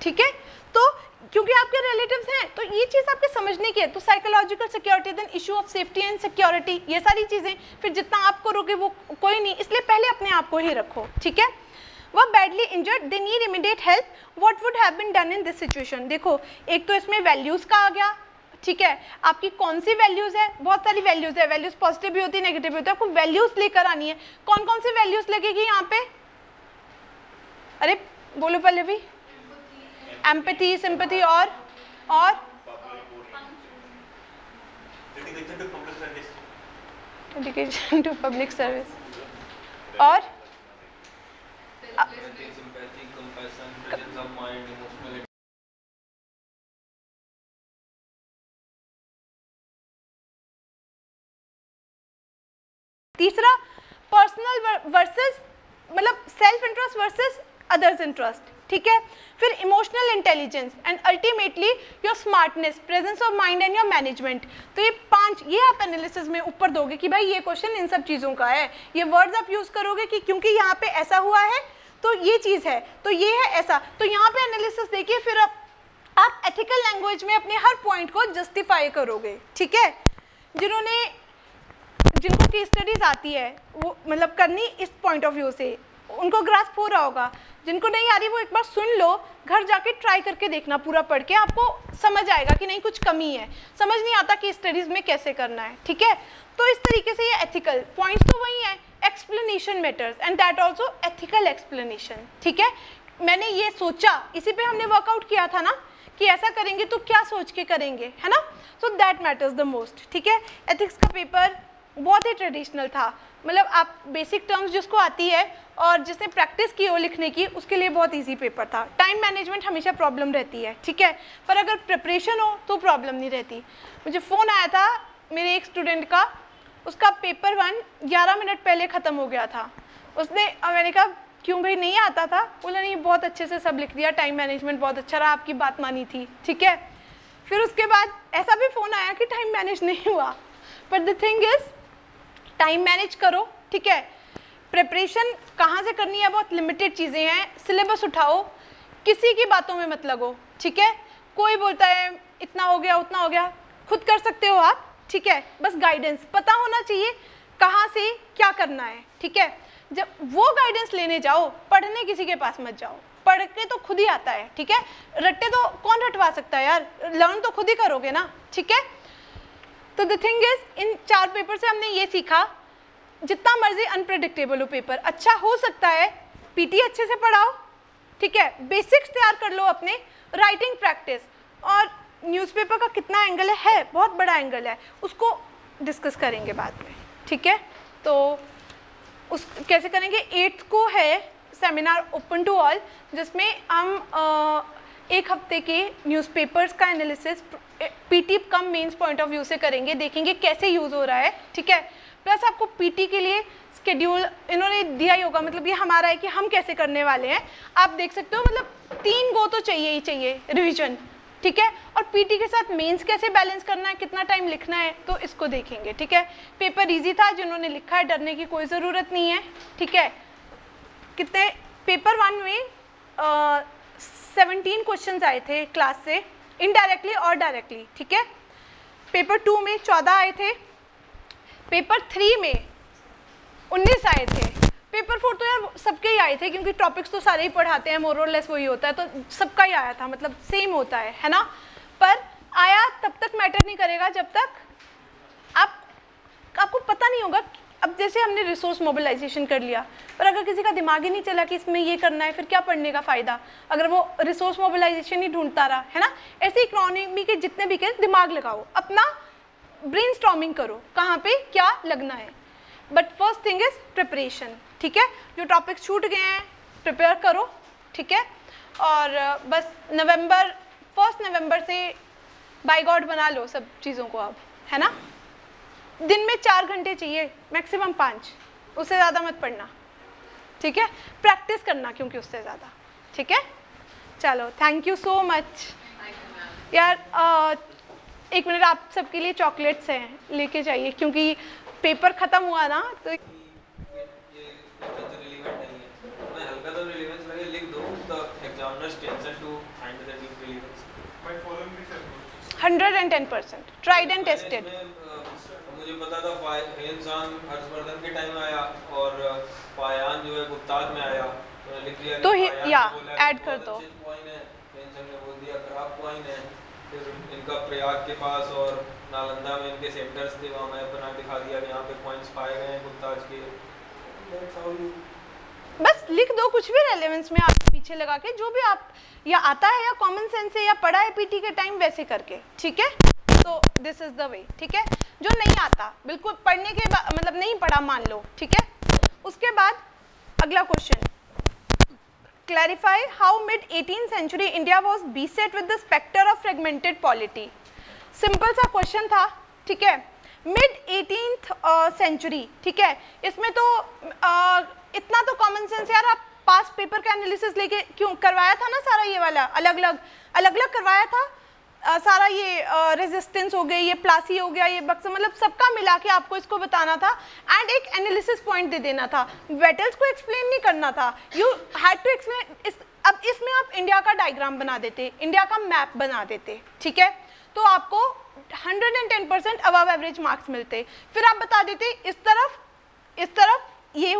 ठीक है? तो क्योंकि आपके रिलेटिव्स हैं तो ये चीज़ आपके समझने की है। तो psychological security then issue of safety and security ये सारी चीज़ें, फिर जितना आप करोगे वो कोई नहीं। इसलिए पहले अपने आप को ही रखो, ठीक है? वह badly injured they need immediate help what would have been done in this situation देखो, एक तो इसमें वैल्यूज़ का आ गया ठीक है? आपकी कौन सी वैल्यूज़ है? बहुत सारी वैल्यूज़ है। वैल्यूज़ पॉजिटिव भी होती है नेगेटिव भी होती है। आपको वैल्यूज़ लेकर आनी है। कौन कौन सी वैल्यूज़ लगेगी यहाँ पे? अरे, बोलो पल्लवी एम्पैथी सिंपैथी और और. डेडिकेशन टू पब्लिक सर्विस और? तीसरा पर्सनल वर्सेस मतलब self interest versus others interest ठीक है? फिर emotional intelligence and ultimately your smartness presence of mind and your management तो ये पाँच, ये आप एनालिसिस में ऊपर दोगे कि भाई ये क्वेश्चन इन सब चीज़ों का है। ये वर्ड्स आप यूज़ करोगे कि क्योंकि यहाँ पे ऐसा हुआ है तो ये चीज़ है तो ये है ऐसा। तो यहाँ पे एनालिसिस देखिए, फिर आप आप एथिकल लैंग्वेज में अपने हर पॉइंट को जस्टिफाई करोगे, ठीक है? जिन्होंने जिनको की स्टडीज़ आती है, वो मतलब करनी इस पॉइंट ऑफ़ व्यू से। उनको ग्रास्प हो रहा होगा। जिनको नहीं आ रही, वो एक बार सुन लो, घर जाके ट्राई करके देखना, पूरा पढ़ के। आपको समझ आएगा कि नहीं, कुछ कमी है। समझ नहीं आता कि स्टडीज़ में कैसे करना है, ठीक है? तो इस तरीके से ये एथिकल पॉइंट्स तो वही है explanation matters and that also ethical explanation ठीक है? मैंने ये सोचा, इसी पे हमने वर्कआउट किया था ना, कि ऐसा करेंगे तो क्या सोच के करेंगे, है ना? So that matters the most ठीक है? एथिक्स का पेपर बहुत ही ट्रेडिशनल था। मतलब आप बेसिक टर्म्स जिसको आती है और जिसने प्रैक्टिस की हो लिखने की, उसके लिए बहुत इजी पेपर था। टाइम मैनेजमेंट हमेशा प्रॉब्लम रहती है, ठीक है? पर अगर प्रिपरेशन हो तो प्रॉब्लम नहीं रहती। मुझे फ़ोन आया था मेरे एक स्टूडेंट का, उसका पेपर वन 11 मिनट पहले ख़त्म हो गया था। उसने मैंने कहा, क्यों भाई, नहीं आता था? बोला, नहीं, बहुत अच्छे से सब लिख दिया टाइम मैनेजमेंट बहुत अच्छा रहा, आपकी बात मानी थी, ठीक है? फिर उसके बाद ऐसा भी फ़ोन आया कि टाइम मैनेज नहीं हुआ। But the thing is time manage करो, ठीक है? प्रिपरेशन कहाँ से करनी है? बहुत लिमिटेड चीज़ें हैं। सिलेबस उठाओ। किसी की बातों में मत लगो, ठीक है? कोई बोलता है, इतना हो गया, उतना हो गया। खुद कर सकते हो आप, ठीक है? बस गाइडेंस पता होना चाहिए कहाँ से क्या करना है, ठीक है? जब वो गाइडेंस लेने जाओ, पढ़ने किसी के पास मत जाओ। पढ़ के तो खुद ही आता है, ठीक है? रट्टे तो कौन रटवा सकता है यार? लर्न तो खुद ही करोगे ना, ठीक है? तो द थिंग इज़ इन चार पेपर से हमने ये सीखा जितना मर्ज़ी अनप्रडिक्टेबल हो पेपर अच्छा हो सकता है पीटी अच्छे से पढ़ाओ ठीक है? बेसिक्स तैयार कर लो अपने राइटिंग प्रैक्टिस और न्यूज़पेपर का कितना एंगल है, है बहुत बड़ा एंगल है उसको डिस्कस करेंगे बाद में ठीक है? तो उस कैसे करेंगे? एट्थ को है सेमिनार ओपन टू ऑल जिसमें हम एक हफ़्ते के न्यूज़पेपर्स का analysis PT cum mains point of view से करेंगे, देखेंगे कैसे यूज़ हो रहा है, ठीक है? प्लस आपको पीटी के लिए स्केड्यूल इन्होंने दिया ही होगा मतलब ये हमारा है कि हम कैसे करने वाले हैं। आप देख सकते हो मतलब तीन गो तो चाहिए ही चाहिए रिविजन ठीक है? और पीटी के साथ मेंस कैसे बैलेंस करना है, कितना टाइम लिखना है तो इसको देखेंगे, ठीक है? पेपर इजी था, जिन्होंने लिखा है, डरने की कोई ज़रूरत नहीं है, ठीक है? कितने पेपर वन में सेवनटीन क्वेश्चन आए थे क्लास से इनडायरेक्टली और डायरेक्टली ठीक है? पेपर टू में चौदह आए थे। पेपर थ्री में उन्नीस आए थे। पेपर फोर तो यार सबके ही आए थे, क्योंकि टॉपिक्स तो सारे ही पढ़ाते हैं मोर और लेस वही होता है तो सबका ही आया था मतलब सेम होता है है ना? पर आया तब तक मैटर नहीं करेगा जब तक आप, आपको पता नहीं होगा अब जैसे हमने रिसोर्स मोबिलाइजेशन कर लिया, पर अगर किसी का दिमाग ही नहीं चला कि इसमें ये करना है, फिर क्या पढ़ने का फ़ायदा? अगर वो रिसोर्स मोबिलाइजेशन ही ढूंढता रहा, है ना? ऐसे इकोनॉमी के जितने भी के दिमाग लगाओ, अपना ब्रेन करो, कहाँ पे क्या लगना है। But first thing is preparation ठीक है? जो टॉपिक्स छूट गए हैं प्रिपेयर करो, ठीक है? और, बस नवंबर फ़र्स्ट नवंबर से बाई गॉड बना लो सब चीज़ों को अब, है ना? दिन में चार घंटे चाहिए मैक्सिमम पाँच। उससे ज़्यादा मत पढ़ना। ठीक है? प्रैक्टिस करना क्योंकि उससे ज़्यादा। ठीक है? चलो थैंक यू सो मच यार आ, एक मिनट आप सबके लिए चॉकलेट्स हैं लेके जाइए क्योंकि पेपर ख़त्म हुआ ना तो hundred and ten percent tried and tested मुझे पता था इंसान हर्षवर्धन के टाइम आया और पायान जो है गुप्ताज में आया। तो लिख दिया तो या, add कर दो। बोल दिया खराब कॉइन है। फिर इनका प्रयाग के पास और नालंदा में इनके सेंटर्स थे वहाँ मैप बना दिखा दिया कि यहाँ पे पॉइंट्स पाए गए हैं गुप्ताज के। बस लिख दो कुछ भी रेलेवेंस में आप पीछे लगा के जो भी आप या आता है या कॉमन सेंस से या पढ़ा है पीटी के टाइम वैसे करके ठीक है? तो दिस इज़ द वे ठीक है? जो नहीं आता बिल्कुल पढ़ने के मतलब नहीं पढ़ा मान लो ठीक है? उसके बाद अगला question clarify how mid 18th century India was beset with the specter of fragmented polity. Simple सा क्वेश्चन था ठीक है? मिड एटीनथ सेंचुरी ठीक है? इसमें तो uh, इतना तो कॉमन सेंस यार आप पास पेपर का एनालिसिस लेके क्यों करवाया था ना सारा ये वाला? अलग अलग अलग अलग करवाया था? Uh, सारा ये रेजिस्टेंस हो गया ये प्लासी हो गया ये बक्स मतलब सबका मिला के आपको इसको बताना था एंड एक एनालिसिस पॉइंट दे देना था। वेटल्स को एक्सप्लेन नहीं करना था। यू हैड टू एक्सप्लेन इस अब इसमें आप इंडिया का डायग्राम बना देते इंडिया का मैप बना देते ठीक है? तो आपको 110 परसेंट अबव एवरेज मार्क्स मिलते। फिर आप बता देते इस तरफ़ इस तरफ़ ये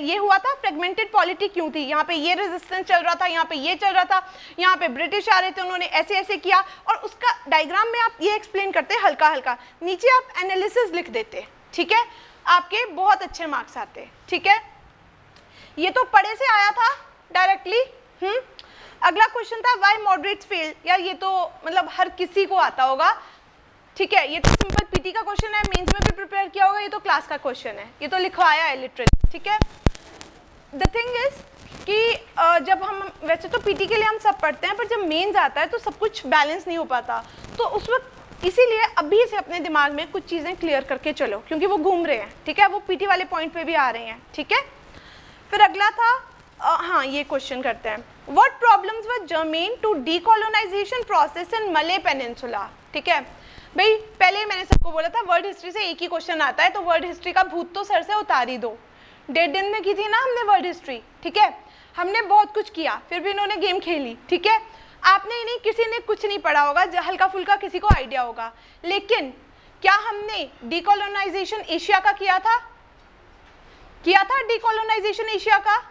ये हुआ था फ्रेगमेंटेड पॉलिटी क्यों थी? यहाँ पे ये रेजिस्टेंस चल रहा था, यहाँ पे ये चल रहा था, यहाँ पे ब्रिटिश आ रहे थे, उन्होंने ऐसे ऐसे किया। और उसका डायग्राम में आप ये एक्सप्लेन करते हल्का हल्का नीचे आप एनालिसिस लिख देते ठीक है? आपके बहुत अच्छे मार्क्स आते ठीक है? ये तो पढ़े से आया था डायरेक्टली हम्म? अगला क्वेश्चन था वाई मॉडरेट्स फेल यार ये तो मतलब हर किसी को आता होगा। ठीक है ये तो सिंपल पीटी का क्वेश्चन है मेंस में भी प्रिपेयर किया होगा ये तो क्लास का क्वेश्चन है। ये तो लिखवाया है लिटरली ठीक है? द थिंग इज़ कि जब हम वैसे तो पीटी के लिए हम सब पढ़ते हैं पर जब मेंस आता है तो सब कुछ बैलेंस नहीं हो पाता। तो उस वक्त इसीलिए अभी से अपने दिमाग में कुछ चीज़ें क्लियर करके चलो क्योंकि वो घूम रहे हैं ठीक है? वो पीटी वाले पॉइंट पे भी आ रहे हैं ठीक है? फिर अगला था अ, हाँ ये क्वेश्चन करते हैं। What problems were germane to decolonization process in Malay peninsula ठीक है? भाई, पहले मैंने सबको बोला था वर्ल्ड हिस्ट्री से एक ही क्वेश्चन आता है तो वर्ल्ड हिस्ट्री का भूत तो सर से उतार ही दो। डेढ़ दिन में की थी ना हमने वर्ल्ड हिस्ट्री ठीक है? हमने बहुत कुछ किया, फिर भी इन्होंने गेम खेली, ठीक है? आपने ही नहीं किसी ने कुछ नहीं पढ़ा होगा हल्का फुल्का किसी को आइडिया होगा। लेकिन, क्या हमने डीकोलोनाइजेशन एशिया का किया था? किया था डीकोलोनाइजेशन एशिया का?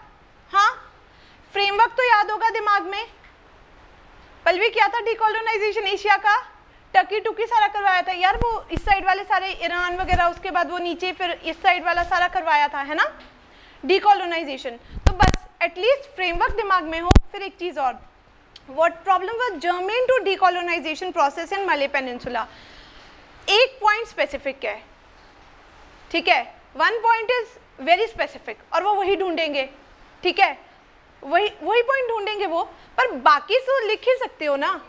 हाँ? फ्रेमवर्क तो याद होगा दिमाग में? पलवी क्या था डीकोलोनाइजेशन एशिया का? टकी टुकी सारा करवाया था। यार वो इस साइड वाले सारे ईरान वगैरह, उसके बाद वो नीचे फिर इस साइड वाला सारा करवाया था, है ना? डीकोलोनाइजेशन तो बस एटलीस्ट फ्रेमवर्क दिमाग में हो। फिर एक चीज़ और। What problem was germane to decolonization process in Malay Peninsula? एक पॉइंट स्पेसिफिक है। ठीक है? One point is very specific और वो वही ढूंढेंगे। ठीक है? वही वही पॉइंट ढूंढेंगे वो। पर बाकी तो लिख ही सकते हो ना।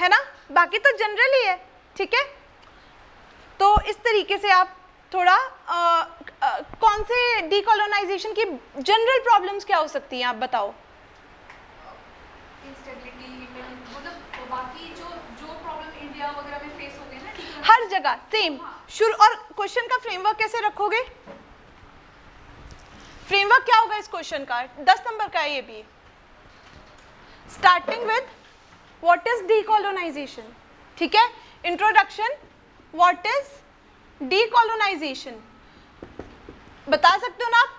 है ना? बाकी तो जनरल ही है ठीक है? तो इस तरीके से आप थोड़ा अ, अ, कौन से डीकोलोनाइजेशन की जनरल प्रॉब्लम्स क्या हो सकती हैं आप बताओ? मतलब हो है? हर जगह सेम शुरू और क्वेश्चन का फ्रेमवर्क कैसे रखोगे? फ्रेमवर्क क्या होगा इस क्वेश्चन का? दस नंबर का है ये भी। Starting with what is decolonization ठीक है? इंट्रोडक्शन व्हाट इज़ डीकोलोनाइजेशन बता सकते हो ना आप?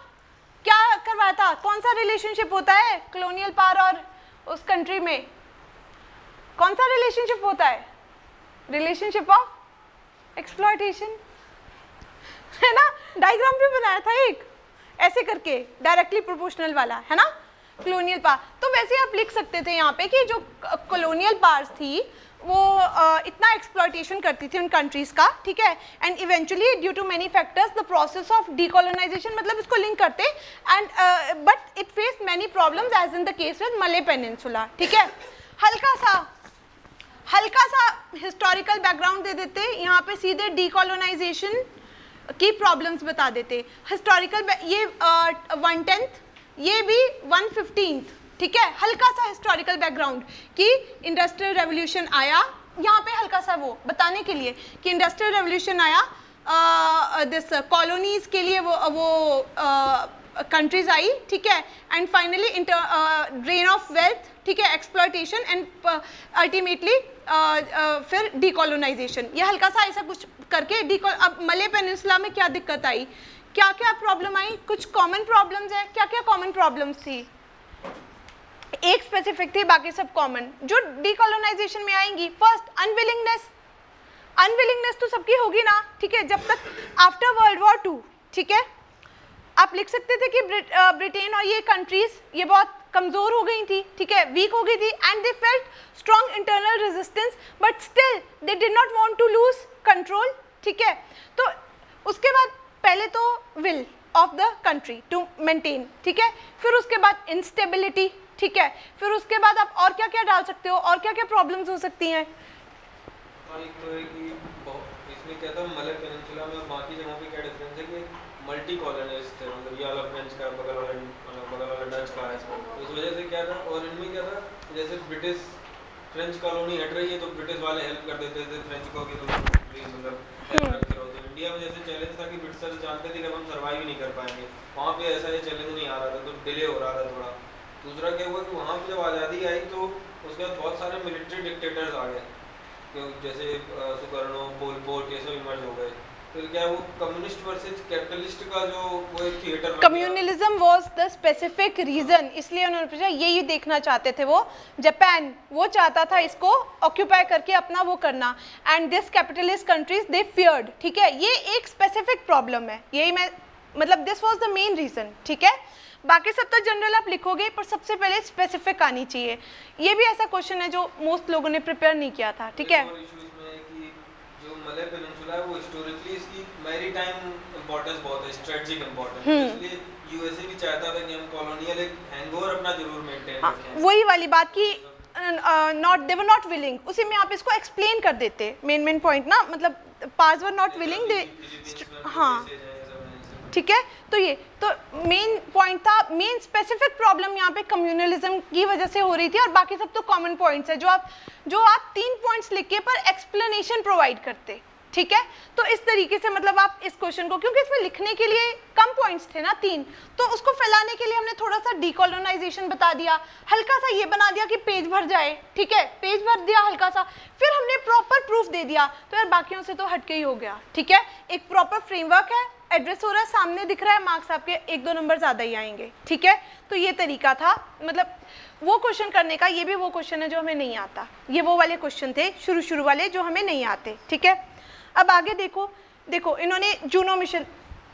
क्या करवाया था? कौन सा रिलेशनशिप होता है कॉलोनियल पावर और उस कंट्री में? कौन सा रिलेशनशिप होता है? रिलेशनशिप ऑफ़ एक्सप्लॉयटेशन है ना? डायग्राम भी बनाया था एक। ऐसे करके डायरेक्टली प्रोपोर्शनल वाला, है ना? कॉलोनियल पार तो वैसे आप लिख सकते थे यहाँ पे कि जो कॉलोनियल पार्स थी, वो इतना एक्सप्लॉयटेशन करती थी उन कंट्रीज़ का, ठीक है? And eventually due to many factors the process of decolonization मतलब इसको लिंक करते and but it face many problems as in the case with Malay peninsula ठीक है? हल्का सा हल्का सा हिस्टोरिकल बैकग्राउंड दे देते, यहाँ पे सीधे डीकोलोनाइजेशन की प्रॉब्लम्स बता देते। हिस्टोरिकल ये वन टेंथ ये भी वन फिफ्टींथ ठीक है? हल्का सा हिस्टोरिकल बैकग्राउंड कि इंडस्ट्रियल रेवोल्यूशन आया। यहाँ पे हल्का सा वो बताने के लिए कि इंडस्ट्रियल रेवोल्यूशन आया। दिस कॉलोनीज के लिए वो वो कंट्रीज़ आई, ठीक है? And finally drain of wealth ठीक है? एक्सप्लॉयटेशन एंड अल्टीमेटली फिर डीकोलोनाइजेशन ये हल्का सा ऐसा कुछ करके डीको अब मले पेनिनसुला में क्या दिक्कत आई? क्या क्या प्रॉब्लम आई? कुछ कॉमन प्रॉब्लम्स है? क्या क्या कॉमन प्रॉब्लम्स थी? एक स्पेसिफिक थी, बाकी सब कॉमन जो डीकोलोनाइजेशन में आएँगी फ़र्स्ट अनविलिंगनेस अनविलिंगनेस तो सबकी होगी ना, ठीक है? जब तक आफ्टर वर्ल्ड वॉर टू ठीक है? आप लिख सकते थे कि ब्रिटेन और ये कंट्रीज़ ये बहुत कमज़ोर हो गई थी, ठीक है? वीक हो गई थी and they felt strong internal resistance but still they did not want to lose control ठीक है? तो उसके बाद पहले तो will of the country to maintain ठीक है? फिर उसके बाद इंस्टेबिलिटी ठीक है? फिर उसके बाद आप और क्या क्या डाल सकते हो? और क्या क्या प्रॉब्लम्स हो सकती हैं? एक तो है कि इसमें क्या था मलय पेनिनसुला में बाकी जगहों पे क्या डिफरेंस है कि मल्टी कॉलोनीज थे मतलब ये वाला फ्रेंच का बगल वाला मतलब बगल वाला डच का है। तो वजह से क्या था और इनमें क्या था जैसे ब्रिटिश फ्रेंच कॉलोनी हट रही है तो ब्रिटिश वाले हेल्प कर देते थे फ्रेंच को कि तुम प्लीज़ मतलब हेल्प करते रहो। तो इंडिया में जैसे चैलेंज था कि बिटसर जानते थे कि हम सर्वाइव नहीं कर पाएँगे। वहाँ पे ऐसा ये चैलेंज नहीं आ रहा था तो डिले हो रहा था थोड़ा। दूसरा क्या हुआ कि वहाँ पर जब आज़ादी आई तो उसके बाद बहुत सारे मिलिट्री डिक्टेटर्स आ गए। जैसे सुकर्णो पोल पोट ये सब इमर्ज हो गए। फिर क्या वो कम्युनिस्ट वर्सेस कैपिटलिस्ट का जो वो एक theatre communalism was the specific reason इसलिए उन्होंने पूछा यही देखना चाहते थे वो। जापान वो चाहता था इसको ऑक्यूपाई करके अपना वो करना। And this capitalist countries they feared ठीक है? ये एक स्पेसिफिक प्रॉब्लम है। यही मैं मतलब this was the main reason ठीक है? बाकी सब तो जनरल आप लिखोगे पर सबसे पहले स्पेसिफिक आनी चाहिए। ये भी ऐसा क्वेश्चन है जो मोस्ट लोगों ने प्रिपेयर नहीं किया था ठीक है एक और issue इसमें है कि जो मलय पेनिनसुला है वो हिस्टोरिकली इसकी मैरीटाइम इंपॉर्टेंस बहुत है स्ट्रेटजिक इंपॉर्टेंस है। इसलिए यूएसए भी चाहता था कि हम कॉलोनियल एक हैंगओवर अपना ज़रूर मेंटेन हाँ, रखें। वही वाली बात की not they were not willing उसी में आप इसको एक्सप्लेन कर देते मेन मेन पॉइंट ना मतलब पास वर नॉट विलिंग दे हाँ। ठीक है? तो ये तो मेन पॉइंट था मेन स्पेसिफिक प्रॉब्लम यहाँ पे कम्युनलिज्म की वजह से हो रही थी और बाकी सब तो कॉमन पॉइंट्स है, जो आप जो आप तीन पॉइंट्स लिख के पर एक्सप्लेनेशन प्रोवाइड करते, ठीक है? तो इस तरीके से मतलब आप इस क्वेश्चन को, क्योंकि इसमें लिखने के लिए कम पॉइंट्स थे ना तीन तो उसको फैलाने के लिए हमने थोड़ा सा डिकोलोनाइजेशन बता दिया हल्का सा ये बना दिया कि पेज भर जाए, ठीक है? पेज भर दिया हल्का सा फिर हमने प्रॉपर प्रूफ दे दिया तो यार बाकियों से तो हटके ही हो गया, ठीक है? एक प्रॉपर फ्रेमवर्क है एड्रेस हो रहा है, सामने दिख रहा है मार्क्स आपके एक दो नंबर ज़्यादा ही आएँगे, ठीक है? तो ये तरीका था मतलब वो क्वेश्चन करने का, ये भी वो क्वेश्चन है जो हमें नहीं आता। ये वो वाले क्वेश्चन थे शुरू शुरू वाले जो हमें नहीं आते, ठीक है? अब आगे देखो देखो, इन्होंने जूनो मिशन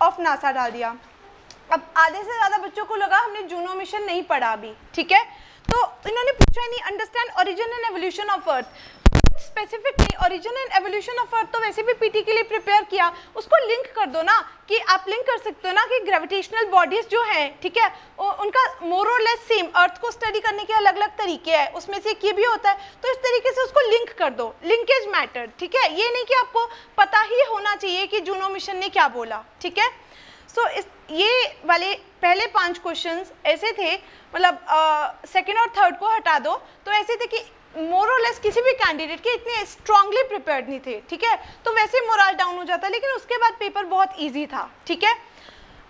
ऑफ़ नासा डाल दिया। अब आधे से ज़्यादा बच्चों को लगा, हमने जूनो मिशन नहीं पढ़ा अभी, ठीक है? तो इन्होंने पूछा नहीं understand origin and evolution of earth specific नहीं origin and evolution of earth तो वैसे भी पीटी के लिए प्रिपेयर किया। उसको लिंक कर दो ना कि आप लिंक कर सकते हो ना कि ग्रेविटेशनल बॉडीज जो हैं ठीक है? उनका मोर और लेस सेम अर्थ को स्टडी करने के अलग अलग तरीके हैं। उसमें से एक ये भी होता है तो इस तरीके से उसको लिंक कर दो। लिंकेज मैटर ठीक है? ये नहीं कि आपको पता ही होना चाहिए कि जूनो मिशन ने क्या बोला ठीक है? सो so, इस ये वाले पहले पाँच क्वेश्चंस ऐसे थे मतलब सेकंड और थर्ड को हटा दो। तो ऐसे थे कि मोर और लेस किसी भी कैंडिडेट के इतने स्ट्रांगली प्रिपेयर्ड नहीं थे, ठीक है? तो वैसे मोरल डाउन हो जाता, लेकिन उसके बाद पेपर बहुत इजी था, ठीक है?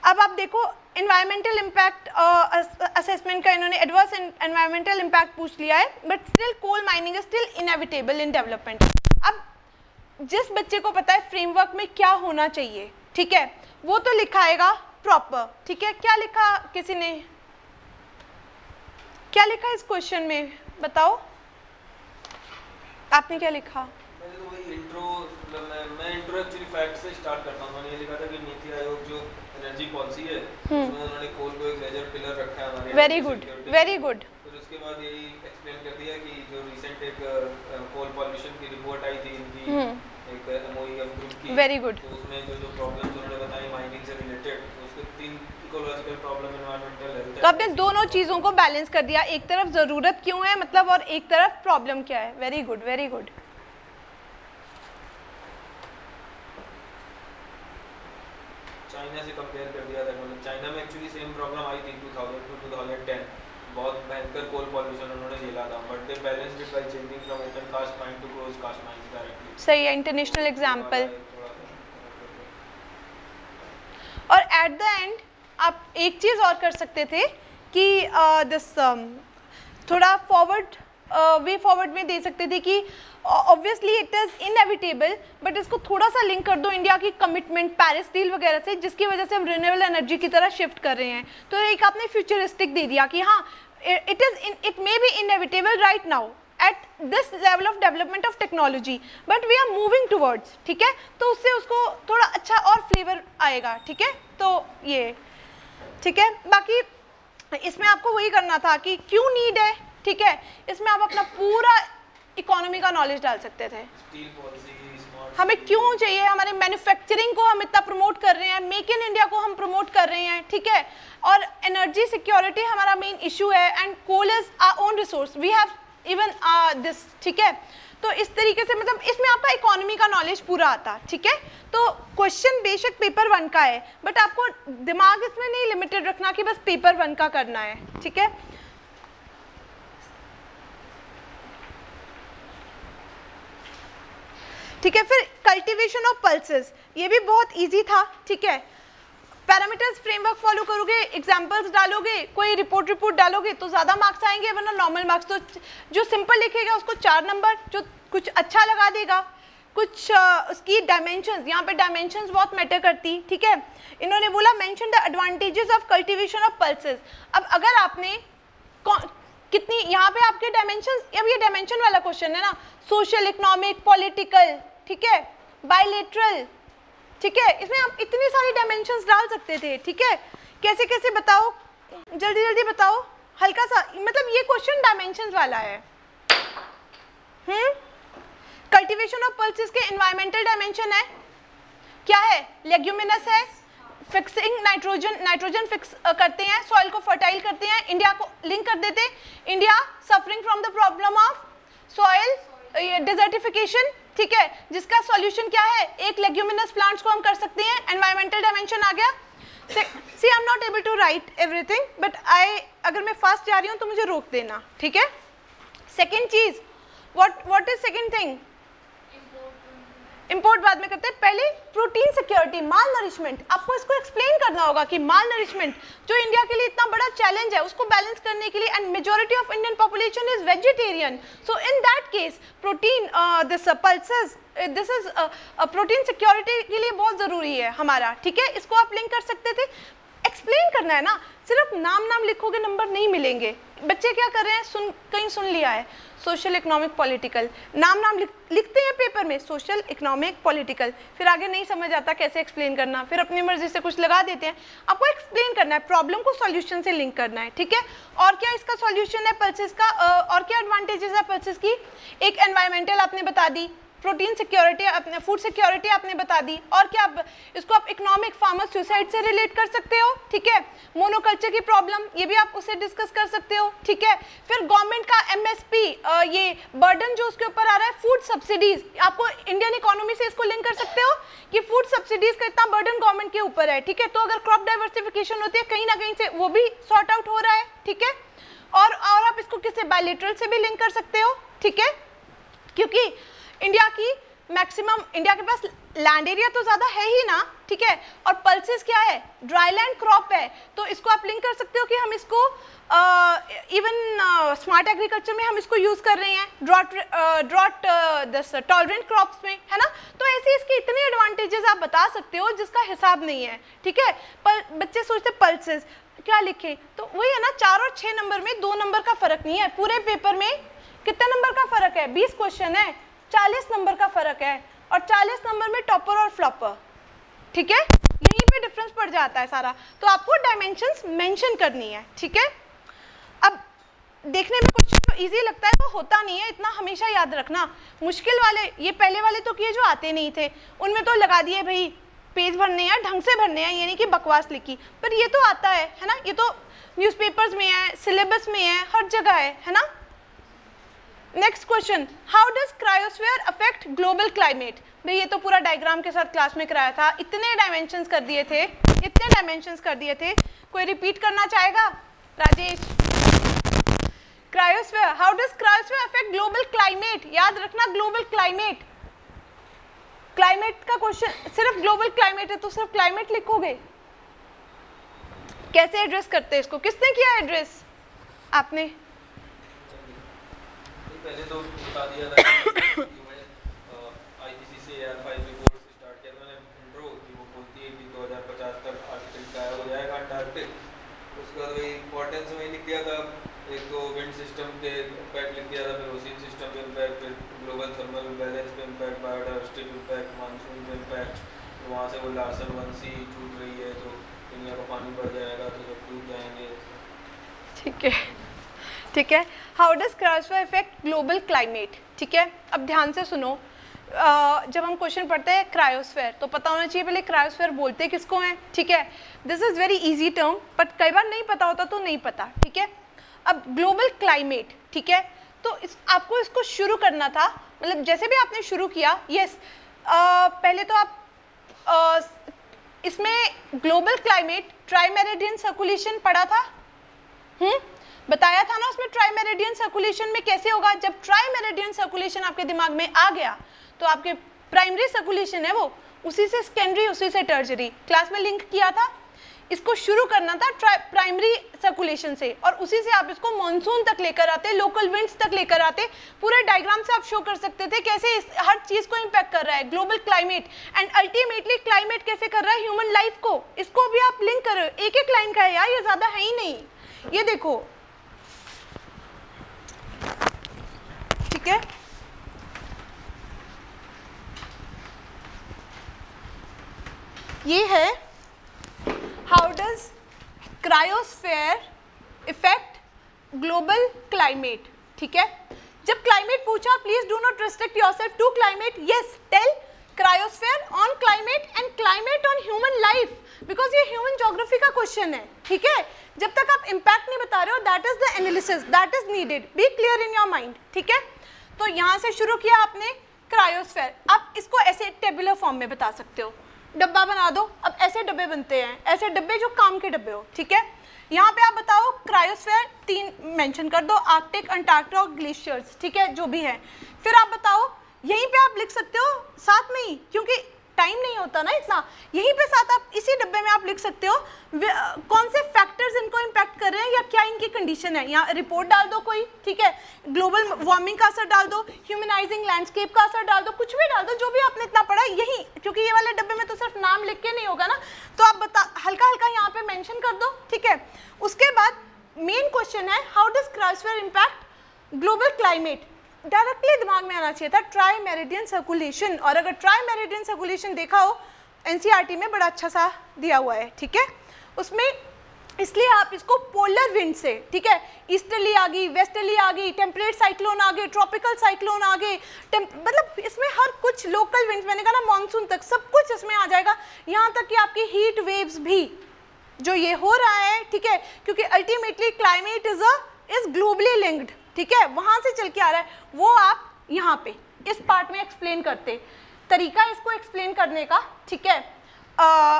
अब आप देखो इन्वायरमेंटल इम्पैक्ट असेसमेंट का इन्होंने एडवर्स एनवायरमेंटल इम्पैक्ट पूछ लिया है but still coal mining is still inevitable in development अब जिस बच्चे को पता है फ्रेमवर्क में क्या होना चाहिए, ठीक है? वो तो लिखाएगा प्रॉपर ठीक है? क्या लिखा किसी ने? क्या लिखा इस क्वेश्चन में? बताओ। आपने क्या लिखा? मैंने तो वही इंट्रो मतलब मैं मैं इंट्रो एक्चुअली फैक्ट से स्टार्ट करता हूँ। मैंने ये लिखा था कि नीति आयोग जो एनर्जी पॉलिसी है उसमें उन्होंने कोल को एक मेजर पिलर रखा है हमारे वेरी गुड वेरी गुड फिर उसके बाद यही एक्सप्लेन कर दिया कि जो रिसेंट एक कोल पॉल्यूशन की रिपोर्ट आई थी इनकी एक एमओईएफ ग्रुप की वेरी गुड तो उसमें जो जो प्रॉब्लम्स उन्होंने बताई माइनिंग से रिलेटेड उसके तीन इकोलॉजिकल प्रॉब्लम तो आपने दोनों चीज़ों को बैलेंस कर दिया। एक तरफ़ ज़रूरत क्यों है मतलब और एक तरफ़ प्रॉब्लम क्या है? Very good very good China से कंपेयर कर दिया था मतलब चाइना में एक्चुअली सेम प्रॉब्लम आई थी 2000 टू 2010 बहुत भयंकर कोल पॉल्यूशन उन्होंने झेला था but they balanced it by changing from open cast mine to close cast mines directly सही है इंटरनेशनल एग्ज़ाम्पल और एट द एंड आप एक चीज़ और कर सकते थे कि दिस थोड़ा फॉरवर्ड वे फॉरवर्ड में दे सकते थे कि obviously it is inevitable but इसको थोड़ा सा लिंक कर दो इंडिया की कमिटमेंट पैरिस डील वगैरह से, जिसकी वजह से हम रिन्यूएबल एनर्जी की तरह शिफ्ट कर रहे हैं। तो एक आपने फ्यूचरिस्टिक दे दिया कि हाँ it is it may be inevitable right now at this level of development of technology but we are moving towards ठीक है? तो उससे उसको थोड़ा अच्छा और फ्लेवर आएगा, ठीक है? तो ये। ठीक है? बाकी इसमें आपको वही करना था कि क्यों नीड है ठीक है? इसमें आप अपना पूरा इकोनॉमी का नॉलेज डाल सकते थे। हमें क्यों चाहिए? हमारे मैन्युफैक्चरिंग को हम इतना प्रमोट कर रहे हैं मेक इन इंडिया को हम प्रमोट कर रहे हैं ठीक है? और एनर्जी सिक्योरिटी हमारा मेन इशू है and coal is our own resource we have even this ठीक है? तो इस तरीके से मतलब इसमें आपका इकोनॉमी का नॉलेज पूरा आता, ठीक है? तो क्वेश्चन बेशक पेपर वन का है बट आपको दिमाग इसमें नहीं लिमिटेड रखना कि बस पेपर वन का करना है, ठीक है? ठीक है, फिर कल्टीवेशन ऑफ़ पल्सेस ये भी बहुत इजी था, ठीक है? पैरामीटर्स फ्रेमवर्क फॉलो करोगे एग्जांपल्स डालोगे, कोई रिपोर्ट रिपोर्ट डालोगे तो ज़्यादा मार्क्स आएँगे, वरना नॉर्मल मार्क्स तो जो सिंपल लिखेगा उसको चार नंबर जो कुछ अच्छा लगा देगा। कुछ उसकी डायमेंशंस यहाँ पे डायमेंशंस बहुत मैटर करती, ठीक है? इन्होंने बोला mention the advantages of cultivation of pulses अब अगर आपने कितनी, यहाँ पे आपके डायमेंशन अब ये डायमेंशन वाला क्वेश्चन है ना? सोशल इकोनॉमिक पॉलिटिकल ठीक है? बायलेटरल ठीक है? इसमें आप इतनी सारी डायमेंशंस डाल सकते थे, ठीक है? कैसे कैसे बताओ? जल्दी जल्दी बताओ। हल्का सा मतलब ये क्वेश्चन डायमेंशंस वाला है। हम्म? कल्टीवेशन ऑफ़ पल्सेस के एनवायरमेंटल डायमेंशन है। क्या है? लेग्यूमिनस है। फिक्सिंग नाइट्रोजन नाइट्रोजन फिक्स करते हैं सॉइल को फर्टाइल करते हैं। इंडिया को लिंक कर देते। India suffering from the problem of soil desertification ठीक है, जिसका सॉल्यूशन क्या है? एक लेग्यूमिनस प्लांट्स को हम कर सकते हैं। एनवायरमेंटल डायमेंशन आ गया। See I am not able to write everything but I अगर मैं फ़र्स्ट जा रही हूँ तो मुझे रोक देना, ठीक है? Second cheese what what is second thing import बाद में करते हैं। पहले प्रोटीन सिक्योरिटी माल नरिशमेंट आपको इसको एक्सप्लेन करना होगा कि माल नरिशमेंट जो इंडिया के लिए इतना बड़ा चैलेंज है, उसको बैलेंस करने के लिए and majority of Indian population is vegetarian so in that case protein this pulses this is protein security के लिए बहुत ज़रूरी है हमारा। ठीक है? इसको आप लिंक कर सकते थे। एक्सप्लेन करना है ना सिर्फ़ नाम नाम लिखोगे नंबर नहीं मिलेंगे। बच्चे क्या कर रहे हैं? सुन कहीं सुन लिया है। सोशल इकोनॉमिक पॉलिटिकल नाम नाम लिख, लिखते हैं पेपर में सोशल इकोनॉमिक पॉलिटिकल फिर आगे नहीं समझ आता कैसे एक्सप्लेन करना। फिर अपनी मर्ज़ी से कुछ लगा देते हैं। आपको एक्सप्लेन करना है प्रॉब्लम को सॉल्यूशन से लिंक करना है ठीक है? और क्या इसका सॉल्यूशन है पल्सेस का? और क्या एडवांटेजेस है पल्सेस की? एक एनवायरमेंटल आपने बता दी। प्रोटीन सिक्योरिटी अपने फ़ूड सिक्योरिटी आपने बता दी। और क्या आप, इसको आप इकोनॉमिक फार्मर सुसाइड से रिलेट कर सकते हो? ठीक है? मोनोकल्चर की प्रॉब्लम ये भी आप उससे डिस्कस कर सकते हो। ठीक है? फिर गवर्नमेंट का एमएसपी ये बर्डन जो उसके ऊपर आ रहा है फ़ूड सब्सिडीज आपको इंडियन इकोनॉमी से इसको लिंक कर सकते हो? कि फ़ूड सब्सिडीज का इतना बर्डन गवर्नमेंट के ऊपर है। ठीक है? तो अगर क्रॉप डाइवर्सिफिकेशन होती है, कहीं ना कहीं से वो भी सॉर्ट आउट हो रहा है। ठीक है? और और आप इसको किसी बायलेटरल से भी लिंक कर सकते हो? ठीक है? क्योंकि इंडिया की मैक्सिमम, इंडिया के पास लैंड एरिया तो ज़्यादा है ही ना, ठीक है? और पल्सेस क्या है? ड्राई लैंड क्रॉप है। तो इसको आप लिंक कर सकते हो कि हम इसको इवन स्मार्ट एग्रीकल्चर में हम इसको यूज़ कर रहे हैं। ड्रॉट ड्रॉट दस टॉलरेंट क्रॉप्स में, है ना? तो ऐसे इसके इतने एडवांटेजेस आप बता सकते हो जिसका हिसाब नहीं है, ठीक है? पर बच्चे सोचते पल्सेस क्या लिखे? तो वही है ना, चार और छः नंबर में दो नंबर का फ़र्क नहीं है। पूरे पेपर में कितने नंबर का फ़र्क है? बीस क्वेश्चन है। चालीस नंबर का फ़र्क है और चालीस नंबर में टॉपर और फ्लॉपर। ठीक है? यहीं पे डिफरेंस पड़ जाता है सारा। तो आपको डायमेंशंस मेंशन करनी है, ठीक है? अब देखने में क्वेश्चन जो इजी लगता है वो होता नहीं है। इतना हमेशा याद रखना। मुश्किल वाले, ये पहले वाले तो किए जो आते नहीं थे। उनमें तो लगा दिए, भाई, पेज भरने हैं, ढंग से भरने हैं ये नहीं कि बकवास लिखी। पर ये तो आता है है ना? ये तो न्यूज़पेपर्स में है सिलेबस में है, हर जगह है है ना? Next question how does cryosphere affect global climate भाई, ये तो पूरा डायग्राम के साथ क्लास में कराया था। इतने डायमेंशंस कर दिए थे, इतने डायमेंशंस कर दिए थे। कोई रिपीट करना चाहेगा? Rajesh. Cryosphere how does cryosphere affect global climate याद रखना ग्लोबल क्लाइमेट क्लाइमेट का क्वेश्चन सिर्फ़ ग्लोबल क्लाइमेट है तो सिर्फ़ क्लाइमेट लिखोगे? कैसे एड्रेस करते हैं इसको? किसने किया एड्रेस आपने। पहले तो बता दिया था कि आईपीसी से एयर फाइव कोर्स स्टार्ट किया मैंने इंट्रो की, वो बोलती है कि 2050 तक आर्टिकल गायब हो जाएगा अंटार्कटिक उसके बाद वही में लिख दिया था। एक तो विंड सिस्टम पे इम्पैक्ट लिख दिया था, फिर ओशियन सिस्टम पे इम्पैक्ट फिर ग्लोबल थर्मल बैलेंस पे इम्पैक्ट बायोडाइवर्सिटी पे इम्पैक्ट मानसून पे इम्पैक्ट तो वहाँ से वो लार्सन सी टूट रही है तो दुनिया का पानी बढ़ जाएगा तो सब टूट जाएँगे। ठीक है। ठीक है। How does cryosphere effect global climate ठीक है? अब ध्यान से सुनो। अ, जब हम क्वेश्चन पढ़ते हैं क्रायोस्फेयर तो पता होना चाहिए पहले क्रायोस्फेयर बोलते किसको हैं? ठीक है? This is very easy term but कई बार नहीं पता होता तो नहीं पता ठीक है? अब ग्लोबल क्लाइमेट ठीक है? तो इस आपको इसको शुरू करना था। मतलब जैसे भी आपने शुरू किया यस पहले तो आप अ, इसमें ग्लोबल क्लाइमेट ट्राइमेरिडियन सर्कुलेशन पढ़ा था? हम्म? बताया था ना उसमें ट्राई मेरिडियन सर्कुलेशन में कैसे होगा? जब ट्राई मेरिडियन सर्कुलेशन आपके दिमाग में आ गया तो आपके प्राइमरी सर्कुलेशन है वो, उसी से सेकेंडरी उसी से टर्जरी क्लास में लिंक किया था। इसको शुरू करना था प्राइमरी सर्कुलेशन से और उसी से आप इसको मानसून तक लेकर आते लोकल विंड्स तक लेकर आते। पूरे डायग्राम से आप शो कर सकते थे कैसे इस, हर चीज़ को इम्पैक्ट कर रहा है global climate and ultimately climate कैसे कर रहा है ह्यूमन लाइफ को। इसको भी आप लिंक करो। एक एक लाइन का है यार, ये ज़्यादा है ही नहीं। ये देखो ठीक है? ये है how does cryosphere effect global climate ठीक है? जब क्लाइमेट पूछा please do not restrict yourself to climate yes tell cryosphere on climate and climate on human life because ये ह्यूमन जोग्राफी का क्वेश्चन है, ठीक है? जब तक आप इम्पैक्ट नहीं बता रहे हो that is the analysis that is needed be clear in your mind ठीक है? तो यहाँ से शुरू किया आपने क्रायोस्फेयर आप इसको ऐसे टेबुलर फॉर्म में बता सकते हो। डब्बा बना दो। अब ऐसे डब्बे बनते हैं। ऐसे डब्बे जो काम के डब्बे हो, ठीक है? यहाँ पे आप बताओ क्रायोस्फेयर तीन मेंशन कर दो आर्कटिक अंटार्कटिक और ग्लेशियर्स ठीक है? जो भी है। फिर आप बताओ, यहीं पे आप लिख सकते हो, साथ में ही, क्योंकि टाइम नहीं होता ना इतना। यहीं पे साथ आप इसी डब्बे में आप लिख सकते हो कौन से फैक्टर्स इनको इम्पैक्ट कर रहे हैं या क्या इनकी कंडीशन है? यहाँ रिपोर्ट डाल दो कोई, ठीक है? ग्लोबल वार्मिंग का असर डाल दो ह्यूमनाइजिंग लैंडस्केप का असर डाल दो, कुछ भी डाल दो, जो भी आपने इतना पढ़ा, यही, क्योंकि ये वाले डब्बे में तो सिर्फ़ नाम लिख के नहीं होगा ना। तो आप बता हल्का हल्का यहाँ पे मैंशन कर दो, ठीक है? उसके बाद मेन क्वेश्चन है how does cryosphere impact global climate directly दिमाग में आना चाहिए था ट्राई मेरिडियन सर्कुलेशन और अगर ट्राई मेरिडियन सर्कुलेशन देखा हो एनसीईआरटी में बड़ा अच्छा सा दिया हुआ है, ठीक है? उसमें इसलिए आप इसको पोलर विंड से, ठीक है? ईस्टर्ली आ गई वेस्टर्ली आ गई टेम्परेट साइक्लोन आ गए ट्रॉपिकल साइक्लोन आ गए मतलब इसमें हर कुछ लोकल विंड मैंने कहा ना मानसून तक, सब कुछ इसमें आ जाएगा। यहाँ तक कि आपकी हीट वेव्स भी, जो ये हो रहा है, ठीक है? क्योंकि ultimately climate is a is globally linked ठीक है? वहाँ से चल के आ रहा है। वो आप यहाँ पे इस पार्ट में एक्सप्लेन करते। तरीका इसको एक्सप्लेन करने का ठीक है? आ,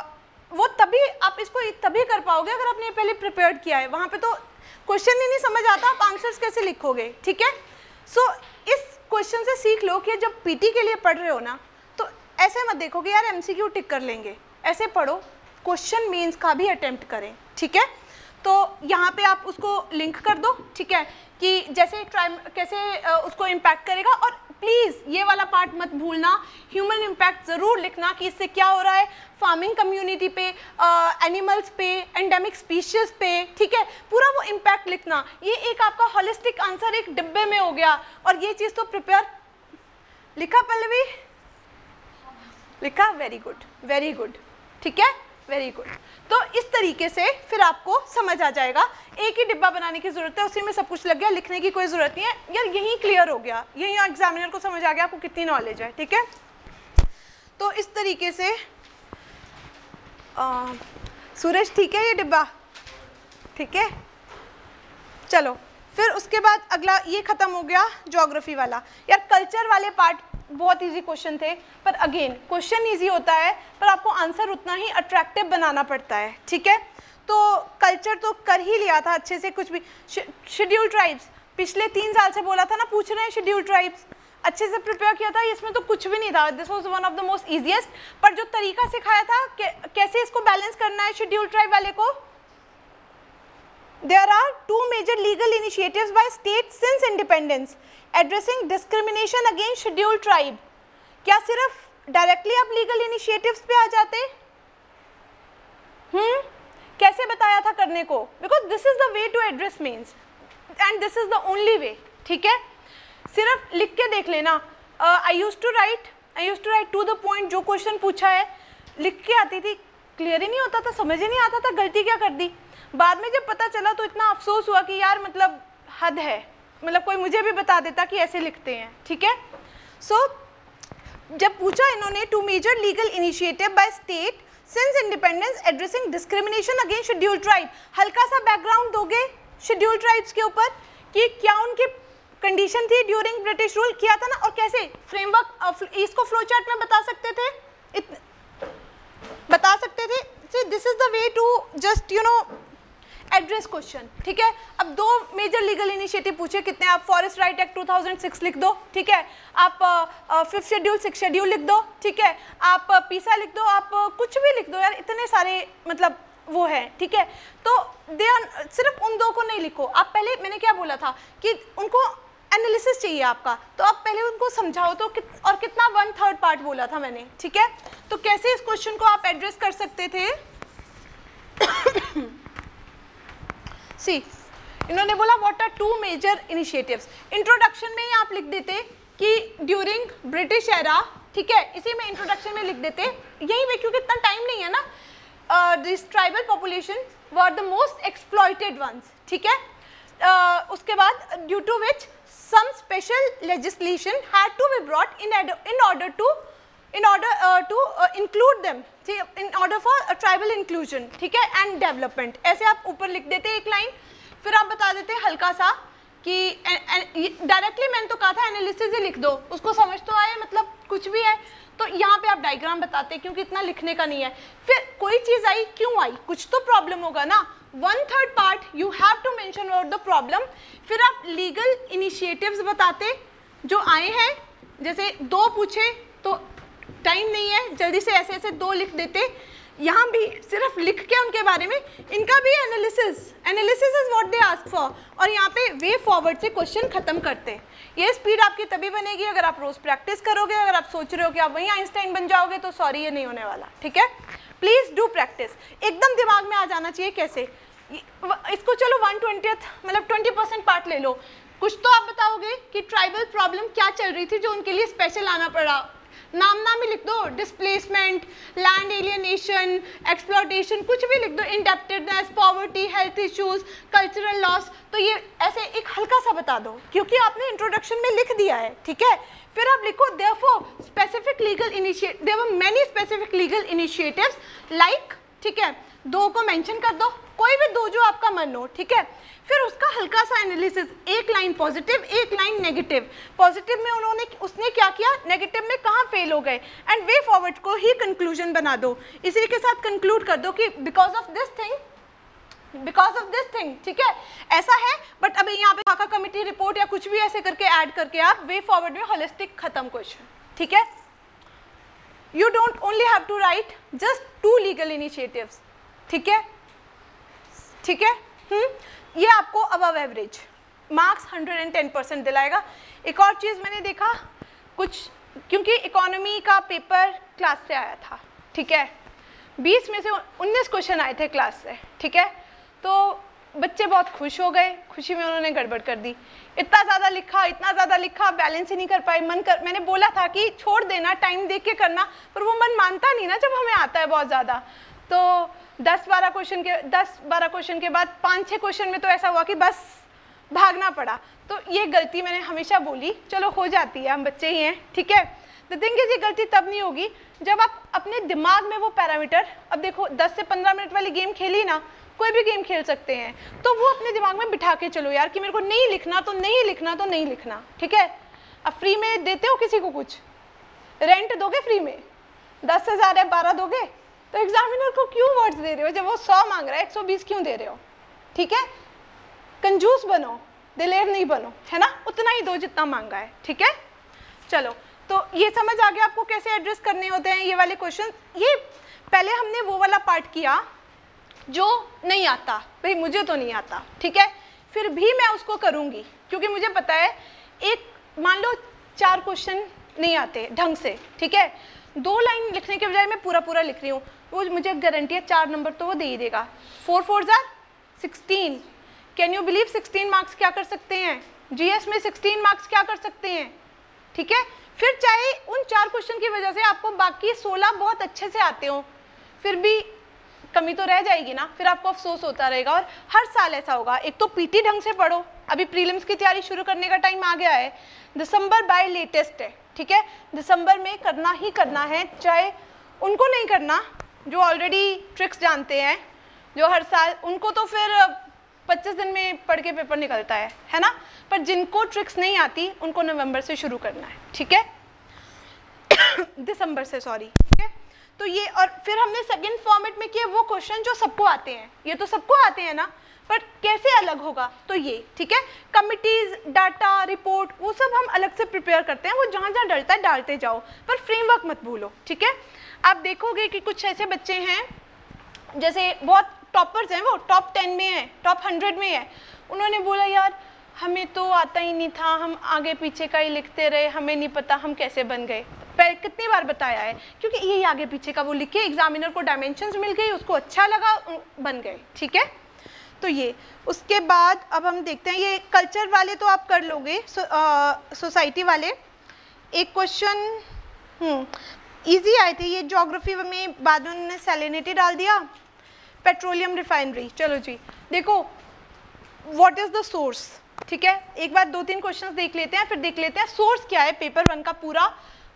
वो तभी आप इसको तभी कर पाओगे अगर आपने पहले प्रिपेयर किया है। वहाँ पे तो क्वेश्चन ही नहीं समझ आता आप आंसर्स कैसे लिखोगे ठीक है? सो so, इस क्वेश्चन से सीख लो कि जब पीटी के लिए पढ़ रहे हो ना तो ऐसे मत देखो कि यार एमसीक्यू टिक कर लेंगे। ऐसे पढ़ो क्वेश्चन मीन्स का भी अटेम्प्ट करें ठीक है? तो यहाँ पे आप उसको लिंक कर दो, ठीक है? कि जैसे ट्राई कैसे उसको इम्पैक्ट करेगा और प्लीज़ ये वाला पार्ट मत भूलना। ह्यूमन इम्पैक्ट ज़रूर लिखना कि इससे क्या हो रहा है। फ़ार्मिंग कम्युनिटी पे एनिमल्स पे एंडेमिक स्पीशीज पे, ठीक है? पूरा वो इम्पैक्ट लिखना। ये एक आपका हॉलिस्टिक आंसर एक डिब्बे में हो गया। और ये चीज़ तो प्रिपेयर लिखा पल्लवी? लिखा? वेरी गुड वेरी गुड ठीक है? वेरी गुड तो इस तरीके से फिर आपको समझ आ जाएगा। एक ही डिब्बा बनाने की ज़रूरत है उसी में सब कुछ लग गया लिखने की कोई ज़रूरत नहीं है। यार यही क्लियर हो गया। यही एग्जामिनर को समझ आ गया आपको कितनी नॉलेज है ठीक है? तो इस तरीके से आ, सूरज ठीक है ये डिब्बा? ठीक है? चलो फिर उसके बाद अगला ये ख़त्म हो गया जोग्राफी वाला। यार कल्चर वाले पार्ट बहुत इजी क्वेश्चन थे, पर अगेन क्वेश्चन इजी होता है, पर आपको आंसर उतना ही अट्रैक्टिव बनाना पड़ता है, ठीक है? तो कल्चर तो कर ही लिया था अच्छे से, कुछ भी। शेड्यूल ट्राइब्स पिछले तीन साल से बोला था ना, पूछ रहे हैं शेड्यूल ट्राइब्स अच्छे से प्रिपेयर किया था, इसमें तो कुछ भी नहीं था। This was one of the most easiest पर जो तरीका सिखाया था कैसे इसको बैलेंस करना है शेड्यूल ट्राइब वाले को? There are two major legal initiatives by state since independence addressing discrimination against scheduled tribe क्या सिर्फ़ डायरेक्टली आप लीगल इनिशिएटिव्स पे आ जाते? हम्म? कैसे बताया था करने को? Because this is the way to address means and this is the only way ठीक है? सिर्फ़ लिख के देख लेना। I use to write I use to write to the point जो क्वेश्चन पूछा है, लिख के आती थी। क्लियर ही नहीं होता था, समझ ही नहीं आता था, गलती क्या कर दी? बाद में जब पता चला तो इतना अफसोस हुआ कि यार मतलब हद है। मतलब कोई मुझे भी बता देता कि ऐसे लिखते हैं ठीक है? सो so, जब पूछा इन्होंने two major legal initiative by state since independence addressing discrimination against schedule tribe हल्का सा बैकग्राउंड दोगे शेड्यूल ट्राइब्स के ऊपर कि क्या उनकी कंडीशन थी ड्यूरिंग ब्रिटिश रूल किया था ना? और कैसे? फ्रेमवर्क इसको फ्लो चार्ट में बता सकते थे? इत, बता सकते थे? This is the way to just you know address question ठीक है? अब दो मेजर लीगल इनिशिएटिव पूछे कितने आप? फॉरेस्ट राइट एक्ट 2006 लिख दो ठीक है? आप फिफ्थ शेड्यूल सिक्स शेड्यूल लिख दो ठीक है? आप पीसा लिख दो आप कुछ भी लिख दो यार इतने सारे मतलब वो है ठीक है? तो दे सिर्फ़ उन दो को नहीं लिखो। आप पहले मैंने क्या बोला था कि उनको एनालिसिस चाहिए आपका। तो आप पहले उनको समझाओ तो कित, और कितना वन थर्ड पार्ट बोला था मैंने ठीक है? तो कैसे इस क्वेश्चन को आप एड्रेस कर सकते थे? सी इन्होंने बोला what are two major initiatives introduction में ही आप लिख देते कि ड्यूरिंग ब्रिटिश एरा ठीक है इसी में इंट्रोडक्शन में लिख देते। यही पे क्योंकि इतना टाइम नहीं है ना। This tribal population were the most exploited ones ठीक है। uh, उसके बाद due to which some special legislation had to be brought in, in order to in order uh, to uh, them in order for a tribal ठीक है? And development ऐसे आप ऊपर लिख देते एक लाइन फिर आप बता देते हल्का सा कि डायरेक्टली मैंने तो कहा था एनालिसिस ही लिख दो। उसको समझ तो आए मतलब कुछ भी है। तो यहाँ पे आप डायग्राम बताते, क्योंकि इतना लिखने का नहीं है। फिर कोई चीज़ आई, क्यों आई? कुछ तो प्रॉब्लम होगा ना। One third part you have to mention about the problem फिर आप लीगल इनिशिएटिव्स बताते, जो आए हैं, जैसे दो पूछे तो टाइम नहीं है, जल्दी से ऐसे ऐसे दो लिख देते। यहाँ भी सिर्फ़ लिख के उनके बारे में, इनका भी analysis analysis is what they ask for और यहाँ पे वे फॉरवर्ड से क्वेश्चन खत्म करते। ये स्पीड आपकी तभी बनेगी अगर आप रोज प्रैक्टिस करोगे, अगर आप सोच रहे हो कि आप वहीं आइंस्टाइन बन जाओगे तो सॉरी ये नहीं होने वाला, ठीक है? प्लीज़ डू प्रैक्टिस एकदम दिमाग में आ जाना चाहिए कैसे? इसको चलो वन मतलब ट्वेंटी पार्ट ले लो। कुछ तो आप बताओगे कि ट्राइबल प्रॉब्लम क्या चल रही थी जो उनके लिए स्पेशल आना पड़ा। नाम नाम ही लिख दो डिस्प्लेसमेंट लैंड एलियनेशन एक्सप्लोटेशन कुछ भी लिख दो indebtedness poverty health issues cultural loss तो ये ऐसे एक हल्का सा बता दो, क्योंकि आपने इंट्रोडक्शन में लिख दिया है, ठीक है? फिर आप लिखो therefore specific legal initiate there many specific legal initiatives like ठीक है? दो को मेंशन कर दो। कोई भी दो जो आपका मन हो, ठीक है? फिर उसका हल्का सा एनालिसिस एक लाइन पॉजिटिव एक लाइन नेगेटिव पॉजिटिव में उन्होंने, उसने क्या किया? नेगेटिव में कहाँ फेल हो गए? एंड वे फॉरवर्ड को ही कंक्लूजन बना दो। इसी के साथ कंक्लूड कर दो कि because of this thing because of this thing ठीक है? ऐसा है बट अभी यहाँ पे हाका कमिटी रिपोर्ट या कुछ भी ऐसे करके ऐड करके आप वे फॉरवर्ड में होलिस्टिक खत्म क्वेश्चन ठीक है? You don't only have to write just to legal initiatives ठीक है? ठीक है? हम्म? ये आपको अबव एवरेज मार्क्स 110 परसेंट दिलाएगा। एक और चीज़ मैंने देखा, कुछ, क्योंकि इकोनॉमी का पेपर क्लास से आया था, ठीक है? 20 में से 19 क्वेश्चन आए थे क्लास से, ठीक है? तो बच्चे बहुत खुश हो गए, खुशी में उन्होंने गड़बड़ कर दी। इतना ज़्यादा लिखा, इतना ज़्यादा लिखा बैलेंस ही नहीं कर पाए मन कर, मैंने बोला था कि छोड़ देना टाइम देख के करना, पर वो मन मानता नहीं ना जब हमें आता है बहुत ज़्यादा। तो दस बारह क्वेश्चन के, दस बारह क्वेश्चन के बाद पाँच छः क्वेश्चन में तो ऐसा हुआ कि बस भागना पड़ा। तो ये गलती मैंने हमेशा बोली, चलो हो जाती है, हम बच्चे ही हैं, ठीक है? तो इज़ ये गलती तब नहीं होगी जब आप अपने दिमाग में वो पैरामीटर अब देखो 10 से 15 मिनट वाली गेम खेली ना कोई भी गेम खेल सकते हैं। तो वो अपने दिमाग में बिठा के चलो यार कि मेरे को नहीं लिखना तो नहीं लिखना तो नहीं लिखना, ठीक है? अब फ्री में देते हो किसी को कुछ? रेंट दोगे फ्री में? दस हज़ार है, बारह दोगे? तो एग्जामिनर को क्यों वर्ड्स दे रहे हो? जब वो सौ मांग रहा है, एक सौ बीस क्यों दे रहे हो? ठीक है? कंजूस बनो, दिलेर नहीं बनो, है ना? उतना ही दो जितना मांगा है, ठीक है? चलो तो ये समझ आ गया आपको कैसे एड्रेस करने होते हैं ये वाले क्वेश्चन ये पहले हमने वो वाला पार्ट किया जो नहीं आता। भाई, मुझे तो नहीं आता, ठीक है? फिर भी मैं उसको करूँगी, क्योंकि मुझे पता है, एक, मान लो चार क्वेश्चन नहीं आते ढंग से, ठीक है? दो लाइन लिखने के बजाय मैं पूरा पूरा लिख रही हूँ, वो मुझे गारंटी है चार नंबर तो वो दे ही देगा। Four four jar sixteen can you believe sixteen marks क्या कर सकते हैं? जीएस में सिक्सटीन मार्क्स क्या कर सकते हैं? ठीक है? फिर चाहे उन चार क्वेश्चन की वजह से आपको बाकी सोलह बहुत अच्छे से आते हो, फिर भी कमी तो रह जाएगी ना, फिर आपको अफसोस होता रहेगा और हर साल ऐसा होगा। एक तो पीटी ढंग से पढ़ो। अभी प्रीलिम्स की तैयारी शुरू करने का टाइम आ गया है। दिसंबर बाय लेटेस्ट है, ठीक है? दिसंबर में करना ही करना है, चाहे उनको नहीं करना, जो ऑलरेडी ट्रिक्स जानते हैं, जो हर साल, उनको तो फिर 25 दिन में पढ़ के पेपर निकलता है है ना? पर जिनको ट्रिक्स नहीं आती, उनको नवंबर से शुरू करना है, ठीक है? *coughs* दिसंबर से सॉरी तो ये, और फिर हमने सेकेंड फॉर्मेट में किया वो क्वेश्चन जो सबको आते हैं। ये तो सबको आते हैं ना, पर कैसे अलग होगा? तो ये, ठीक है? कमिटीज डाटा रिपोर्ट वो सब हम अलग से प्रिपेयर करते हैं। वो जहाँ जहाँ डलता है, डालते जाओ। पर फ्रेमवर्क मत भूलो, ठीक है? आप देखोगे कि कुछ ऐसे बच्चे हैं, जैसे बहुत टॉपर्स हैं वो टॉप टेन में है टॉप हंड्रेड में है। उन्होंने बोला, यार, हमें तो आता ही नहीं था, हम आगे पीछे का ही लिखते रहे, हमें नहीं पता हम कैसे बन गए। कितनी बार बताया है? क्योंकि यही आगे पीछे का वो लिखे एग्जामिनर को डायमेंशन मिल गई, उसको अच्छा लगा बन गए, ठीक है? तो ये, उसके बाद अब हम देखते हैं, ये कल्चर वाले तो आप कर लोगे सोसाइटी वाले। एक क्वेश्चन इजी आए थे, ये जोग्राफी में बाद में उन्होंने सेलिनिटी डाल दिया पेट्रोलियम रिफाइनरी चलो जी, देखो व्हाट इज़ द सोर्स ठीक है? एक बार दो तीन क्वेश्चन देख लेते हैं, फिर देख लेते हैं सोर्स क्या है पेपर वन का पूरा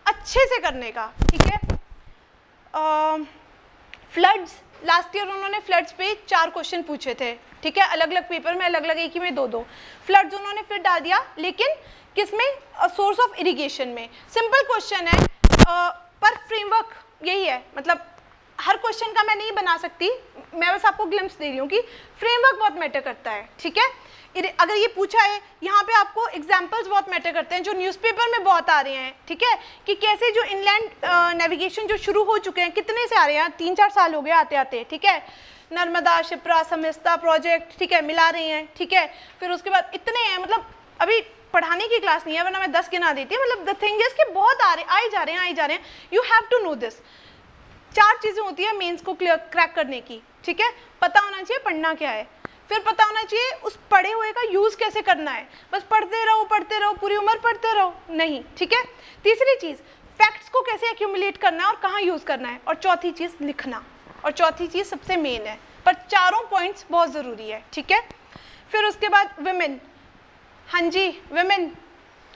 अच्छे से करने का ठीक है? फ्लड्स लास्ट ईयर उन्होंने फ्लड्स पे चार क्वेश्चन पूछे थे ठीक है? अलग अलग पेपर में अलग अलग एक ही में दो दो फ्लड्स उन्होंने फिर डाल दिया लेकिन किसमें? सोर्स ऑफ़ इरिगेशन में। सिंपल क्वेश्चन है। uh, पर फ्रेमवर्क यही है मतलब हर क्वेश्चन का मैं नहीं बना सकती मैं बस आपको ग्लिम्स दे रही हूँ कि फ्रेमवर्क बहुत मैटर करता है ठीक है? अगर ये पूछा है, यहाँ पे आपको एग्जाम्पल्स बहुत मैटर करते हैं, जो न्यूज़पेपर में बहुत आ रहे हैं, ठीक है? कि कैसे जो इनलैंड नेविगेशन जो शुरू हो चुके हैं, कितने से आ रहे हैं? तीन चार साल हो गए आते आते ठीक है? नर्मदा, शिप्रा, समिस्ता प्रोजेक्ट ठीक है, मिला रहे हैं, ठीक है? फिर उसके बाद इतने हैं मतलब अभी पढ़ाने की क्लास नहीं है, वरना मैं दस गिना देती हूँ मतलब द थिंग इज़ कि बहुत आ रहे आई जा रहे हैं आई जा रहे हैं। You have to know this चार चीज़ें होती है मेंस को क्लियर क्रैक करने की, ठीक है? पता होना चाहिए, पढ़ना क्या है? फिर पता होना चाहिए उस पढ़े हुए का यूज़ कैसे करना है। बस पढ़ते रहो पढ़ते रहो, पूरी उम्र पढ़ते रहो। नहीं, ठीक है? तीसरी चीज़ फैक्ट्स को कैसे एक्यूमुलेट करना है और कहाँ यूज़ करना है? और चौथी चीज़, लिखना। और चौथी चीज़ सबसे मेन है। पर चारों पॉइंट्स बहुत ज़रूरी है, ठीक है? फिर उसके बाद वुमेन हाँ जी वुमेन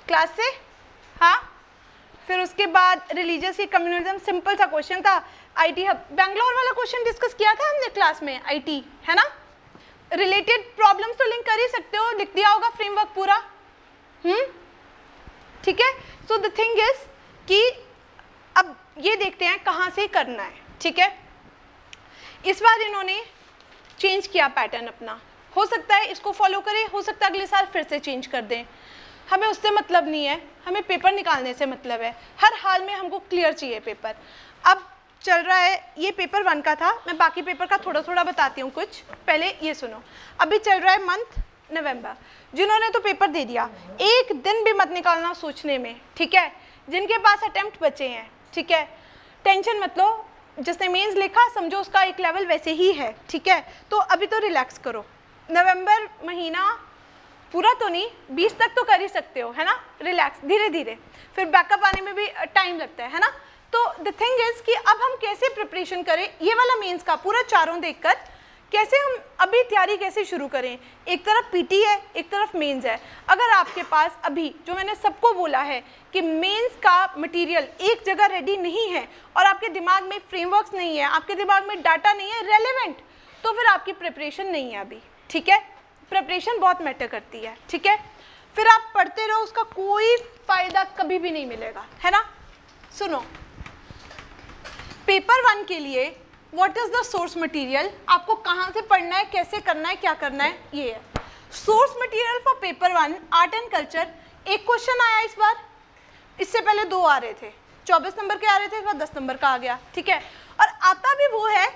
क्लास से? हाँ? फिर उसके बाद रिलीजियस की कम्युनिज्म सिंपल सा क्वेश्चन था। आईटी हब बैंगलोर वाला क्वेश्चन डिस्कस किया था हमने क्लास में आईटी है ना? रिलेटेड प्रॉब्लम्स तो लिंक कर ही सकते हो, लिख दिया होगा फ्रेमवर्क पूरा। हम्म? ठीक है? सो द थिंग इज़ कि अब ये देखते हैं कहाँ से करना है, ठीक है? इस बार इन्होंने चेंज किया पैटर्न अपना। हो सकता है इसको फॉलो करें, हो सकता है अगले साल फिर से चेंज कर दें। हमें उससे मतलब नहीं है, हमें पेपर निकालने से मतलब है। हर हाल में हमको क्लियर चाहिए पेपर अब चल रहा है, ये पेपर वन का था, मैं बाकी पेपर का थोड़ा थोड़ा बताती हूँ कुछ। पहले ये सुनो। अभी चल रहा है मंथ नवंबर जिन्होंने तो पेपर दे दिया, एक दिन भी मत निकालना सोचने में, ठीक है? जिनके पास अटेम्प्ट बचे हैं, ठीक है? टेंशन मत लो। जिसने मीन्स लिखा, समझो उसका एक लेवल वैसे ही है, ठीक है? तो अभी तो रिलैक्स करो। नवंबर महीना पूरा तो नहीं, बीस तक तो कर ही सकते हो, है ना? रिलैक्स धीरे धीरे फिर बैकअप आने में भी टाइम लगता है है ना? तो द थिंग इज़ कि अब हम कैसे प्रिपरेशन करें? ये वाला मेंस का पूरा चारों देखकर कैसे हम अभी तैयारी कैसे शुरू करें? एक तरफ़ पीटी है, एक तरफ़ मेंस है। अगर आपके पास अभी, जो मैंने सबको बोला है कि मेंस का मटेरियल एक जगह रेडी नहीं है और आपके दिमाग में फ्रेमवर्क्स नहीं है, आपके दिमाग में डाटा नहीं है रेलिवेंट तो फिर आपकी प्रिपरेशन नहीं है अभी। ठीक है? प्रिपरेशन बहुत मैटर करती है। ठीक है? फिर आप पढ़ते रहो, उसका कोई फ़ायदा कभी भी नहीं मिलेगा। है ना? सुनो पेपर वन के लिए what is the source material आपको कहाँ से पढ़ना है, कैसे करना है, क्या करना है, ये है। Source material for paper one art and culture एक क्वेश्चन आया इस बार। इससे पहले दो आ रहे थे। चौबीस नंबर के आ रहे थे इस बार दस नंबर का आ गया। ठीक है? और आता भी वो है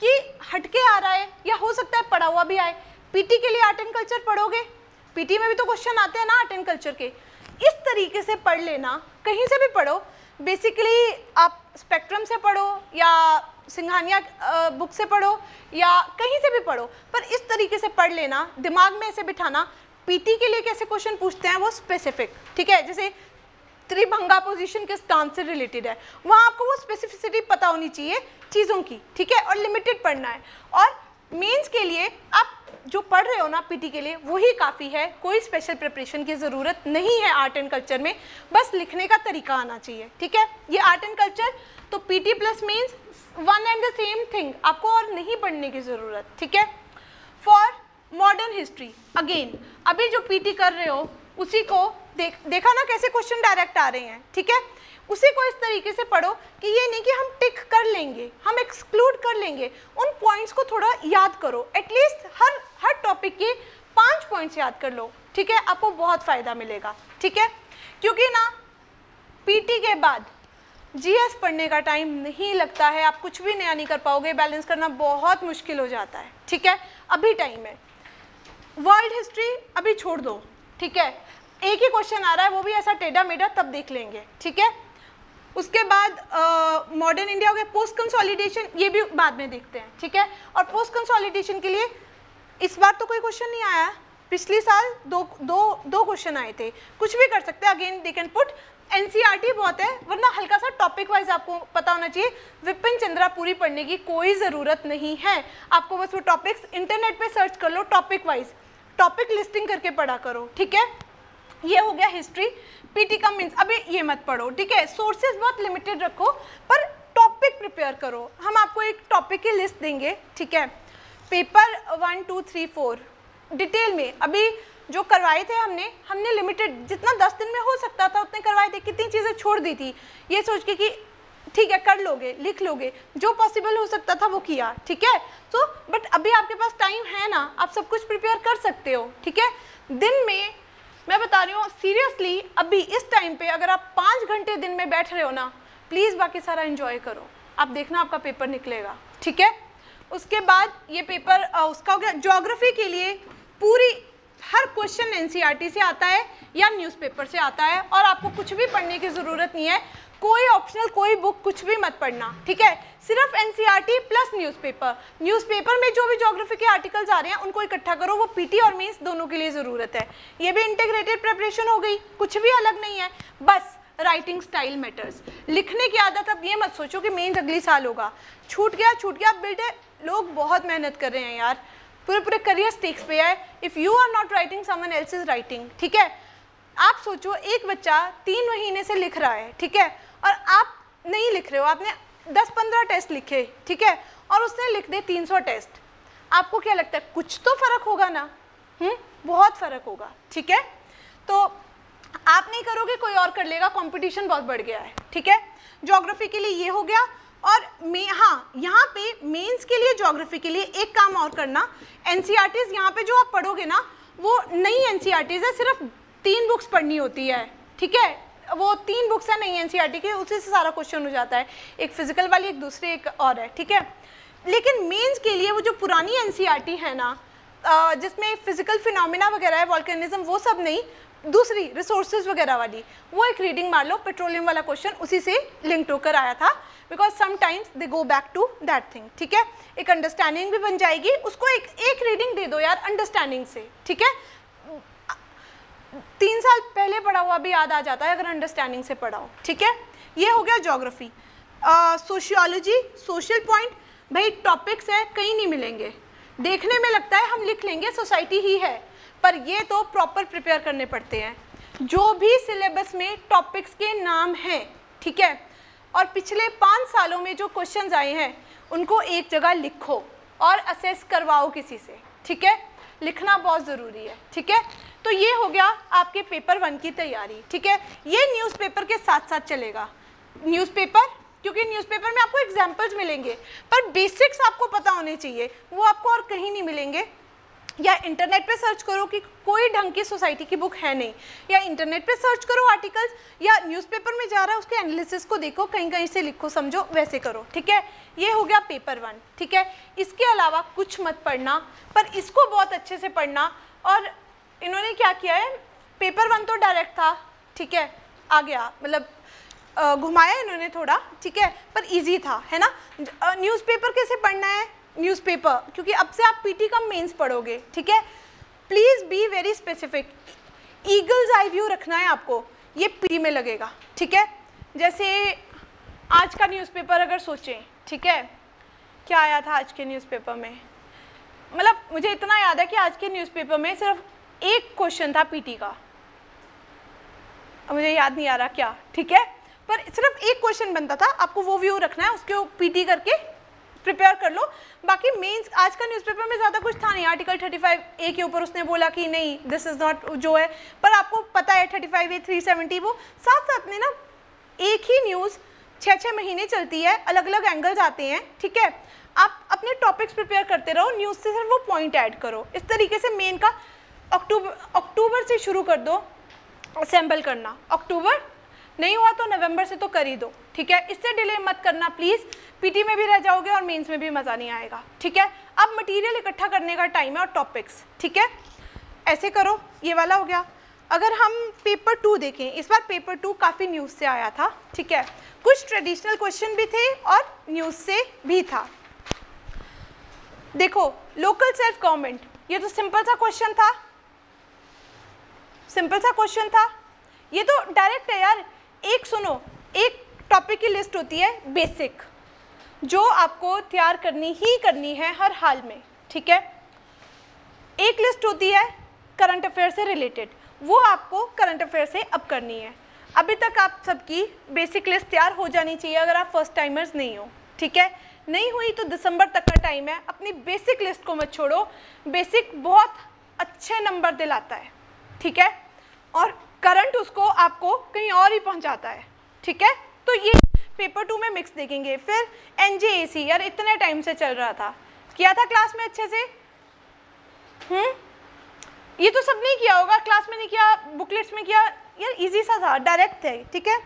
कि हटके आ रहा है, या हो सकता है पढ़ा हुआ भी आए। पीटी के लिए आर्ट एंड कल्चर पढ़ोगे? पीटी में भी तो क्वेश्चन आते हैं ना आर्ट एंड कल्चर के। इस तरीके से पढ़ लेना। कहीं से भी पढ़ो। बेसिकली आप स्पेक्ट्रम से पढ़ो या सिंघानिया बुक से पढ़ो या कहीं से भी पढ़ो, पर इस तरीके से पढ़ लेना, दिमाग में ऐसे बिठाना, पीटी के लिए कैसे क्वेश्चन पूछते हैं वो स्पेसिफिक ठीक है? जैसे त्रिभंगा पोजीशन किस डांस से रिलेटेड है? वहाँ आपको वो स्पेसिफिसिटी पता होनी चाहिए चीज़ों की, ठीक है? और लिमिटेड पढ़ना है। और मेंस के लिए आप जो पढ़ रहे हो ना पीटी के लिए, वही काफ़ी है। कोई स्पेशल प्रिपरेशन की ज़रूरत नहीं है आर्ट एंड कल्चर में। बस लिखने का तरीका आना चाहिए, ठीक है? ये आर्ट एंड कल्चर तो PT plus means one and the same thing आपको और नहीं पढ़ने की ज़रूरत, ठीक है? फॉर मॉडर्न हिस्ट्री अगेन अभी जो पीटी कर रहे हो, उसी को देख, देखा ना कैसे क्वेश्चन डायरेक्ट आ रहे हैं, ठीक है? उसी को इस तरीके से पढ़ो कि ये नहीं कि हम टिक कर लेंगे, हम एक्सक्लूड कर लेंगे। उन पॉइंट्स को थोड़ा याद करो। एटलीस्ट हर हर टॉपिक के पाँच पॉइंट्स याद कर लो। ठीक है? आपको बहुत फ़ायदा मिलेगा। ठीक है? क्योंकि ना पीटी के बाद जीएस पढ़ने का टाइम नहीं लगता है। आप कुछ भी नया नहीं कर पाओगे। बैलेंस करना बहुत मुश्किल हो जाता है। ठीक है? अभी टाइम है। वर्ल्ड हिस्ट्री अभी छोड़ दो। ठीक है? एक ही क्वेश्चन आ रहा है, वो भी ऐसा टेढ़ा मेढ़ा तब देख लेंगे। ठीक है? उसके बाद मॉडर्न इंडिया हो गया पोस्ट कंसोलिडेशन ये भी बाद में देखते हैं, ठीक है? और पोस्ट कंसोलिडेशन के लिए इस बार तो कोई क्वेश्चन नहीं आया। पिछले साल दो दो दो क्वेश्चन आए थे। कुछ भी कर सकते हैं। Again they can put NCERT बहुत है, वरना हल्का सा टॉपिक वाइज आपको पता होना चाहिए, विपिन चंद्रा पूरी पढ़ने की कोई ज़रूरत नहीं है। आपको बस वो टॉपिक्स इंटरनेट पे सर्च कर लो टॉपिक वाइज टॉपिक लिस्टिंग करके पढ़ा करो, ठीक है? ये हो गया हिस्ट्री पीटी का मीन्स अभी ये मत पढ़ो, ठीक है? सोर्सेज बहुत लिमिटेड रखो, पर टॉपिक प्रिपेयर करो। हम आपको एक टॉपिक की लिस्ट देंगे, ठीक है? Paper one two three four detail में, अभी जो करवाए थे हमने हमने लिमिटेड जितना दस दिन में हो सकता था, उतने करवाए थे। कितनी चीज़ें छोड़ दी थी, ये सोच के कि, ठीक है, कर लोगे, लिख लोगे। जो पॉसिबल हो सकता था, वो किया, ठीक है? तो बट अभी आपके पास टाइम है ना, आप सब कुछ प्रिपेयर कर सकते हो, ठीक है? दिन में मैं बता रही हूँ सीरियसली अभी इस टाइम पे अगर आप पाँच घंटे दिन में बैठ रहे हो ना प्लीज़ बाकी सारा इन्जॉय करो। आप देखना आपका पेपर निकलेगा, ठीक है? उसके बाद ये पेपर उसका हो गया जोग्राफी के लिए पूरी, हर क्वेश्चन एनसीईआरटी से आता है या न्यूज़पेपर से आता है और आपको कुछ भी पढ़ने की ज़रूरत नहीं है। कोई ऑप्शनल कोई बुक कुछ भी मत पढ़ना, ठीक है? सिर्फ़ एनसीईआरटी प्लस न्यूज़पेपर न्यूज़पेपर में जो भी जोग्राफी के आर्टिकल्स आ रहे हैं, उनको इकट्ठा करो। वो पीटी और मीन्स दोनों के लिए ज़रूरत है। ये भी इंटीग्रेटेड प्रिपरेशन हो गई। कुछ भी अलग नहीं है। बस राइटिंग स्टाइल मैटर्स लिखने की आदत अब ये मत सोचो कि मेन अगली साल होगा। छूट गया छूट गया। बिल्डे लोग बहुत मेहनत कर रहे हैं यार। पूरे पूरे करियर स्टेक्स पे है if you are not writing someone else is writing ठीक है? आप सोचो, एक बच्चा तीन महीने से लिख रहा है, ठीक है? और आप नहीं लिख रहे हो, आपने दस पंद्रह टेस्ट लिखे, ठीक है? और उसने लिख दे तीन सौ टेस्ट। आपको क्या लगता है, कुछ तो फ़र्क होगा ना? हुँ? बहुत फ़र्क होगा, ठीक है? तो आप नहीं करोगे, कोई और कर लेगा कंपटीशन बहुत बढ़ गया है, ठीक है? जोग्राफी के लिए ये हो गया, और मे हाँ यहाँ पे मेंस के लिए जोग्राफी के लिए एक काम और करना एन सी आर टीज यहाँ पे जो आप पढ़ोगे ना, वो नई एन सी आर टीज है, सिर्फ़ तीन बुक्स पढ़नी होती है, ठीक है? वो तीन बुक्स है नई एन की, उसी से सारा क्वेश्चन हो जाता है। एक फ़िज़िकल वाली, एक दूसरी, एक और है, ठीक है? लेकिन मेंस के लिए वो जो पुरानी एन है ना जिसमें फ़िज़िकल फिनोमिना वगैरह है वॉल्केनिज्म वो सब नहीं, दूसरी रिसोर्सेज वगैरह वाली, वो एक रीडिंग मार लो पेट्रोलियम वाला क्वेश्चन उसी से लिंक होकर आया था because sometimes they go back to that thing ठीक है? एक अंडरस्टैंडिंग भी बन जाएगी, उसको एक एक रीडिंग दे दो यार अंडरस्टैंडिंग से, ठीक है? तीन साल पहले पढ़ा हुआ भी याद आ जाता है अगर अंडरस्टैंडिंग से पढ़ाओ ठीक है? ये हो गया जोग्राफी सोशियोलॉजी सोशल पॉइंट भाई टॉपिक्स है, कहीं नहीं मिलेंगे। देखने में लगता है हम लिख लेंगे सोसाइटी ही है। पर ये तो प्रॉपर प्रिपेयर करने पड़ते हैं। जो भी सिलेबस में टॉपिक्स के नाम हैं, ठीक है? और पिछले पाँच सालों में जो क्वेश्चंस आए हैं, उनको एक जगह लिखो और असेस करवाओ किसी से। ठीक है? लिखना बहुत ज़रूरी है। ठीक है? तो ये हो गया आपके पेपर वन की तैयारी, ठीक है? ये न्यूज़पेपर के साथ साथ चलेगा। न्यूज़पेपर क्योंकि न्यूज़पेपर में आपको एग्जाम्पल्स मिलेंगे, पर बेसिक्स आपको पता होने चाहिए। वो आपको और कहीं नहीं मिलेंगे। या इंटरनेट पे सर्च करो कि कोई ढंग की सोसाइटी की बुक है नहीं। या इंटरनेट पे सर्च करो आर्टिकल्स या न्यूज़पेपर में जा रहा है, उसके एनालिसिस को देखो कहीं कहीं से लिखो, समझो, वैसे करो, ठीक है? ये हो गया पेपर वन ठीक है? इसके अलावा कुछ मत पढ़ना, पर इसको बहुत अच्छे से पढ़ना, और इन्होंने क्या किया है? पेपर वन तो डायरेक्ट था, ठीक है? आ गया मतलब घुमाया इन्होंने थोड़ा, ठीक है? पर इजी था, है ना? न्यूज़पेपर कैसे पढ़ना है? न्यूज़पेपर क्योंकि अब से आप पीटी कम मेंस पढ़ोगे, ठीक है? Please be very specific eagle's eye view रखना है आपको, ये पीटी में लगेगा, ठीक है? जैसे, आज का न्यूज़पेपर अगर सोचें, ठीक है? क्या आया था आज के न्यूज़पेपर में? मतलब मुझे इतना याद है कि आज के न्यूज़पेपर में सिर्फ़ एक क्वेश्चन था पीटी का। मुझे याद नहीं आ रहा क्या। ठीक है? पर सिर्फ़ एक क्वेश्चन बनता था, आपको वो व्यू रखना है, उसके पीटी करके प्रिपेयर कर लो। बाकी मेंस आज का न्यूज़पेपर में ज़्यादा कुछ था नहीं। आर्टिकल 35 ए के ऊपर उसने बोला कि नहीं दिस इज़ नॉट जो है। पर आपको पता है 35 ए 370 वो साथ साथ में ना एक ही न्यूज़ छः छः महीने चलती है अलग अलग एंगल्स आते हैं। ठीक है? आप अपने टॉपिक्स प्रिपेयर करते रहो न्यूज़ से सिर्फ़ वो पॉइंट ऐड करो। इस तरीके से मेन का अक्टूबर अक्टूबर से शुरू कर दो असेंबल करना। अक्टूबर नहीं हुआ तो नवंबर से तो कर ही दो, ठीक है? इससे डिले मत करना प्लीज़ पीटी में भी रह जाओगे और मेंस में भी मज़ा नहीं आएगा, ठीक है? अब मटेरियल इकट्ठा करने का टाइम है और टॉपिक्स ठीक है? ऐसे करो, ये वाला हो गया। अगर हम पेपर टू देखें, इस बार पेपर टू काफ़ी न्यूज़ से आया था, ठीक है? कुछ ट्रेडिशनल क्वेश्चन भी थे और न्यूज़ से भी था। देखो लोकल सेल्फ गवर्नमेंट ये तो सिंपल सा क्वेश्चन था। सिंपल सा क्वेश्चन था। ये तो डायरेक्ट है यार। एक सुनो, एक टॉपिक की लिस्ट होती है बेसिक जो आपको तैयार करनी ही करनी है हर हाल में, ठीक है? एक लिस्ट होती है करंट अफेयर से रिलेटेड वो आपको करंट अफेयर से अब करनी है। अभी तक आप सबकी बेसिक लिस्ट तैयार हो जानी चाहिए अगर आप फ़र्स्ट टाइमर्स नहीं हो, ठीक है? नहीं हुई तो दिसंबर तक का टाइम है। अपनी बेसिक लिस्ट को मत छोड़ो। बेसिक बहुत अच्छे नंबर दिलाता है, ठीक है? और करंट उसको आपको कहीं और ही पहुंचाता है। ठीक है? तो ये पेपर टू में मिक्स देखेंगे। फिर एन यार इतने टाइम से चल रहा था। किया था क्लास में अच्छे से? हम्म? ये तो सब नहीं किया होगा। क्लास में नहीं किया बुकलेट्स में किया। यार इजी सा था डायरेक्ट है ठीक है?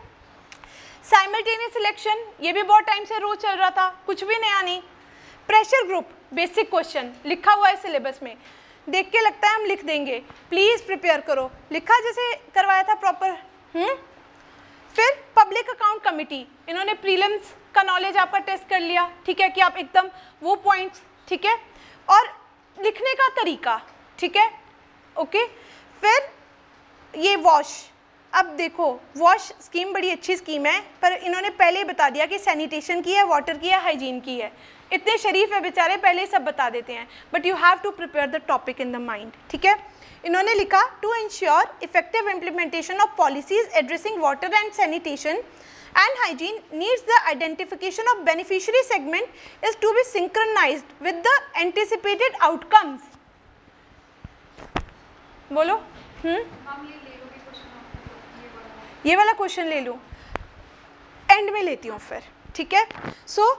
साइमल्टेनियस सिलेक्शन ये भी बहुत टाइम से रोज चल रहा था। कुछ भी नया नहीं। प्रेशर ग्रुप बेसिक क्वेश्चन लिखा हुआ है सिलेबस में। देख के लगता है हम लिख देंगे। प्लीज़ प्रिपेयर करो। लिखा जैसे करवाया था प्रॉपर हम्म? फिर पब्लिक अकाउंट कमिटी इन्होंने प्रीलिम्स का नॉलेज आपका टेस्ट कर लिया। ठीक है कि आप एकदम वो पॉइंट्स ठीक है? और लिखने का तरीका, ठीक है? ओके फिर ये वॉश अब देखो वॉश स्कीम बड़ी अच्छी स्कीम है, पर इन्होंने पहले ही बता दिया कि सैनिटेशन की है वाटर की है हाइजीन की है। इतने शरीफ है बेचारे, पहले ही सब बता देते हैं। But you have to prepare the topic in the mind ठीक है? इन्होंने लिखा to ensure effective implementation of policies addressing water and sanitation and hygiene needs, the identification of beneficiary segment is to be synchronized with the anticipated outcomes. बोलो। हम्म? ये वाला question ले लूँ। And में लेती हूँ फिर, ठीक है? So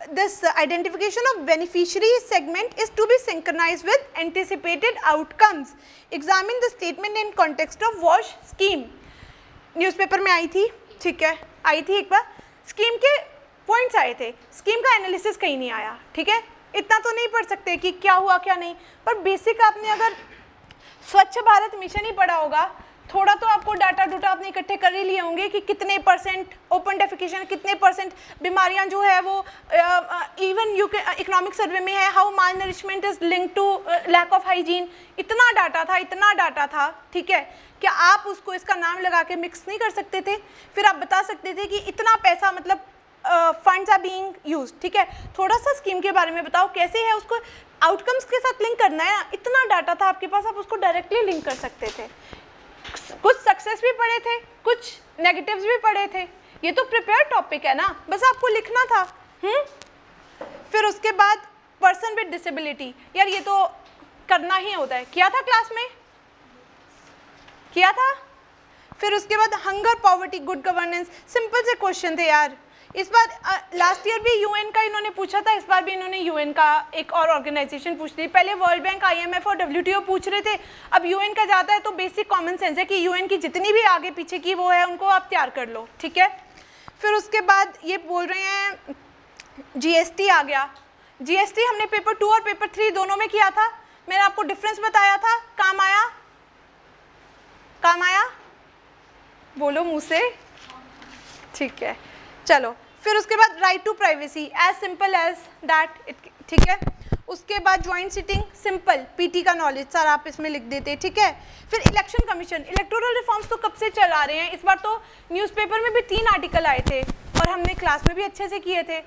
this identification of beneficiary segment is to be synchronise with anticipated outcomes examine the statement in context of wash scheme newspaper में आई थी, ठीक है? आई थी एक बार। स्कीम के पॉइंट्स आए थे। स्कीम का एनालिसिस कहीं नहीं आया, ठीक है? इतना तो नहीं पढ़ सकते कि क्या हुआ, क्या नहीं। पर बेसिक आपने अगर स्वच्छ भारत मिशन ही पढ़ा होगा थोड़ा तो आपको डाटा डूटा आपने इकट्ठे कर ही लिए होंगे कि कितने परसेंट ओपन डेफिकेशन कितने परसेंट बीमारियाँ जो है वो इवन यू इकोनॉमिक सर्वे में है how malnourishment is link to lack of hygiene इतना डाटा था, इतना डाटा था, ठीक है क्या आप उसको, इसका नाम लगा के मिक्स नहीं कर सकते थे। फिर आप बता सकते थे कि इतना पैसा मतलब फंड्स आर बीइंग यूज़ ठीक है। थोड़ा सा स्कीम के बारे में बताओ, कैसे है उसको आउटकम्स के साथ लिंक करना है? इतना डाटा था आपके पास, आप उसको डायरेक्टली लिंक कर सकते थे। कुछ सक्सेस भी पढ़े थे, कुछ नेगेटिव्स भी पढ़े थे। ये तो प्रिपेयर टॉपिक है ना, बस आपको लिखना था। हुँ? फिर उसके बाद पर्सन विद डिसेबिलिटी यार ये तो करना ही होता है। किया था क्लास में? किया था? फिर उसके बाद hunger poverty good governance simple से क्वेश्चन थे यार। इस बार लास्ट ईयर भी यूएन का इन्होंने पूछा था, इस बार भी इन्होंने यूएन का एक और ऑर्गेनाइजेशन पूछ ली पहले वर्ल्ड बैंक आईएमएफ और डब्ल्यूटीओ पूछ रहे थे, अब यूएन का जाता है तो बेसिक कॉमन सेंस है कि यूएन की जितनी भी आगे पीछे की वो है, उनको आप तैयार कर लो, ठीक है? फिर उसके बाद ये बोल रहे हैं जीएसटी आ गया। जीएसटी हमने पेपर टू और पेपर थ्री दोनों में किया था। मैंने आपको डिफरेंस बताया था। काम आया? काम आया? बोलो मुँह से। ठीक है। चलो। फिर उसके बाद right to privacy as simple as that it ठीक है? उसके बाद ज्वाइंट सिटिंग सिंपल पीटी का नॉलेज सर आप इसमें लिख देते, ठीक है? फिर इलेक्शन कमीशन इलेक्टोरल रिफॉर्म्स तो कब से चला रहे हैं? इस बार तो न्यूज़पेपर में भी तीन आर्टिकल आए थे, और हमने क्लास में भी अच्छे से किए थे।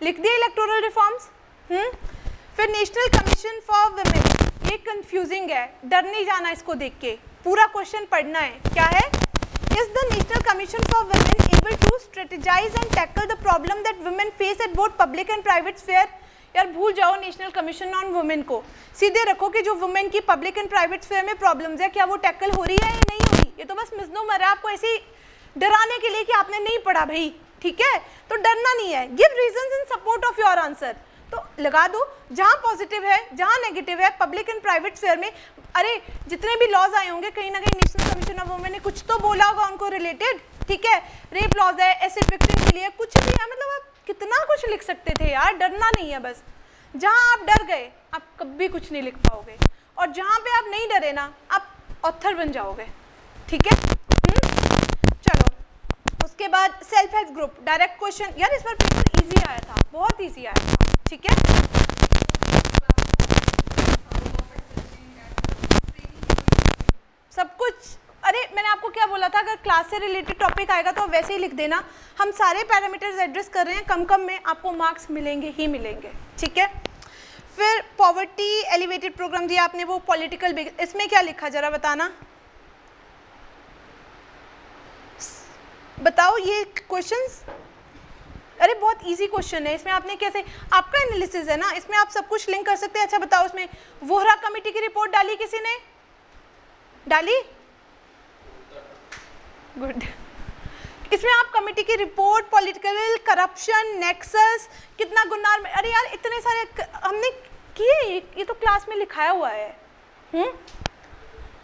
लिख दिए इलेक्टोरल रिफॉर्म्स हम्म? फिर नेशनल कमीशन फॉर वुमेन ये कंफ्यूजिंग है, डर नहीं जाना इसको देख के। पूरा क्वेश्चन पढ़ना है, क्या है? Is the national commission for women able to strategise and tackle the problem that women face at both public and private sphere यार, भूल जाओ नेशनल कमीशन ऑन वुमेन को। सीधे रखो कि जो वुमेन की पब्लिक एंड प्राइवेट स्फेयर में प्रॉब्लम्स है, क्या वो टैकल हो रही है या नहीं हो रही? ये तो बस मिजनो मर है आपको ऐसे डराने के लिए कि आपने नहीं पढ़ा भाई, ठीक है? तो डरना नहीं है। Give reason in support of your answer तो लगा दो, जहाँ पॉजिटिव है, जहाँ नेगेटिव है पब्लिक एंड प्राइवेट स्फेयर में। अरे, जितने भी लॉज आए होंगे, कहीं ना कहीं नेशनल कमीशन ऑफ़ वुमेन ने कुछ तो बोला होगा उनको रिलेटेड ठीक है? रेप लॉज है एसिड विक्टिम के लिए कुछ भी है मतलब आप कितना कुछ लिख सकते थे यार, डरना नहीं है बस। जहाँ आप डर गए, आप कभी कुछ नहीं लिख पाओगे। और जहाँ पे आप नहीं डरे ना, आप ऑथर बन जाओगे, ठीक है? हम्म? चलो। उसके बाद self help group direct question यार, इस बार पेपर इजी आया था, बहुत इजी आया था, ठीक है? सब कुछ, अरे, मैंने आपको क्या बोला था, अगर क्लास से रिलेटेड टॉपिक आएगा तो वैसे ही लिख देना। हम सारे पैरामीटर्स एड्रेस कर रहे हैं, कम कम में आपको मार्क्स मिलेंगे, ही मिलेंगे, ठीक है? फिर पॉवर्टी एलिवेटेड प्रोग्राम दिया आपने, वो पॉलिटिकल इसमें क्या लिखा, जरा बताना? बताओ ये क्वेश्चंस अरे, बहुत इजी क्वेश्चन है। इसमें आपने कैसे आपका एनालिसिस है ना, इसमें आप सब कुछ लिंक कर सकते हैं। अच्छा बताओ इसमें। वोहरा कमेटी की रिपोर्ट डाली किसी ने? डाली? गुड इसमें आप कमेटी की रिपोर्ट पॉलिटिकल करप्शन नेक्सस कितना गुनार में अरे यार, इतने सारे हमने किए। ये तो क्लास में लिखाया हुआ है। हम्म?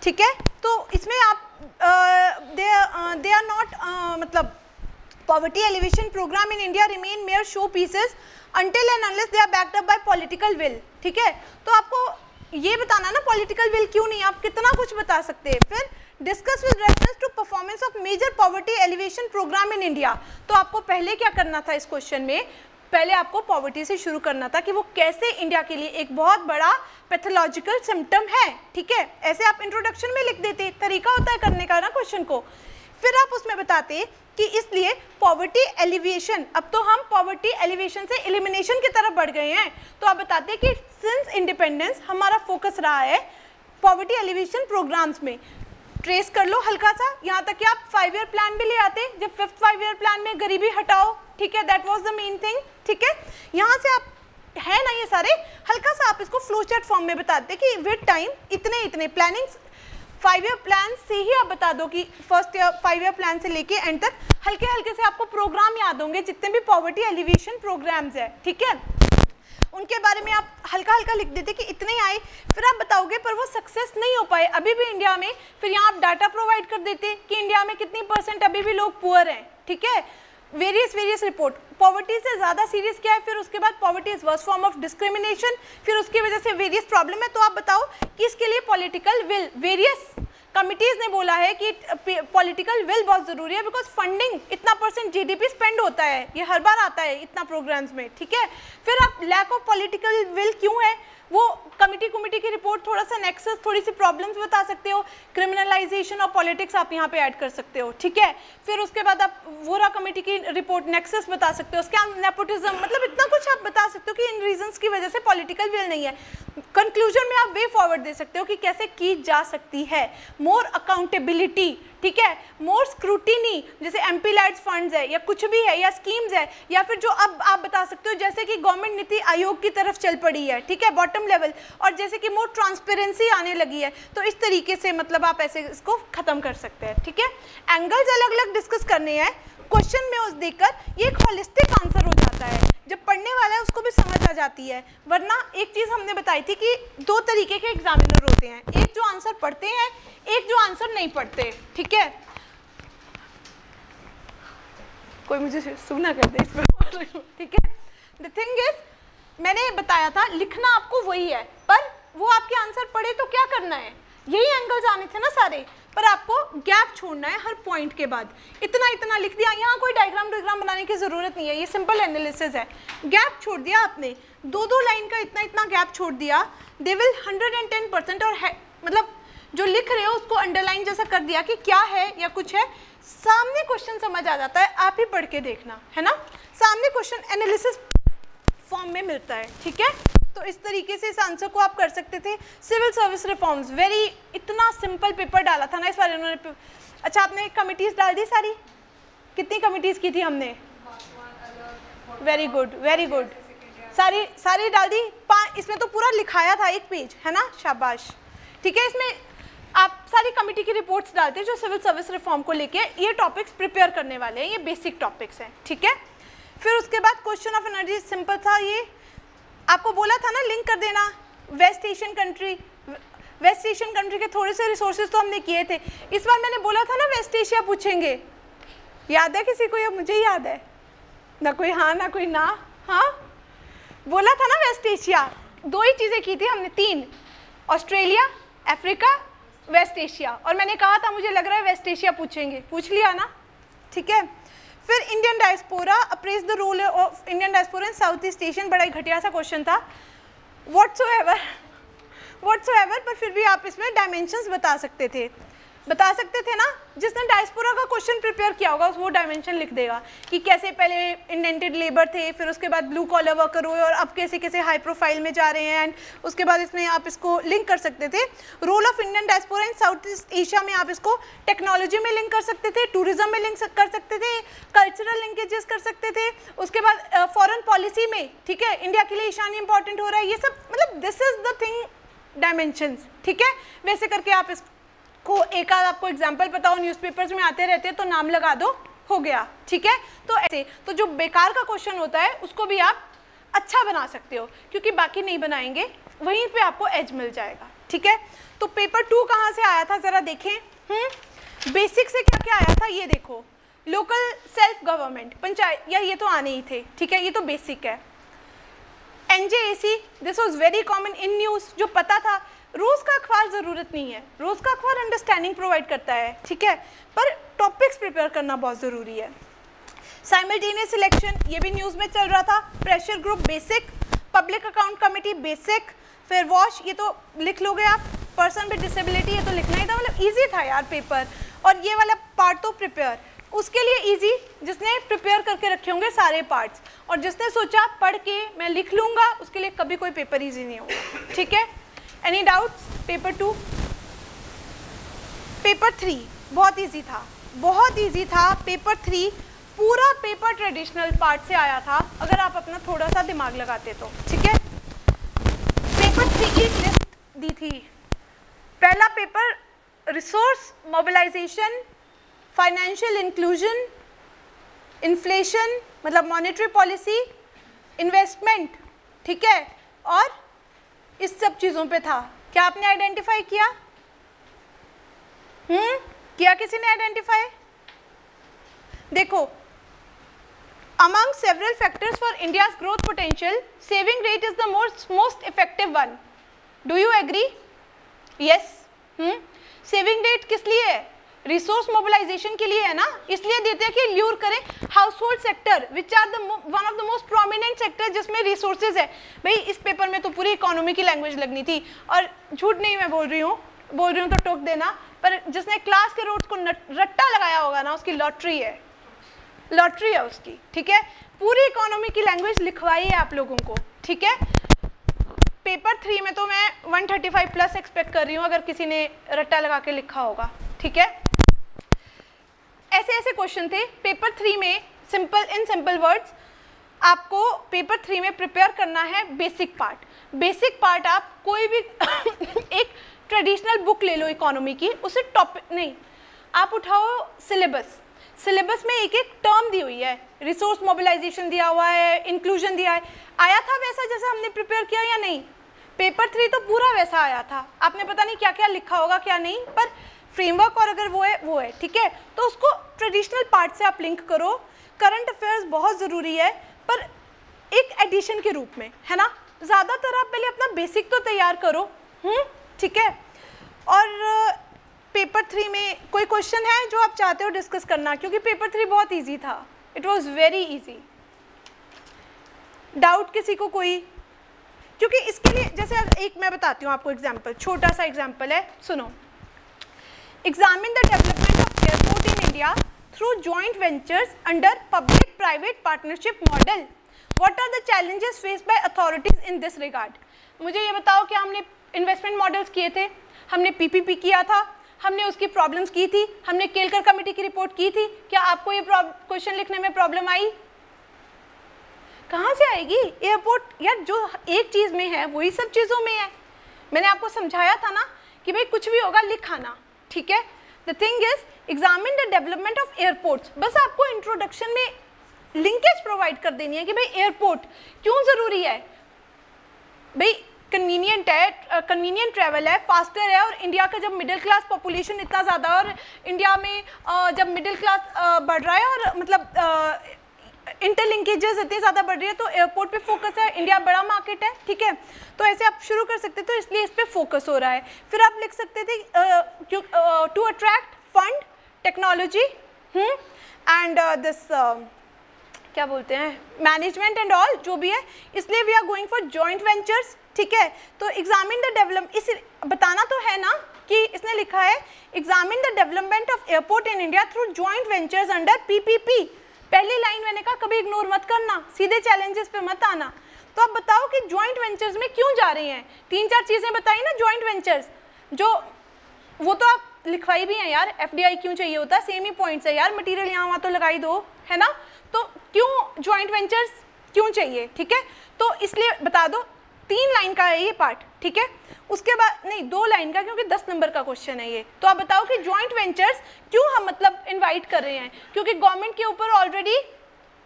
ठीक है? तो इसमें आप दे दे आर नॉट मतलब poverty elevation program in India remain mere show pieces until and unless they are backed up by political will ठीक है तो आपको ये बताना ना political will क्यों नहीं आप कितना कुछ बता सकते हैं फिर discuss with reference to performance of major poverty elevation program in India तो आपको पहले क्या करना था इस क्वेश्चन में पहले आपको पॉवर्टी से शुरू करना था कि वो कैसे इंडिया के लिए एक बहुत बड़ा पैथोलॉजिकल सिम्टम है, ठीक है? ऐसे आप इंट्रोडक्शन में लिख देते, तरीका होता है करने का ना क्वेश्चन को। फिर आप उसमें बताते कि इसलिए पॉवर्टी एलिवेशन अब तो हम पॉवर्टी एलिवेशन से एलिमिनेशन की तरफ़ बढ़ गए हैं। तो आप बताते कि सिंस इंडिपेंडेंस हमारा फोकस रहा है पॉवर्टी एलिवेशन प्रोग्राम्स में। ट्रेस कर लो हल्का सा, यहाँ तक कि आप फाइव ईयर प्लान भी ले आते, जब फिफ्थ फाइव ईयर प्लान में गरीबी हटाओ ठीक है? That was the main thing ठीक है? यहाँ से आप है ना ये सारे, हल्का सा आप इसको फ्लो चार्ट फॉर्म में बताते कि विद टाइम इतने इतने प्लानिंग फाइव ईयर प्लान से ही आप बता दो कि first year five year plan से लेके एंड तक, हल्के हल्के से आपको प्रोग्राम याद होंगे, जितने भी पॉवर्टी एलिवेशन प्रोग्राम्स है, ठीक है? उनके बारे में आप हल्का हल्का लिख देते कि इतने आए, फिर आप बताओगे, पर वो सक्सेस नहीं हो पाए। अभी भी इंडिया में, फिर यहाँ आप डाटा प्रोवाइड कर देते कि इंडिया में कितनी परसेंट अभी भी लोग पुअर हैं, ठीक है? वेरियस वेरियस रिपोर्ट पॉवर्टी से ज़्यादा सीरियस क्या है? फिर उसके बाद poverty is worse form of discrimination फिर उसकी वजह से वेरियस प्रॉब्लम है। तो आप बताओ कि इसके लिए पॉलिटिकल विल वेरियस कमिटीज़ ने बोला है कि पॉलिटिकल विल बहुत ज़रूरी है बिकॉज़ फंडिंग इतना परसेंट जीडीपी स्पेंड होता है। ये हर बार आता है इतना प्रोग्राम्स में, ठीक है? फिर आप लैक ऑफ़ पॉलिटिकल विल क्यों है? वो कमिटी कमिटी की रिपोर्ट, थोड़ा सा नेक्सस थोड़ी सी प्रॉब्लम्स बता सकते हो। क्रिमिनलाइजेशन और पॉलिटिक्स आप यहाँ पे ऐड कर सकते हो, ठीक है? फिर उसके बाद आप वोरा कमेटी की रिपोर्ट नेक्सस बता सकते हो। उसके नेपोटिज्म मतलब इतना कुछ आप बता सकते हो कि इन रीजंस की वजह से पॉलिटिकल विल नहीं है। कंक्लूजन में आप वे फॉरवर्ड दे सकते हो कि कैसे की जा सकती है। मोर अकाउंटेबिलिटी ठीक है? मोर स्क्रूटिनी जैसे एम पी फंड्स है, या कुछ भी है, या स्कीम्स है, या फिर जो अब आप बता सकते हो, जैसे कि गवर्नमेंट नीति आयोग की तरफ़ चल पड़ी है, ठीक है? बॉटम लेवल और जैसे कि मोर ट्रांसपेरेंसी आने लगी है तो इस तरीके से मतलब आप ऐसे इसको ख़त्म कर सकते हैं, ठीक है? एंगल्स अलग अलग डिस्कस करने हैं। क्वेश्चन में उस देखकर ये एक होलिस्टिक आंसर हो जाता है। जब पढ़ने वाला है, उसको भी समझ आ जाती है। वरना एक चीज़ हमने बताई थी कि दो तरीके के एग्जामिनर होते हैं। एक जो आंसर पढ़ते हैं, एक जो आंसर नहीं पढ़ते, ठीक है? कोई मुझे सुना कर दे इसमें ठीक है? द थिंग इज़ मैंने बताया था, लिखना आपको वही है। पर वो आपके आंसर पढ़े तो क्या करना है? यही एंगल्स आने थे ना सारे। पर आपको गैप छोड़ना है हर पॉइंट के बाद। इतना इतना लिख दिया। यहाँ कोई डायग्राम डायग्राम बनाने की ज़रूरत नहीं है। ये सिंपल एनालिसिस है। गैप छोड़ दिया आपने। दो दो लाइन का इतना इतना गैप छोड़ दिया। They will hundred and ten percent और है मतलब जो लिख रहे हो उसको अंडरलाइन जैसा कर दिया कि क्या है या कुछ है। सामने क्वेश्चन समझ आ जाता है। आप ही पढ़ के देखना, है ना? सामने क्वेश्चन एनालिसिस फॉर्म में मिलता है, ठीक है? तो इस तरीके से इस आंसर को आप कर सकते थे। सिविल सर्विस रिफॉर्म्स वेरी इतना सिंपल पेपर डाला था ना इस बार उन्होंने। अच्छा आपने कमिटीज़ डाल दी सारी? कितनी कमिटीज़ की थी हमने? वेरी गुड वेरी गुड सारी सारी डाल दी? इसमें तो पूरा लिखाया था एक पेज है ना? शाबाश। ठीक है, इसमें आप सारी कमिटी की रिपोर्ट्स डालते हैं जो सिविल सर्विस रिफॉर्म को लेके। ये टॉपिक्स प्रिपेयर करने वाले हैं, ये बेसिक टॉपिक्स हैं, ठीक है? फिर उसके बाद क्वेश्चन ऑफ़ एनर्जी सिंपल था ये। आपको बोला था ना लिंक कर देना। West Asian country West Asian country के थोड़े से रिसोर्सेज तो हमने किए थे। इस बार मैंने बोला था ना वेस्ट एशिया पूछेंगे। याद है किसी को या मुझे याद है? ना कोई हाँ ना कोई ना। हाँ? बोला था ना वेस्ट एशिया दो ही चीज़ें की थी हमने, तीन। ऑस्ट्रेलिया अफ्रीका वेस्ट एशिया और मैंने कहा था, मुझे लग रहा है वेस्ट एशिया पूछेंगे। पूछ लिया ना? ठीक है? फिर Indian diaspora appraise the role of Indian diaspora in South East Asian बड़ा ही घटिया सा क्वेश्चन था। वट्स एवर वट्स एवर पर फिर भी आप इसमें डायमेंशंस बता सकते थे। बता सकते थे ना? जिसने डायस्पोरा का क्वेश्चन प्रिपेयर किया होगा, वो डायमेंशन लिख देगा कि कैसे पहले इंडेंटेड लेबर थे, फिर उसके बाद ब्लू कॉलर वर्कर हुए और अब कैसे कैसे हाई प्रोफ़ाइल में जा रहे हैं एंड उसके बाद इसमें आप इसको लिंक कर सकते थे। Role of Indian diaspora in South East Asia में आप इसको टेक्नोलॉजी में लिंक कर सकते थे टूरिज़्म में लिंक कर सकते थे कल्चरल लिंकेजेस कर सकते थे। उसके बाद फॉरन पॉलिसी में, ठीक है इंडिया के लिए ईशानी इंपॉर्टेंट हो रहा है, ये सब मतलब this is the thing dimensions ठीक है? वैसे करके आप इस को एक आध आपको एग्ज़ाम्पल पता हो न्यूज़पेपर्स में आते रहते हैं तो नाम लगा दो, हो गया, ठीक है? तो ऐसे तो जो बेकार का क्वेश्चन होता है, उसको भी आप अच्छा बना सकते हो, क्योंकि बाकी नहीं बनाएँगे, वहीं पे आपको एज मिल जाएगा, ठीक है? तो पेपर टू कहाँ से आया था, ज़रा देखें हम्म? बेसिक से क्या क्या आया था, ये देखो लोकल सेल्फ गवर्नमेंट पंचायत या ये तो आने ही थे, ठीक है? ये तो बेसिक है। N J A C this was very common in news जो पता था रोज़ का अखबार ज़रूरत नहीं है। रोज़ का अखबार अंडरस्टैंडिंग प्रोवाइड करता है, ठीक है? पर टॉपिक्स प्रिपेयर करना बहुत ज़रूरी है। साइमल्टेनियस सिलेक्शन ये भी न्यूज़ में चल रहा था। Pressure group basic public account committee basic फिर वॉश ये तो लिख लोगे आप। पर्सन विद डिसेबिलिटी ये तो लिखना ही था मतलब ईजी था यार पेपर और ये वाला पार्ट तो प्रिपेयर उसके लिए इजी जिसने प्रिपेयर करके रखे होंगे सारे पार्ट्स और जिसने सोचा, पढ़ के मैं लिख लूँगा, उसके लिए कभी कोई पेपर इजी नहीं होगा, ठीक है? Any doubts paper two paper three बहुत इजी था. बहुत इजी था. पेपर थ्री पूरा पेपर ट्रेडिशनल पार्ट से आया था. अगर आप अपना थोड़ा सा दिमाग लगाते तो. ठीक है? पेपर थ्री की लिस्ट दी थी. पहला paper resource mobilisation financial inclusion inflation मतलब मॉनेटरी पॉलिसी इन्वेस्टमेंट ठीक है? और इस सब चीज़ों पे था। क्या आपने आइडेंटिफाई किया? हम्म? किया किसी ने आइडेंटिफाई देखो among several factors for India growth potential saving rate is the most most effective one do you agree yes hmm? Saving rate किस लिए है? रिसोर्स मोबिलाइजेशन के लिए है ना, इसलिए देते हैं कि ल्यूर करें household sector which are the one of the most prominent sector जिसमें रिसोर्सेज है। भाई, इस पेपर में तो पूरी इकोनॉमी की लैंग्वेज लगनी थी, और झूठ नहीं मैं बोल रही हूँ, बोल रही हूँ तो टोक देना, पर जिसने क्लास के रोड्स को रट्टा लगाया होगा ना, उसकी लॉटरी है। लॉटरी है उसकी, ठीक है? पूरी इकोनॉमी की लैंग्वेज लिखवाई है आप लोगों को, ठीक है? पेपर थ्री में तो मैं 135 प्लस एक्सपेक्ट कर रही हूँ, अगर किसी ने रट्टा लगा के लिखा होगा। ठीक है? ऐसे ऐसे क्वेश्चन थे। पेपर थ्री में सिंपल इन सिंपल वर्ड्स आपको पेपर थ्री में प्रिपेयर करना है बेसिक पार्ट बेसिक पार्ट आप कोई भी *coughs* एक ट्रेडिशनल बुक ले लो इकोनॉमी की, उसे टॉपिक नहीं. आप उठाओ सिलेबस सिलेबस में एक एक टर्म दी हुई है. रिसोर्स मोबिलाइजेशन दिया हुआ है इंक्लूजन दिया है. आया था वैसा जैसा हमने प्रिपेयर किया या नहीं? पेपर थ्री तो पूरा वैसा आया था. आपने पता नहीं क्या क्या लिखा होगा, क्या नहीं, पर फ्रेमवर्क और अगर वो है वो है, ठीक है? तो उसको ट्रेडिशनल पार्ट से आप लिंक करो। करंट अफेयर्स बहुत ज़रूरी है, पर एक एडिशन के रूप में, है ना? ज़्यादातर आप पहले अपना बेसिक तो तैयार करो। हम्म ठीक है? और पेपर थ्री में कोई क्वेश्चन है जो आप चाहते हो डिस्कस करना? क्योंकि पेपर थ्री बहुत इजी था। It was very easy doubt किसी को कोई? क्योंकि इसके लिए, जैसे एक मैं बताती हूँ आपको एग्ज़ाम्पल छोटा सा एग्ज़ाम्पल है, सुनो। The development of airport in India through joint ventures under public private partnership model what are the challenges face by authorities in this regard मुझे ये बताओ कि हमने इन्वेस्टमेंट मॉडल्स किए थे, हमने पीपीपी किया था, हमने उसकी प्रॉब्लम्स की थी, हमने केलकर कमेटी की रिपोर्ट की थी, क्या आपको ये क्वेश्चन लिखने में प्रॉब्लम आई? कहाँ से आएगी? एयरपोर्ट यार जो एक चीज़ में है, वही सब चीज़ों में है। मैंने आपको समझाया था ना कि भाई कुछ भी होगा लिखाना। ठीक है? The thing is examine the development of airports बस आपको इंट्रोडक्शन में लिंकेज प्रोवाइड कर देनी है कि भाई एयरपोर्ट क्यों ज़रूरी है? भाई कन्वीनियंट है कन्वीनियंट ट्रैवल है फास्टर है और इंडिया का जब मिडिल क्लास पॉपुलेशन इतना ज़्यादा और इंडिया में uh, जब मिडिल क्लास uh, बढ़ रहा है और मतलब इंटरलिंकेजेस इतनी ज़्यादा बढ़ रही है तो एयरपोर्ट पे फोकस है इंडिया बड़ा मार्केट है, ठीक है? तो ऐसे आप शुरू कर सकते तो इसलिए इस पर फोकस हो रहा है। फिर आप लिख सकते थे to attract fund technology and this क्या बोलते हैं मैनेजमेंट एंड ऑल जो भी है, इसलिए we are going for joint ventures ठीक है? तो एग्जामिन द डेवलप इस, बताना तो है ना कि इसने लिखा है examine the development of airport in India through joint ventures under PPP पहली लाइन मैंने कहा, कभी इग्नोर मत करना, सीधे चैलेंजेस पे मत आना। तो आप बताओ कि जॉइंट वेंचर्स में क्यों जा रही हैं? तीन चार चीज़ें बताई ना जॉइंट वेंचर्स जो, वो तो आप लिखवाई भी हैं यार एफडीआई क्यों चाहिए होता? है सेम ही पॉइंट्स है यार मटीरियल यहाँ वहाँ तो लगाई दो, है ना? तो क्यों ज्वाइंट वेंचर्स क्यों चाहिए? ठीक है? तो इसलिए बता दो, तीन लाइन का है ये पार्ट ठीक है? उसके बाद, नहीं, दो लाइन का, क्योंकि दस नंबर का क्वेश्चन है ये। तो आप बताओ कि ज्वाइंट वेंचर्स क्यों हम मतलब इन्वाइट कर रहे हैं? क्योंकि गवर्नमेंट के ऊपर ऑलरेडी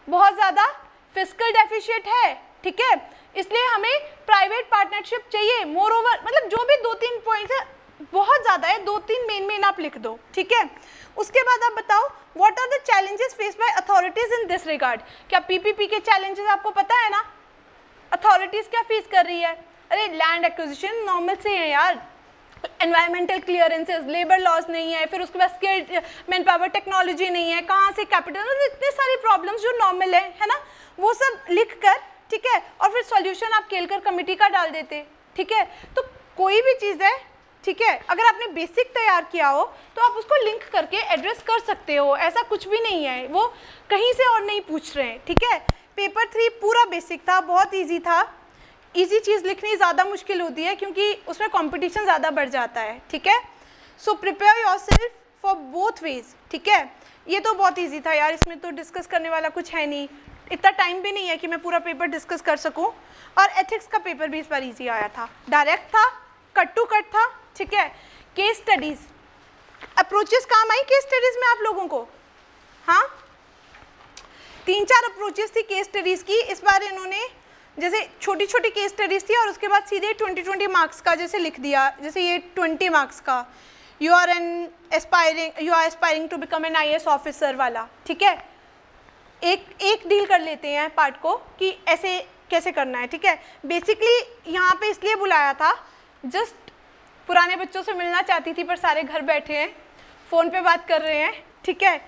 बहुत ज़्यादा फ़िज़िकल डेफिशिएट है, ठीक है? इसलिए हमें प्राइवेट पार्टनरशिप चाहिए। मोर ओवर मतलब जो भी दो तीन पॉइंट्स है, बहुत ज़्यादा है, दो तीन मेन मेन आप लिख दो, ठीक है? उसके बाद आप बताओ what are the challenges face by authorities in this regard क्या पीपीपी के चैलेंजेस आपको पता है ना? अथॉरिटीज़ क्या फेस कर रही है? अरे लैंड एक्विजिशन नॉर्मल से है यार। एनवायरमेंटल क्लियरेंसेज लेबर लॉस नहीं है, फिर उसके बाद स्किल्ड मैन पावर टेक्नोलॉजी नहीं है, कहाँ से कैपिटल मतलब इतने सारी प्रॉब्लम्स जो नॉर्मल है है ना? वो सब लिख कर, ठीक है? और फिर सॉल्यूशन आप केलकर कमेटी का डाल देते, ठीक है? तो कोई भी चीज़ है, ठीक है? अगर आपने बेसिक तैयार किया हो तो आप उसको लिंक करके एड्रेस कर सकते हो। ऐसा कुछ भी नहीं है। वो कहीं से और नहीं पूछ रहे हैं, ठीक है? पेपर थ्री पूरा बेसिक था, बहुत ईजी था। ईजी चीज़ लिखनी ज़्यादा मुश्किल होती है क्योंकि उसमें कॉम्पिटिशन ज़्यादा बढ़ जाता है, ठीक है? So prepare yourself for both ways ठीक है? ये तो बहुत ईजी था यार, इसमें तो डिस्कस करने वाला कुछ है नहीं। इतना टाइम भी नहीं है कि मैं पूरा पेपर डिस्कस कर सकूँ। और एथिक्स का पेपर भी इस बार ईजी आया था। डायरेक्ट था कट टू कट था, ठीक है? केस स्टडीज़ अप्रोचेस काम आई केस स्टडीज़ में आप लोगों को? हाँ? तीन चार अप्रोचेस थी केस स्टडीज़ की। इस बार इन्होंने जैसे छोटी छोटी केस स्टडीज़ थी और उसके बाद सीधे ट्वेंटी ट्वेंटी मार्क्स का जैसे लिख दिया, जैसे ये ट्वेंटी मार्क्स का। You are an aspiring you are aspiring to become an I officer वाला, ठीक है? एक एक डील कर लेते हैं पार्ट को कि ऐसे कैसे करना है, ठीक है? बेसिकली यहाँ पे इसलिए बुलाया था जस्ट पुराने बच्चों से मिलना चाहती थी पर सारे घर बैठे हैं फ़ोन पे बात कर रहे हैं, ठीक है?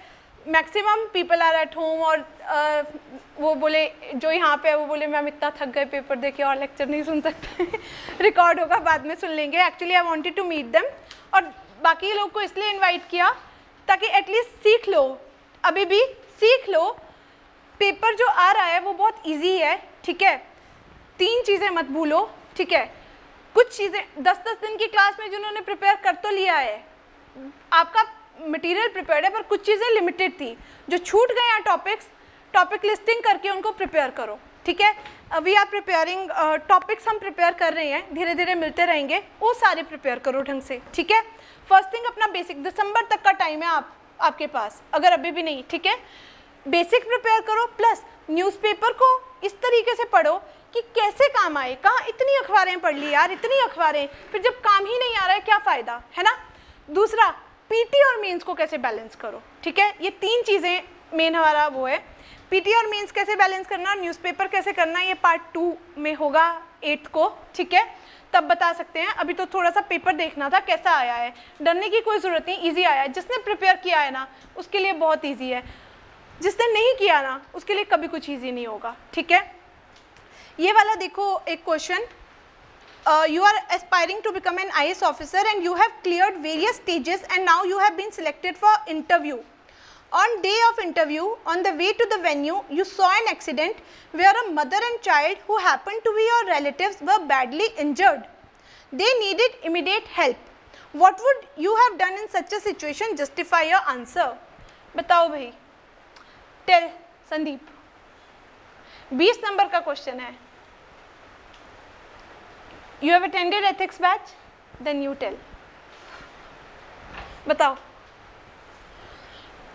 Maximum people are at home और uh, वो बोले जो यहाँ पे है वो बोले मैम इतना थक गए पेपर देखे और लेक्चर नहीं सुन सकते. *laughs* रिकॉर्ड होगा बाद में सुन लेंगे। Actually I wanted to meet them और बाकी लोग को इसलिए इनवाइट किया ताकि एटलीस्ट सीख लो। अभी भी सीख लो। पेपर जो आ रहा है वो बहुत ईजी है ठीक है? तीन चीज़ें मत भूलो ठीक है? कुछ चीज़ें दस दस दिन की क्लास में जिन्होंने प्रिपेयर कर तो लिया है आपका मटेरियल प्रिपेयर्ड है, पर कुछ चीज़ें लिमिटेड थी। जो छूट गए हैं टॉपिक्स टॉपिक लिस्टिंग करके उनको प्रिपेयर करो, ठीक है? वी आर प्रिपेयरिंग टॉपिक्स हम प्रिपेयर कर रहे हैं धीरे धीरे मिलते रहेंगे, वो सारे प्रिपेयर करो ढंग से, ठीक है? फ़र्स्ट थिंग अपना बेसिक दिसंबर तक का टाइम है आप, आपके पास, अगर अभी भी नहीं, ठीक है? बेसिक प्रिपेयर करो प्लस न्यूज़पेपर को इस तरीके से पढ़ो कि कैसे काम आए, कहाँ इतनी अखबारें पढ़ ली यार, इतनी अखबारें, फिर जब काम ही नहीं आ रहा है, क्या फ़ायदा, है ना? दूसरा पीटी और मेंस को कैसे बैलेंस करो? ठीक है? ये तीन चीज़ें मेन हमारा वो है। पीटी और मेंस कैसे बैलेंस करना और न्यूज़पेपर कैसे करना, ये पार्ट टू में होगा एट्थ को, ठीक है? तब बता सकते हैं। अभी तो थोड़ा सा पेपर देखना था, कैसा आया है। डरने की कोई ज़रूरत नहीं इजी आया है। जिसने प्रिपेयर किया है ना, उसके लिए बहुत ईजी है। जिसने नहीं किया ना, उसके लिए कभी कुछ ईजी नहीं होगा, ठीक है? ये वाला देखो एक question you are aspiring to become an IS officer and you have cleared various stages and now you have been selected for interview. On day of interview, on the way to the venue, you saw an accident where a mother and child who happened to be your relatives were badly injured. They needed immediate help. What would you have done in such a situation? Justify your answer. बताओ भाई tell Sandeep 20 number का question है you have attended ethics batch then you tell बताओ।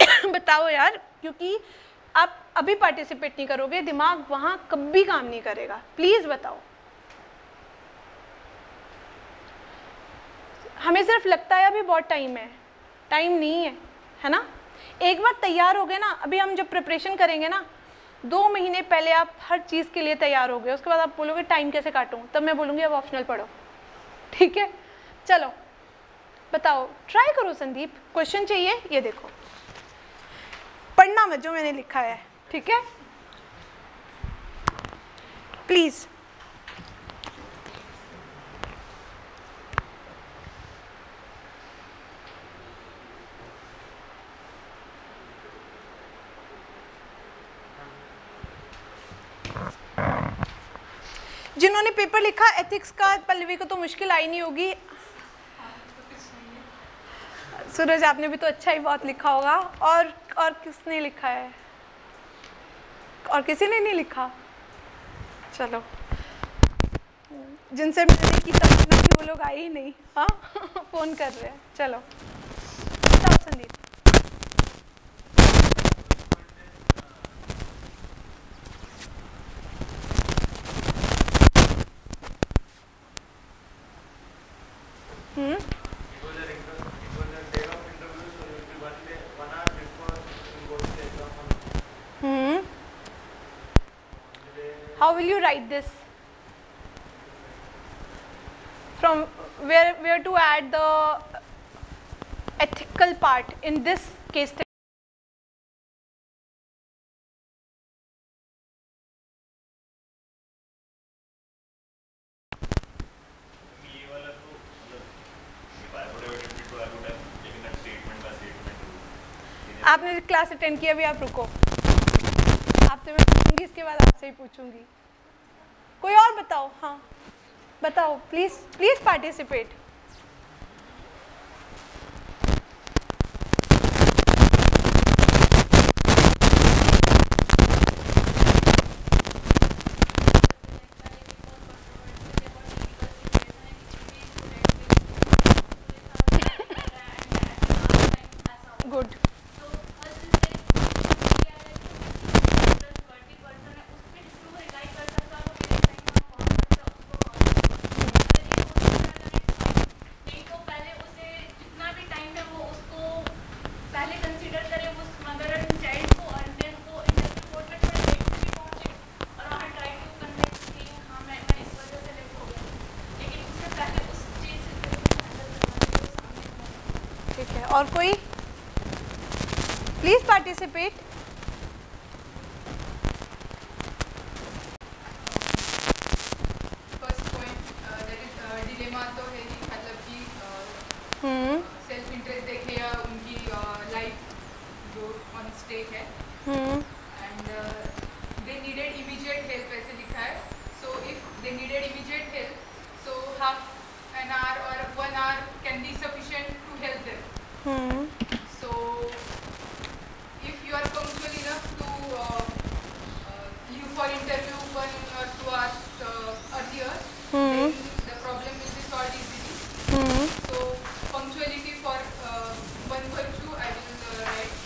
*coughs* बताओ यार, क्योंकि आप अभी पार्टिसिपेट नहीं करोगे, दिमाग वहाँ कभी काम नहीं करेगा। प्लीज़ बताओ। हमें सिर्फ़ लगता है अभी बहुत टाइम है। टाइम नहीं है है ना? एक बार तैयार हो गए ना, अभी हम जब प्रिपरेशन करेंगे ना दो महीने पहले आप हर चीज़ के लिए तैयार हो गए, उसके बाद आप बोलोगे टाइम कैसे काटूँ? तब मैं बोलूँगी, अब ऑप्शनल पढ़ो। ठीक है? चलो, बताओ ट्राई करो संदीप। क्वेश्चन चाहिए? ये देखो। पढ़ना मत, जो मैंने लिखा है। ठीक है? प्लीज़ जिन्होंने पेपर लिखा एथिक्स का, पल्लवी को तो मुश्किल आई नहीं होगी। सूरज, आपने भी तो अच्छा ही बहुत लिखा होगा। और और किसने लिखा है? और किसी ने नहीं लिखा? चलो। जिनसे मिलने की तमन्ना थी, वो लोग आए ही नहीं। हाँ *laughs* फ़ोन कर रहे हैं। चलो, Sandeep hmm It was a inter- it was a day of interview, so you will be one day, one hour before you go to the exam hall. Hmm On the day- How will you write this? From where where to add the ethical part in this case study? आपने class attend किया भी, आप रुको आपसे मैं पूछूँगी, इसके बाद आपसे ही पूछूँगी कोई और बताओ हाँ बताओ प्लीज़ प्लीज़ पार्टिसिपेट गुड पहले कंसीडर करे उस मदर एंड चाइल्ड को और देन वो इंटरव्यू कोर्ट में थोड़ा लेट भी पहुँचे और वहाँ ट्राई टू कन्विंस कि हाँ मैं मैं इस वजह से लेट हो गया लेकिन उससे पहले उस चीज़ से हैंडल करना चाहिए सामने ठीक है और कोई? Please participate first point that is dilemma तो है ही मतलब कि हम्म सेल्फ इंटरेस्ट देखे या उनकी लाइफ जो ऑन स्टेक है हम्म and uh, they needed immediate help ऐसे लिखा है so if they needed immediate help so half an hour or one hour can be sufficient to help them hmm so if you are punctual enough to uh, uh, leave for interview one or two hours uh, earlier Hmm. then the problem will be solved easily hmm so punctuality for uh, one virtue I will uh, write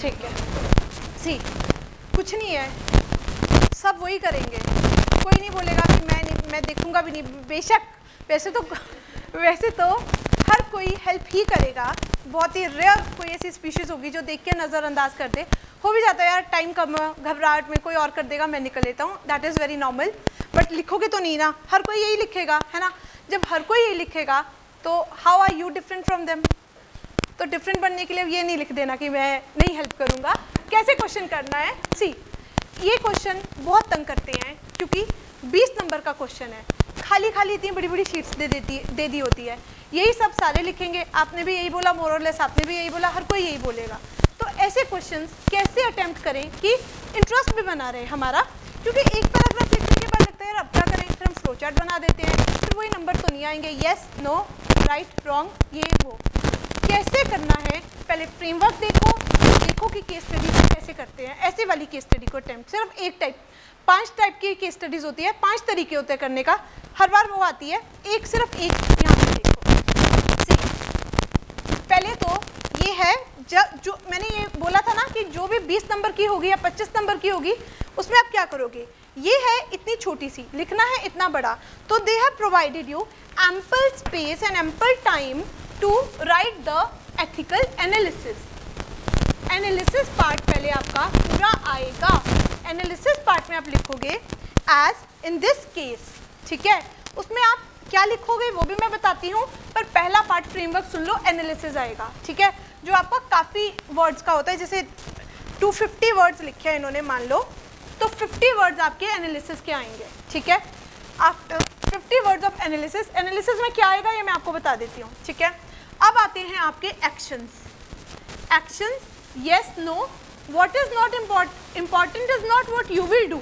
ठीक है सी कुछ नहीं है सब वही करेंगे। कोई नहीं बोलेगा कि मैं नहीं, मैं देखूँगा भी नहीं। बेशक, वैसे तो वैसे तो हर कोई हेल्प ही करेगा। बहुत ही रेयर कोई ऐसी स्पीशीज़ होगी जो देख के नज़रअंदाज कर दे। हो भी जाता है यार टाइम कम, घबराहट में कोई और कर देगा, मैं निकल लेता हूँ। That is very normal but लिखोगे तो नहीं ना। हर कोई यही लिखेगा, है ना? जब हर कोई यही लिखेगा तो how are you different from them तो डिफरेंट बनने के लिए ये नहीं लिख देना कि मैं नहीं हेल्प करूँगा। कैसे क्वेश्चन करना है? सी ये क्वेश्चन बहुत तंग करते हैं, क्योंकि 20 नंबर का क्वेश्चन है। खाली खाली इतनी बड़ी बड़ी शीट्स दे देती, दे दी होती है। यही सब सारे लिखेंगे, आपने भी यही बोला मोरलेस आपने भी यही बोला, हर कोई यही बोलेगा। तो ऐसे क्वेश्चंस कैसे अटेम्प्ट करें कि इंटरेस्ट भी बना रहे हमारा? क्योंकि एक पैराग्राफ लिखने के बाद लगता है अब क्या करें? फिर हम फ्लो चार्ट बना देते हैं, फिर वही नंबर तो नहीं आएँगे। येस नो राइट रॉन्ग ये, वो। कैसे करना है? पहले फ्रेमवर्क देखो देखो कि केस स्टडी कैसे करते हैं। ऐसे वाली केस स्टडी को अटेम्प्ट सिर्फ़ एक टाइप पाँच टाइप की केस स्टडीज़ होती है, पाँच तरीके होते हैं करने का। हर बार वो आती है, एक सिर्फ़ एक यहाँ पे देखो। पहले तो ये है जब जो मैंने ये बोला था ना कि जो भी 20 नंबर की होगी या 25 नंबर की होगी, उसमें आप क्या करोगे? ये है इतनी छोटी सी, लिखना है इतना बड़ा। तो they have provided you ample space and ample time to write the ethical analysis analysis part पहले आपका पूरा आएगा। एनालिसिस पार्ट में आप लिखोगे एज इन दिस केस ठीक है? उसमें आप क्या लिखोगे वो भी मैं बताती हूँ, पर पहला पार्ट फ्रेमवर्क सुन लो एनालिसिस आएगा, ठीक है? जो आपका काफ़ी वर्ड्स का होता है, जैसे 250 वर्ड्स लिखे हैं इन्होंने, मान लो तो 50 वर्ड्स आपके एनालिसिस के आएँगे, ठीक है? After 50 words of analysis analysis में क्या आएगा, ये मैं आपको बता देती हूँ, ठीक है? अब आते हैं आपके actions actions yes no what is not important important is not what you will do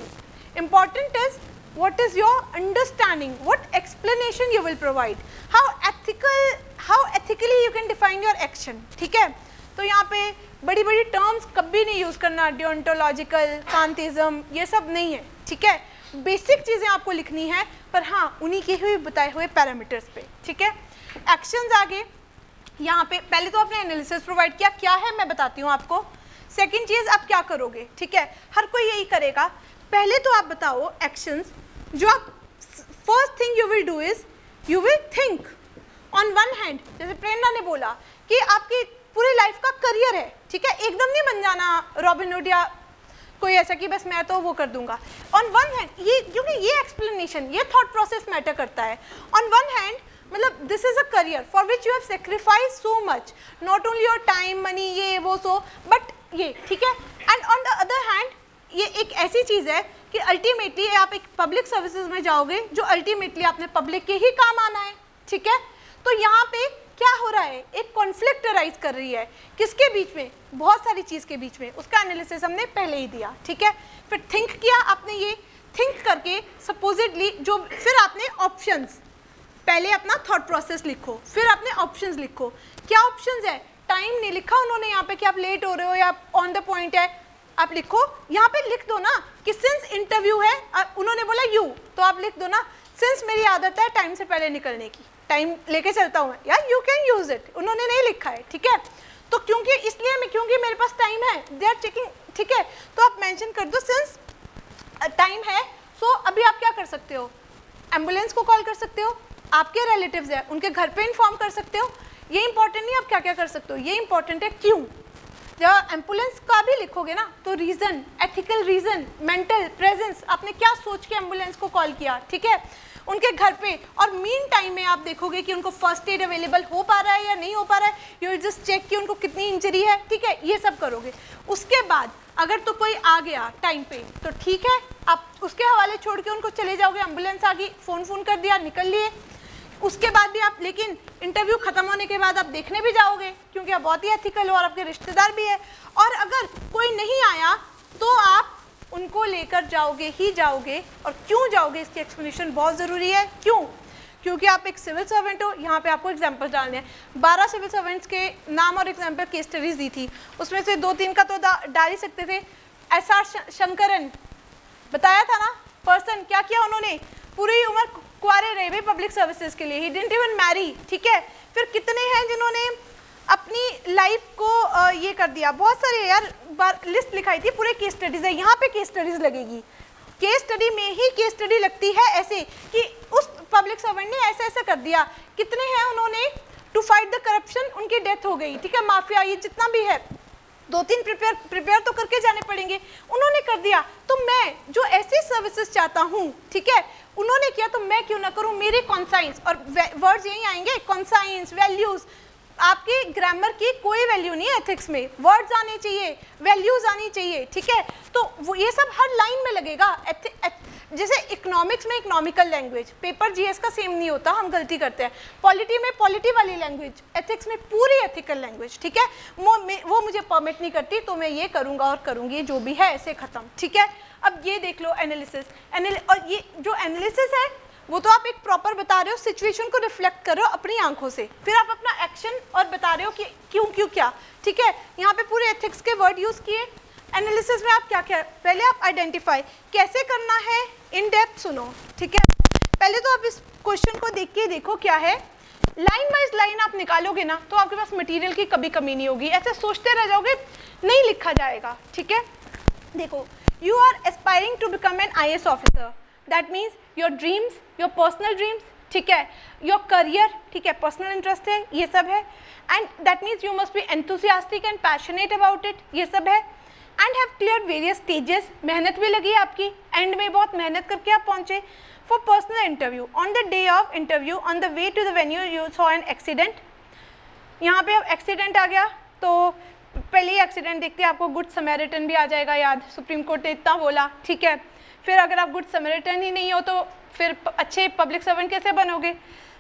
important is what is your understanding what explanation you will provide how ethical how ethically you can define your action ठीक है तो यहाँ पे बड़ी बड़ी terms कभी नहीं use करना डियोंटोलॉजिकल कांतिज्म ये सब नहीं है ठीक है बेसिक चीज़ें आपको लिखनी है पर हाँ उन्हीं के हुए बताए हुए पैरामीटर्स पे ठीक है एक्शंस आगे यहाँ पे, पहले तो आपने एनालिसिस प्रोवाइड किया, क्या है मैं बताती हूँ आपको। सेकंड चीज़, आप क्या करोगे? ठीक है? हर कोई यही करेगा। पहले तो आप बताओ एक्शंस जो आप first thing you will do is you will think on one hand जैसे प्रेरणा ने बोला कि आपकी पूरी लाइफ का करियर है, ठीक है? एकदम नहीं बन जाना रॉबिनहुड या कोई ऐसा कि बस मैं तो वो कर दूँगा। ऑन वन हैंड ये, क्योंकि ये एक्सप्लेनेशन ये थॉट प्रोसेस मैटर करता है। ऑन वन हैंड मतलब this is a career for which you have sacrifice so much not only your time money ये, वो, सो बट ये, ठीक है? And on the other hand ये एक ऐसी चीज़ है कि अल्टीमेटली आप एक पब्लिक सर्विसेज़ में जाओगे, जो अल्टीमेटली आपने पब्लिक के ही काम आना है, ठीक है? तो यहाँ पे क्या हो रहा है? एक कॉन्फ्लिक्ट राइज कर रही है। किसके बीच में? बहुत सारी चीज़ के बीच में। उसका एनालिसिस हमने पहले ही दिया, ठीक है? फिर थिंक किया आपने ये। थिंक करके सपोजिटली जो, फिर आपने ऑप्शंस पहले अपना थॉट प्रोसेस लिखो, फिर अपने ऑप्शंस लिखो। क्या ऑप्शंस है? टाइम नहीं लिखा उन्होंने यहाँ पे कि आप लेट हो रहे हो या ऑन द पॉइंट है। आप लिखो, यहाँ पे लिख दो ना कि सिंस इंटरव्यू है उन्होंने बोला यू तो आप लिख दो ना सिंस मेरी आदत है टाइम से पहले निकलने की। टाइम लेके चलता हूँ यार यू कैन यूज़ इट उन्होंने नहीं लिखा है, ठीक है? तो क्योंकि, इसलिए मैं, क्योंकि मेरे पास टाइम है दे आर चेकिंग ठीक है? तो आप मेंशन कर दो सिंस टाइम है सो अभी आप क्या कर सकते हो? एंबुलेंस को कॉल कर सकते हो आपके रिलेटिव्स हैं, उनके घर पे इन्फॉर्म कर सकते हो। ये इंपॉर्टेंट नहीं आप क्या क्या कर सकते हो, ये इंपॉर्टेंट है क्यों? जब एंबुलेंस का भी लिखोगे ना तो reason ethical reason mental presence आपने क्या सोच के एंबुलेंस को कॉल किया, ठीक है? उनके घर पे, और मीन टाइम में आप देखोगे कि उनको फ़र्स्ट एड अवेलेबल हो पा रहा है या नहीं हो पा रहा है। यू जस्ट चेक कि उनको कितनी इंजरी है, ठीक है? ये सब करोगे। उसके बाद, अगर तो कोई आ गया टाइम पे तो ठीक है? आप उसके हवाले छोड़ के उनको चले जाओगे एंबुलेंस आ गई फ़ोन फ़ोन कर दिया, निकल लिए। उसके बाद भी आप, लेकिन इंटरव्यू खत्म होने के बाद आप देखने भी जाओगे, क्योंकि आप बहुत ही एथिकल हो और आपके रिश्तेदार भी है। और अगर कोई नहीं आया तो आप उनको लेकर जाओगे, ही जाओगे, और क्यों जाओगे? इसकी एक्सप्लेनेशन बहुत ज़रूरी है। क्यों? क्योंकि आप एक सिविल सर्वेंट हो, यहाँ पे आपको एग्ज़ाम्पल डालने हैं। बारह सिविल सर्वेंट्स के नाम और एग्ज़ाम्पल केस स्टडीज़ दी थी। उसमें से दो तीन का तो डाल ही सकते थे। एस आर शंकरन, बताया था ना? पर्सन क्या किया उन्होंने? पूरी उम्र कुआरे रहे भाई पब्लिक सर्विसेज़ के लिए। ही डिंट इवन मैरी ठीक है? फिर कितने हैं जिन्होंने अपनी लाइफ को ये कर दिया? बहुत सारे यार, बार लिस्ट लिखाई थी, पूरे केस स्टडीज़ है। यहाँ पे केस स्टडीज़ लगेगी। केस स्टडी में ही केस स्टडी लगती है ऐसे कि उस पब्लिक सर्वेंट ने ऐसा ऐसा कर दिया। कितने हैं उन्होंने? टू फाइट द करप्शन उनकी डेथ हो गई, ठीक है? माफिया ये जितना भी है। दो तीन प्रिपेयर प्रिपेयर तो करके जाने पड़ेंगे। उन्होंने कर दिया। तो मैं जो ऐसी सर्विसेज़ चाहता हूँ ठीक है? उन्होंने किया तो मैं क्यों ना करूँ? मेरे कॉन्साइंस और वर्ड्स यही आएँगे। कॉन्साइंस वैल्यूज़ आपकी ग्रामर की कोई वैल्यू नहीं है एथिक्स में। वर्ड्स आने चाहिए वैल्यूज़ आनी चाहिए ठीक है? तो वो ये सब हर लाइन में लगेगा। एथ, एथ, जैसे इकोनॉमिक्स में इकोनॉमिकल लैंग्वेज पेपर जीएस का सेम नहीं होता, हम गलती करते हैं। पॉलिटी में पॉलिटी वाली लैंग्वेज एथिक्स में पूरी एथिकल लैंग्वेज ठीक है? वो वो मुझे परमिट नहीं करती तो मैं ये करूँगा और करूँगी जो भी है, ऐसे ख़त्म, ठीक है? अब ये देख लो एनालिसिस और ये जो एनालिसिस है, वो तो आप एक प्रॉपर बता रहे हो सिचुएशन को रिफ्लेक्ट कर रहे हो अपनी आँखों से। फिर आप अपना एक्शन और बता रहे हो कि क्यों क्यों, क्या, ठीक है? यहाँ पे पूरे एथिक्स के वर्ड यूज़ किए। एनालिसिस में आप क्या क्या पहले आप आइडेंटिफाई कैसे करना है इन डेप्थ सुनो, ठीक है? पहले तो आप इस क्वेश्चन को देख के देखो क्या है। लाइन वाइज लाइन आप निकालोगे ना तो आपके पास मटेरियल की कभी कमी नहीं होगी। ऐसे सोचते रह जाओगे, नहीं लिखा जाएगा, ठीक है? देखो you are aspiring to become an I officer that means your dreams your personal dreams ठीक है? योर करियर ठीक है? पर्सनल इंटरेस्ट है, ये सब है। And that means you must be enthusiastic and passionate about it ये सब है। And have clear various stages मेहनत भी लगी आपकी. एंड में बहुत मेहनत करके आप पहुँचे. For personal interview on the day of interview on the way to the venue you saw an accident यहाँ पे अब एक्सीडेंट आ गया. तो पहले ही एक्सीडेंट देखते आपको गुड समेरिटन भी आ जाएगा याद. सुप्रीम कोर्ट ने इतना बोला. ठीक है. फिर अगर आप गुड समेरिटन ही नहीं हो तो फिर अच्छे पब्लिक सर्वेंट कैसे बनोगे?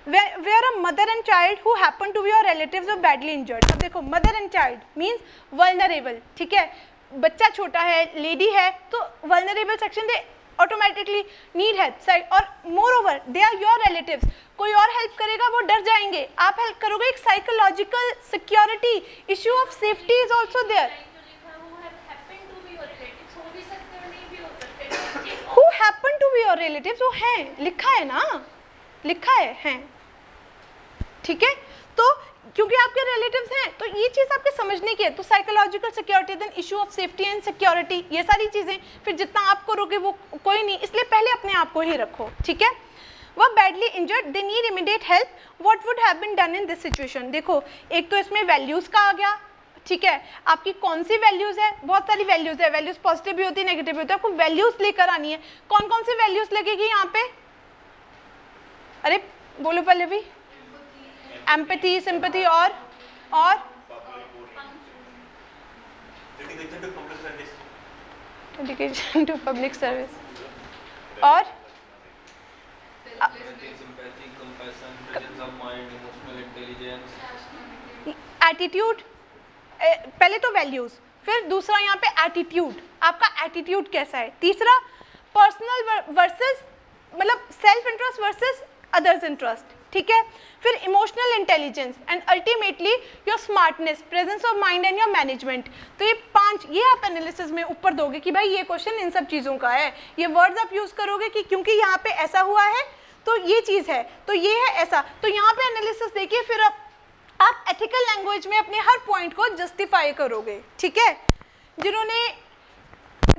Where a mother and child who happen to be your relatives of badly injured अब देखो mother and child means vulnerable ठीक है? बच्चा छोटा है, लेडी है तो vulnerable section they automatically need help और more over they are your relatives कोई और हेल्प करेगा, वो डर जाएँगे। आप हेल्प करोगे, एक psychological security issue of safety is also there who happen to be your relatives वो हैं। लिखा है ना? लिखा है, हैं। ठीक है? क्योंकि आपके रिलेटिव्स हैं तो ये चीज़ आपके समझने की है। तो psychological security then issue of safety and security ये सारी चीज़ें, फिर जितना आप करोगे वो कोई नहीं। इसलिए पहले अपने आप को ही रखो, ठीक है? वह badly injured they need immediate help what would have been done in this situation देखो, एक तो इसमें वैल्यूज़ का आ गया, ठीक है? आपकी कौन सी वैल्यूज़ है? बहुत सारी वैल्यूज़ है। वैल्यूज़ पॉजिटिव भी होती है नेगेटिव भी होती है। आपको वैल्यूज़ लेकर आनी है। कौन कौन सी वैल्यूज़ लगेगी यहाँ पे? अरे, बोलो पल्लवी। एम्पथी सिंपथी और और? डेडिकेशन टू पब्लिक सर्विस और? एटीट्यूड पहले तो वैल्यूज़ फिर दूसरा यहाँ पे एटीट्यूड आपका एटीट्यूड कैसा है? तीसरा पर्सनल वर्सेस मतलब self interest versus others interest ठीक है? फिर emotional intelligence and ultimately your smartness presence of mind and your management तो ये पाँच, ये आप एनालिसिस में ऊपर दोगे कि भाई ये क्वेश्चन इन सब चीज़ों का है। ये वर्ड्स आप यूज़ करोगे कि क्योंकि यहाँ पे ऐसा हुआ है तो ये चीज़ है तो ये है ऐसा। तो यहाँ पे एनालिसिस देखिए, फिर आप आप एथिकल लैंग्वेज में अपने हर पॉइंट को जस्टिफाई करोगे, ठीक है? जिन्होंने,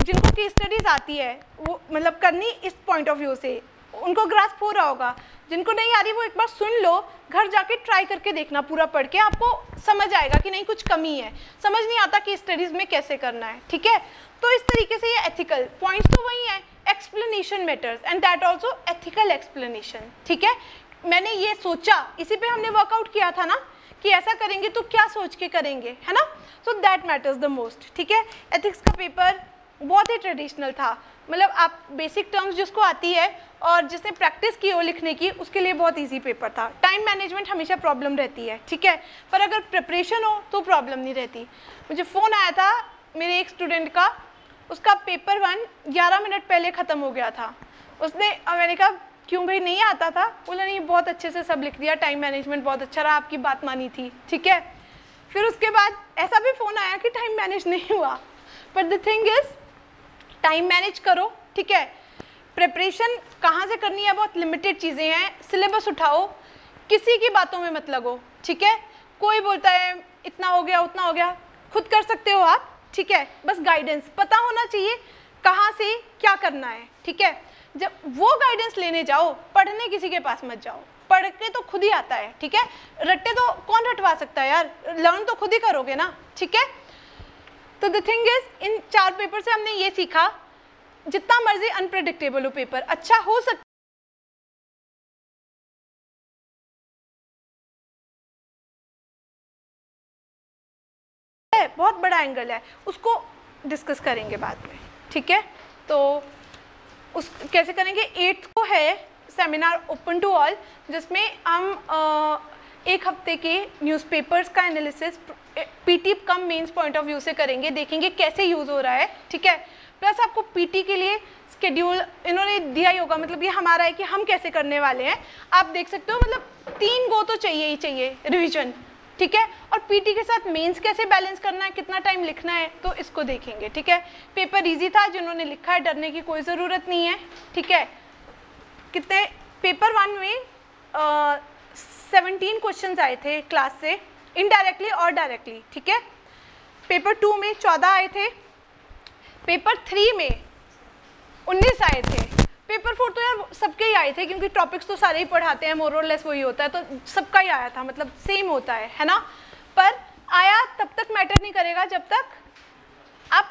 जिनको की स्टडीज़ आती है, वो मतलब करनी इस पॉइंट ऑफ़ व्यू से। उनको ग्रास्प हो रहा होगा। जिनको नहीं आ रही, वो एक बार सुन लो, घर जाके ट्राई करके देखना, पूरा पढ़ के। आपको समझ आएगा कि नहीं, कुछ कमी है। समझ नहीं आता कि स्टडीज़ में कैसे करना है, ठीक है? तो इस तरीके से ये एथिकल पॉइंट्स तो वही है explanation matters and that also ethical explanation ठीक है? मैंने ये सोचा, इसी पे हमने वर्कआउट किया था ना, कि ऐसा करेंगे तो क्या सोच के करेंगे, है ना? So that matters the most ठीक है? एथिक्स का पेपर बहुत ही ट्रेडिशनल था। मतलब आप बेसिक टर्म्स जिसको आती है और जिसने प्रैक्टिस की हो लिखने की, उसके लिए बहुत इजी पेपर था। टाइम मैनेजमेंट हमेशा प्रॉब्लम रहती है, ठीक है? पर अगर प्रिपरेशन हो तो प्रॉब्लम नहीं रहती। मुझे फ़ोन आया था, मेरे एक स्टूडेंट का, उसका पेपर वन ग्यारह मिनट पहले ख़त्म हो गया था। उसने मैंने कहा, क्यों भाई, नहीं आता था? बोला, नहीं, बहुत अच्छे से सब लिख दिया टाइम मैनेजमेंट बहुत अच्छा रहा, आपकी बात मानी थी, ठीक है? फिर उसके बाद ऐसा भी फ़ोन आया कि टाइम मैनेज नहीं हुआ। But the thing is time manage करो, ठीक है? प्रिपरेशन कहाँ से करनी है? बहुत लिमिटेड चीज़ें हैं। सिलेबस उठाओ। किसी की बातों में मत लगो, ठीक है? कोई बोलता है, इतना हो गया, उतना हो गया। खुद कर सकते हो आप, ठीक है? बस गाइडेंस पता होना चाहिए कहाँ से क्या करना है, ठीक है? जब वो गाइडेंस लेने जाओ, पढ़ने किसी के पास मत जाओ। पढ़ के तो खुद ही आता है, ठीक है? रट्टे तो कौन रटवा सकता है यार? लर्न तो खुद ही करोगे ना, ठीक है? तो द थिंग इज़ इन चार पेपर से हमने ये सीखा जितना मर्ज़ी अनप्रडिक्टेबल हो पेपर अच्छा हो सकता है, बहुत बड़ा एंगल है, उसको डिस्कस करेंगे बाद में, ठीक है? तो उस, कैसे करेंगे? एट्थ को है सेमिनार ओपन टू ऑल जिसमें हम एक हफ़्ते के न्यूज़पेपर्स का analysis PT come mains point of view से करेंगे, देखेंगे कैसे यूज़ हो रहा है, ठीक है? प्लस आपको पीटी के लिए स्केड्यूल इन्होंने दिया ही होगा। मतलब ये हमारा है कि हम कैसे करने वाले हैं। आप देख सकते हो मतलब तीन गो तो चाहिए ही चाहिए रिविजन ठीक है? और पीटी के साथ मेंस कैसे बैलेंस करना है, कितना टाइम लिखना है तो इसको देखेंगे। ठीक है? पेपर इजी था, जिन्होंने लिखा है, डरने की कोई ज़रूरत नहीं है। ठीक है? कितने? पेपर वन में सेवनटीन क्वेश्चन आए थे क्लास से इनडायरेक्टली और डायरेक्टली ठीक है? पेपर टू में चौदह आए थे। पेपर थ्री में उन्नीस आए थे। पेपर फोर तो यार सबके ही आए थे, क्योंकि टॉपिक्स तो सारे ही पढ़ाते हैं मोर और लेस वही होता है तो सबका ही आया था मतलब सेम होता है है ना? पर आया तब तक मैटर नहीं करेगा जब तक आप,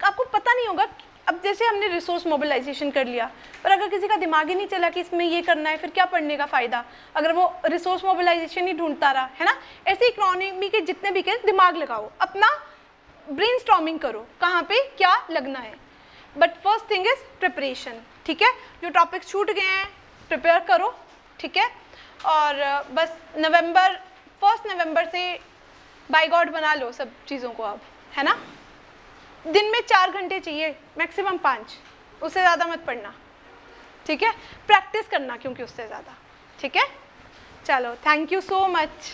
आपको पता नहीं होगा अब जैसे हमने रिसोर्स मोबिलाइजेशन कर लिया, पर अगर किसी का दिमाग ही नहीं चला कि इसमें ये करना है, फिर क्या पढ़ने का फ़ायदा? अगर वो रिसोर्स मोबिलाइजेशन ही ढूंढता रहा, है ना? ऐसे इकोनॉमी के जितने भी के दिमाग लगाओ, अपना ब्रेन करो, कहाँ पे क्या लगना है। But first thing is preparation ठीक है? जो टॉपिक छूट गए हैं प्रिपेयर करो, ठीक है? और बस नवंबर फ़र्स्ट नवंबर से बाय गॉड बना लो सब चीज़ों को अब, है ना? दिन में चार घंटे चाहिए मैक्सिमम पाँच, उससे ज़्यादा मत पढ़ना, ठीक है? प्रैक्टिस करना क्योंकि उससे ज़्यादा, ठीक है? चलो थैंक यू सो मच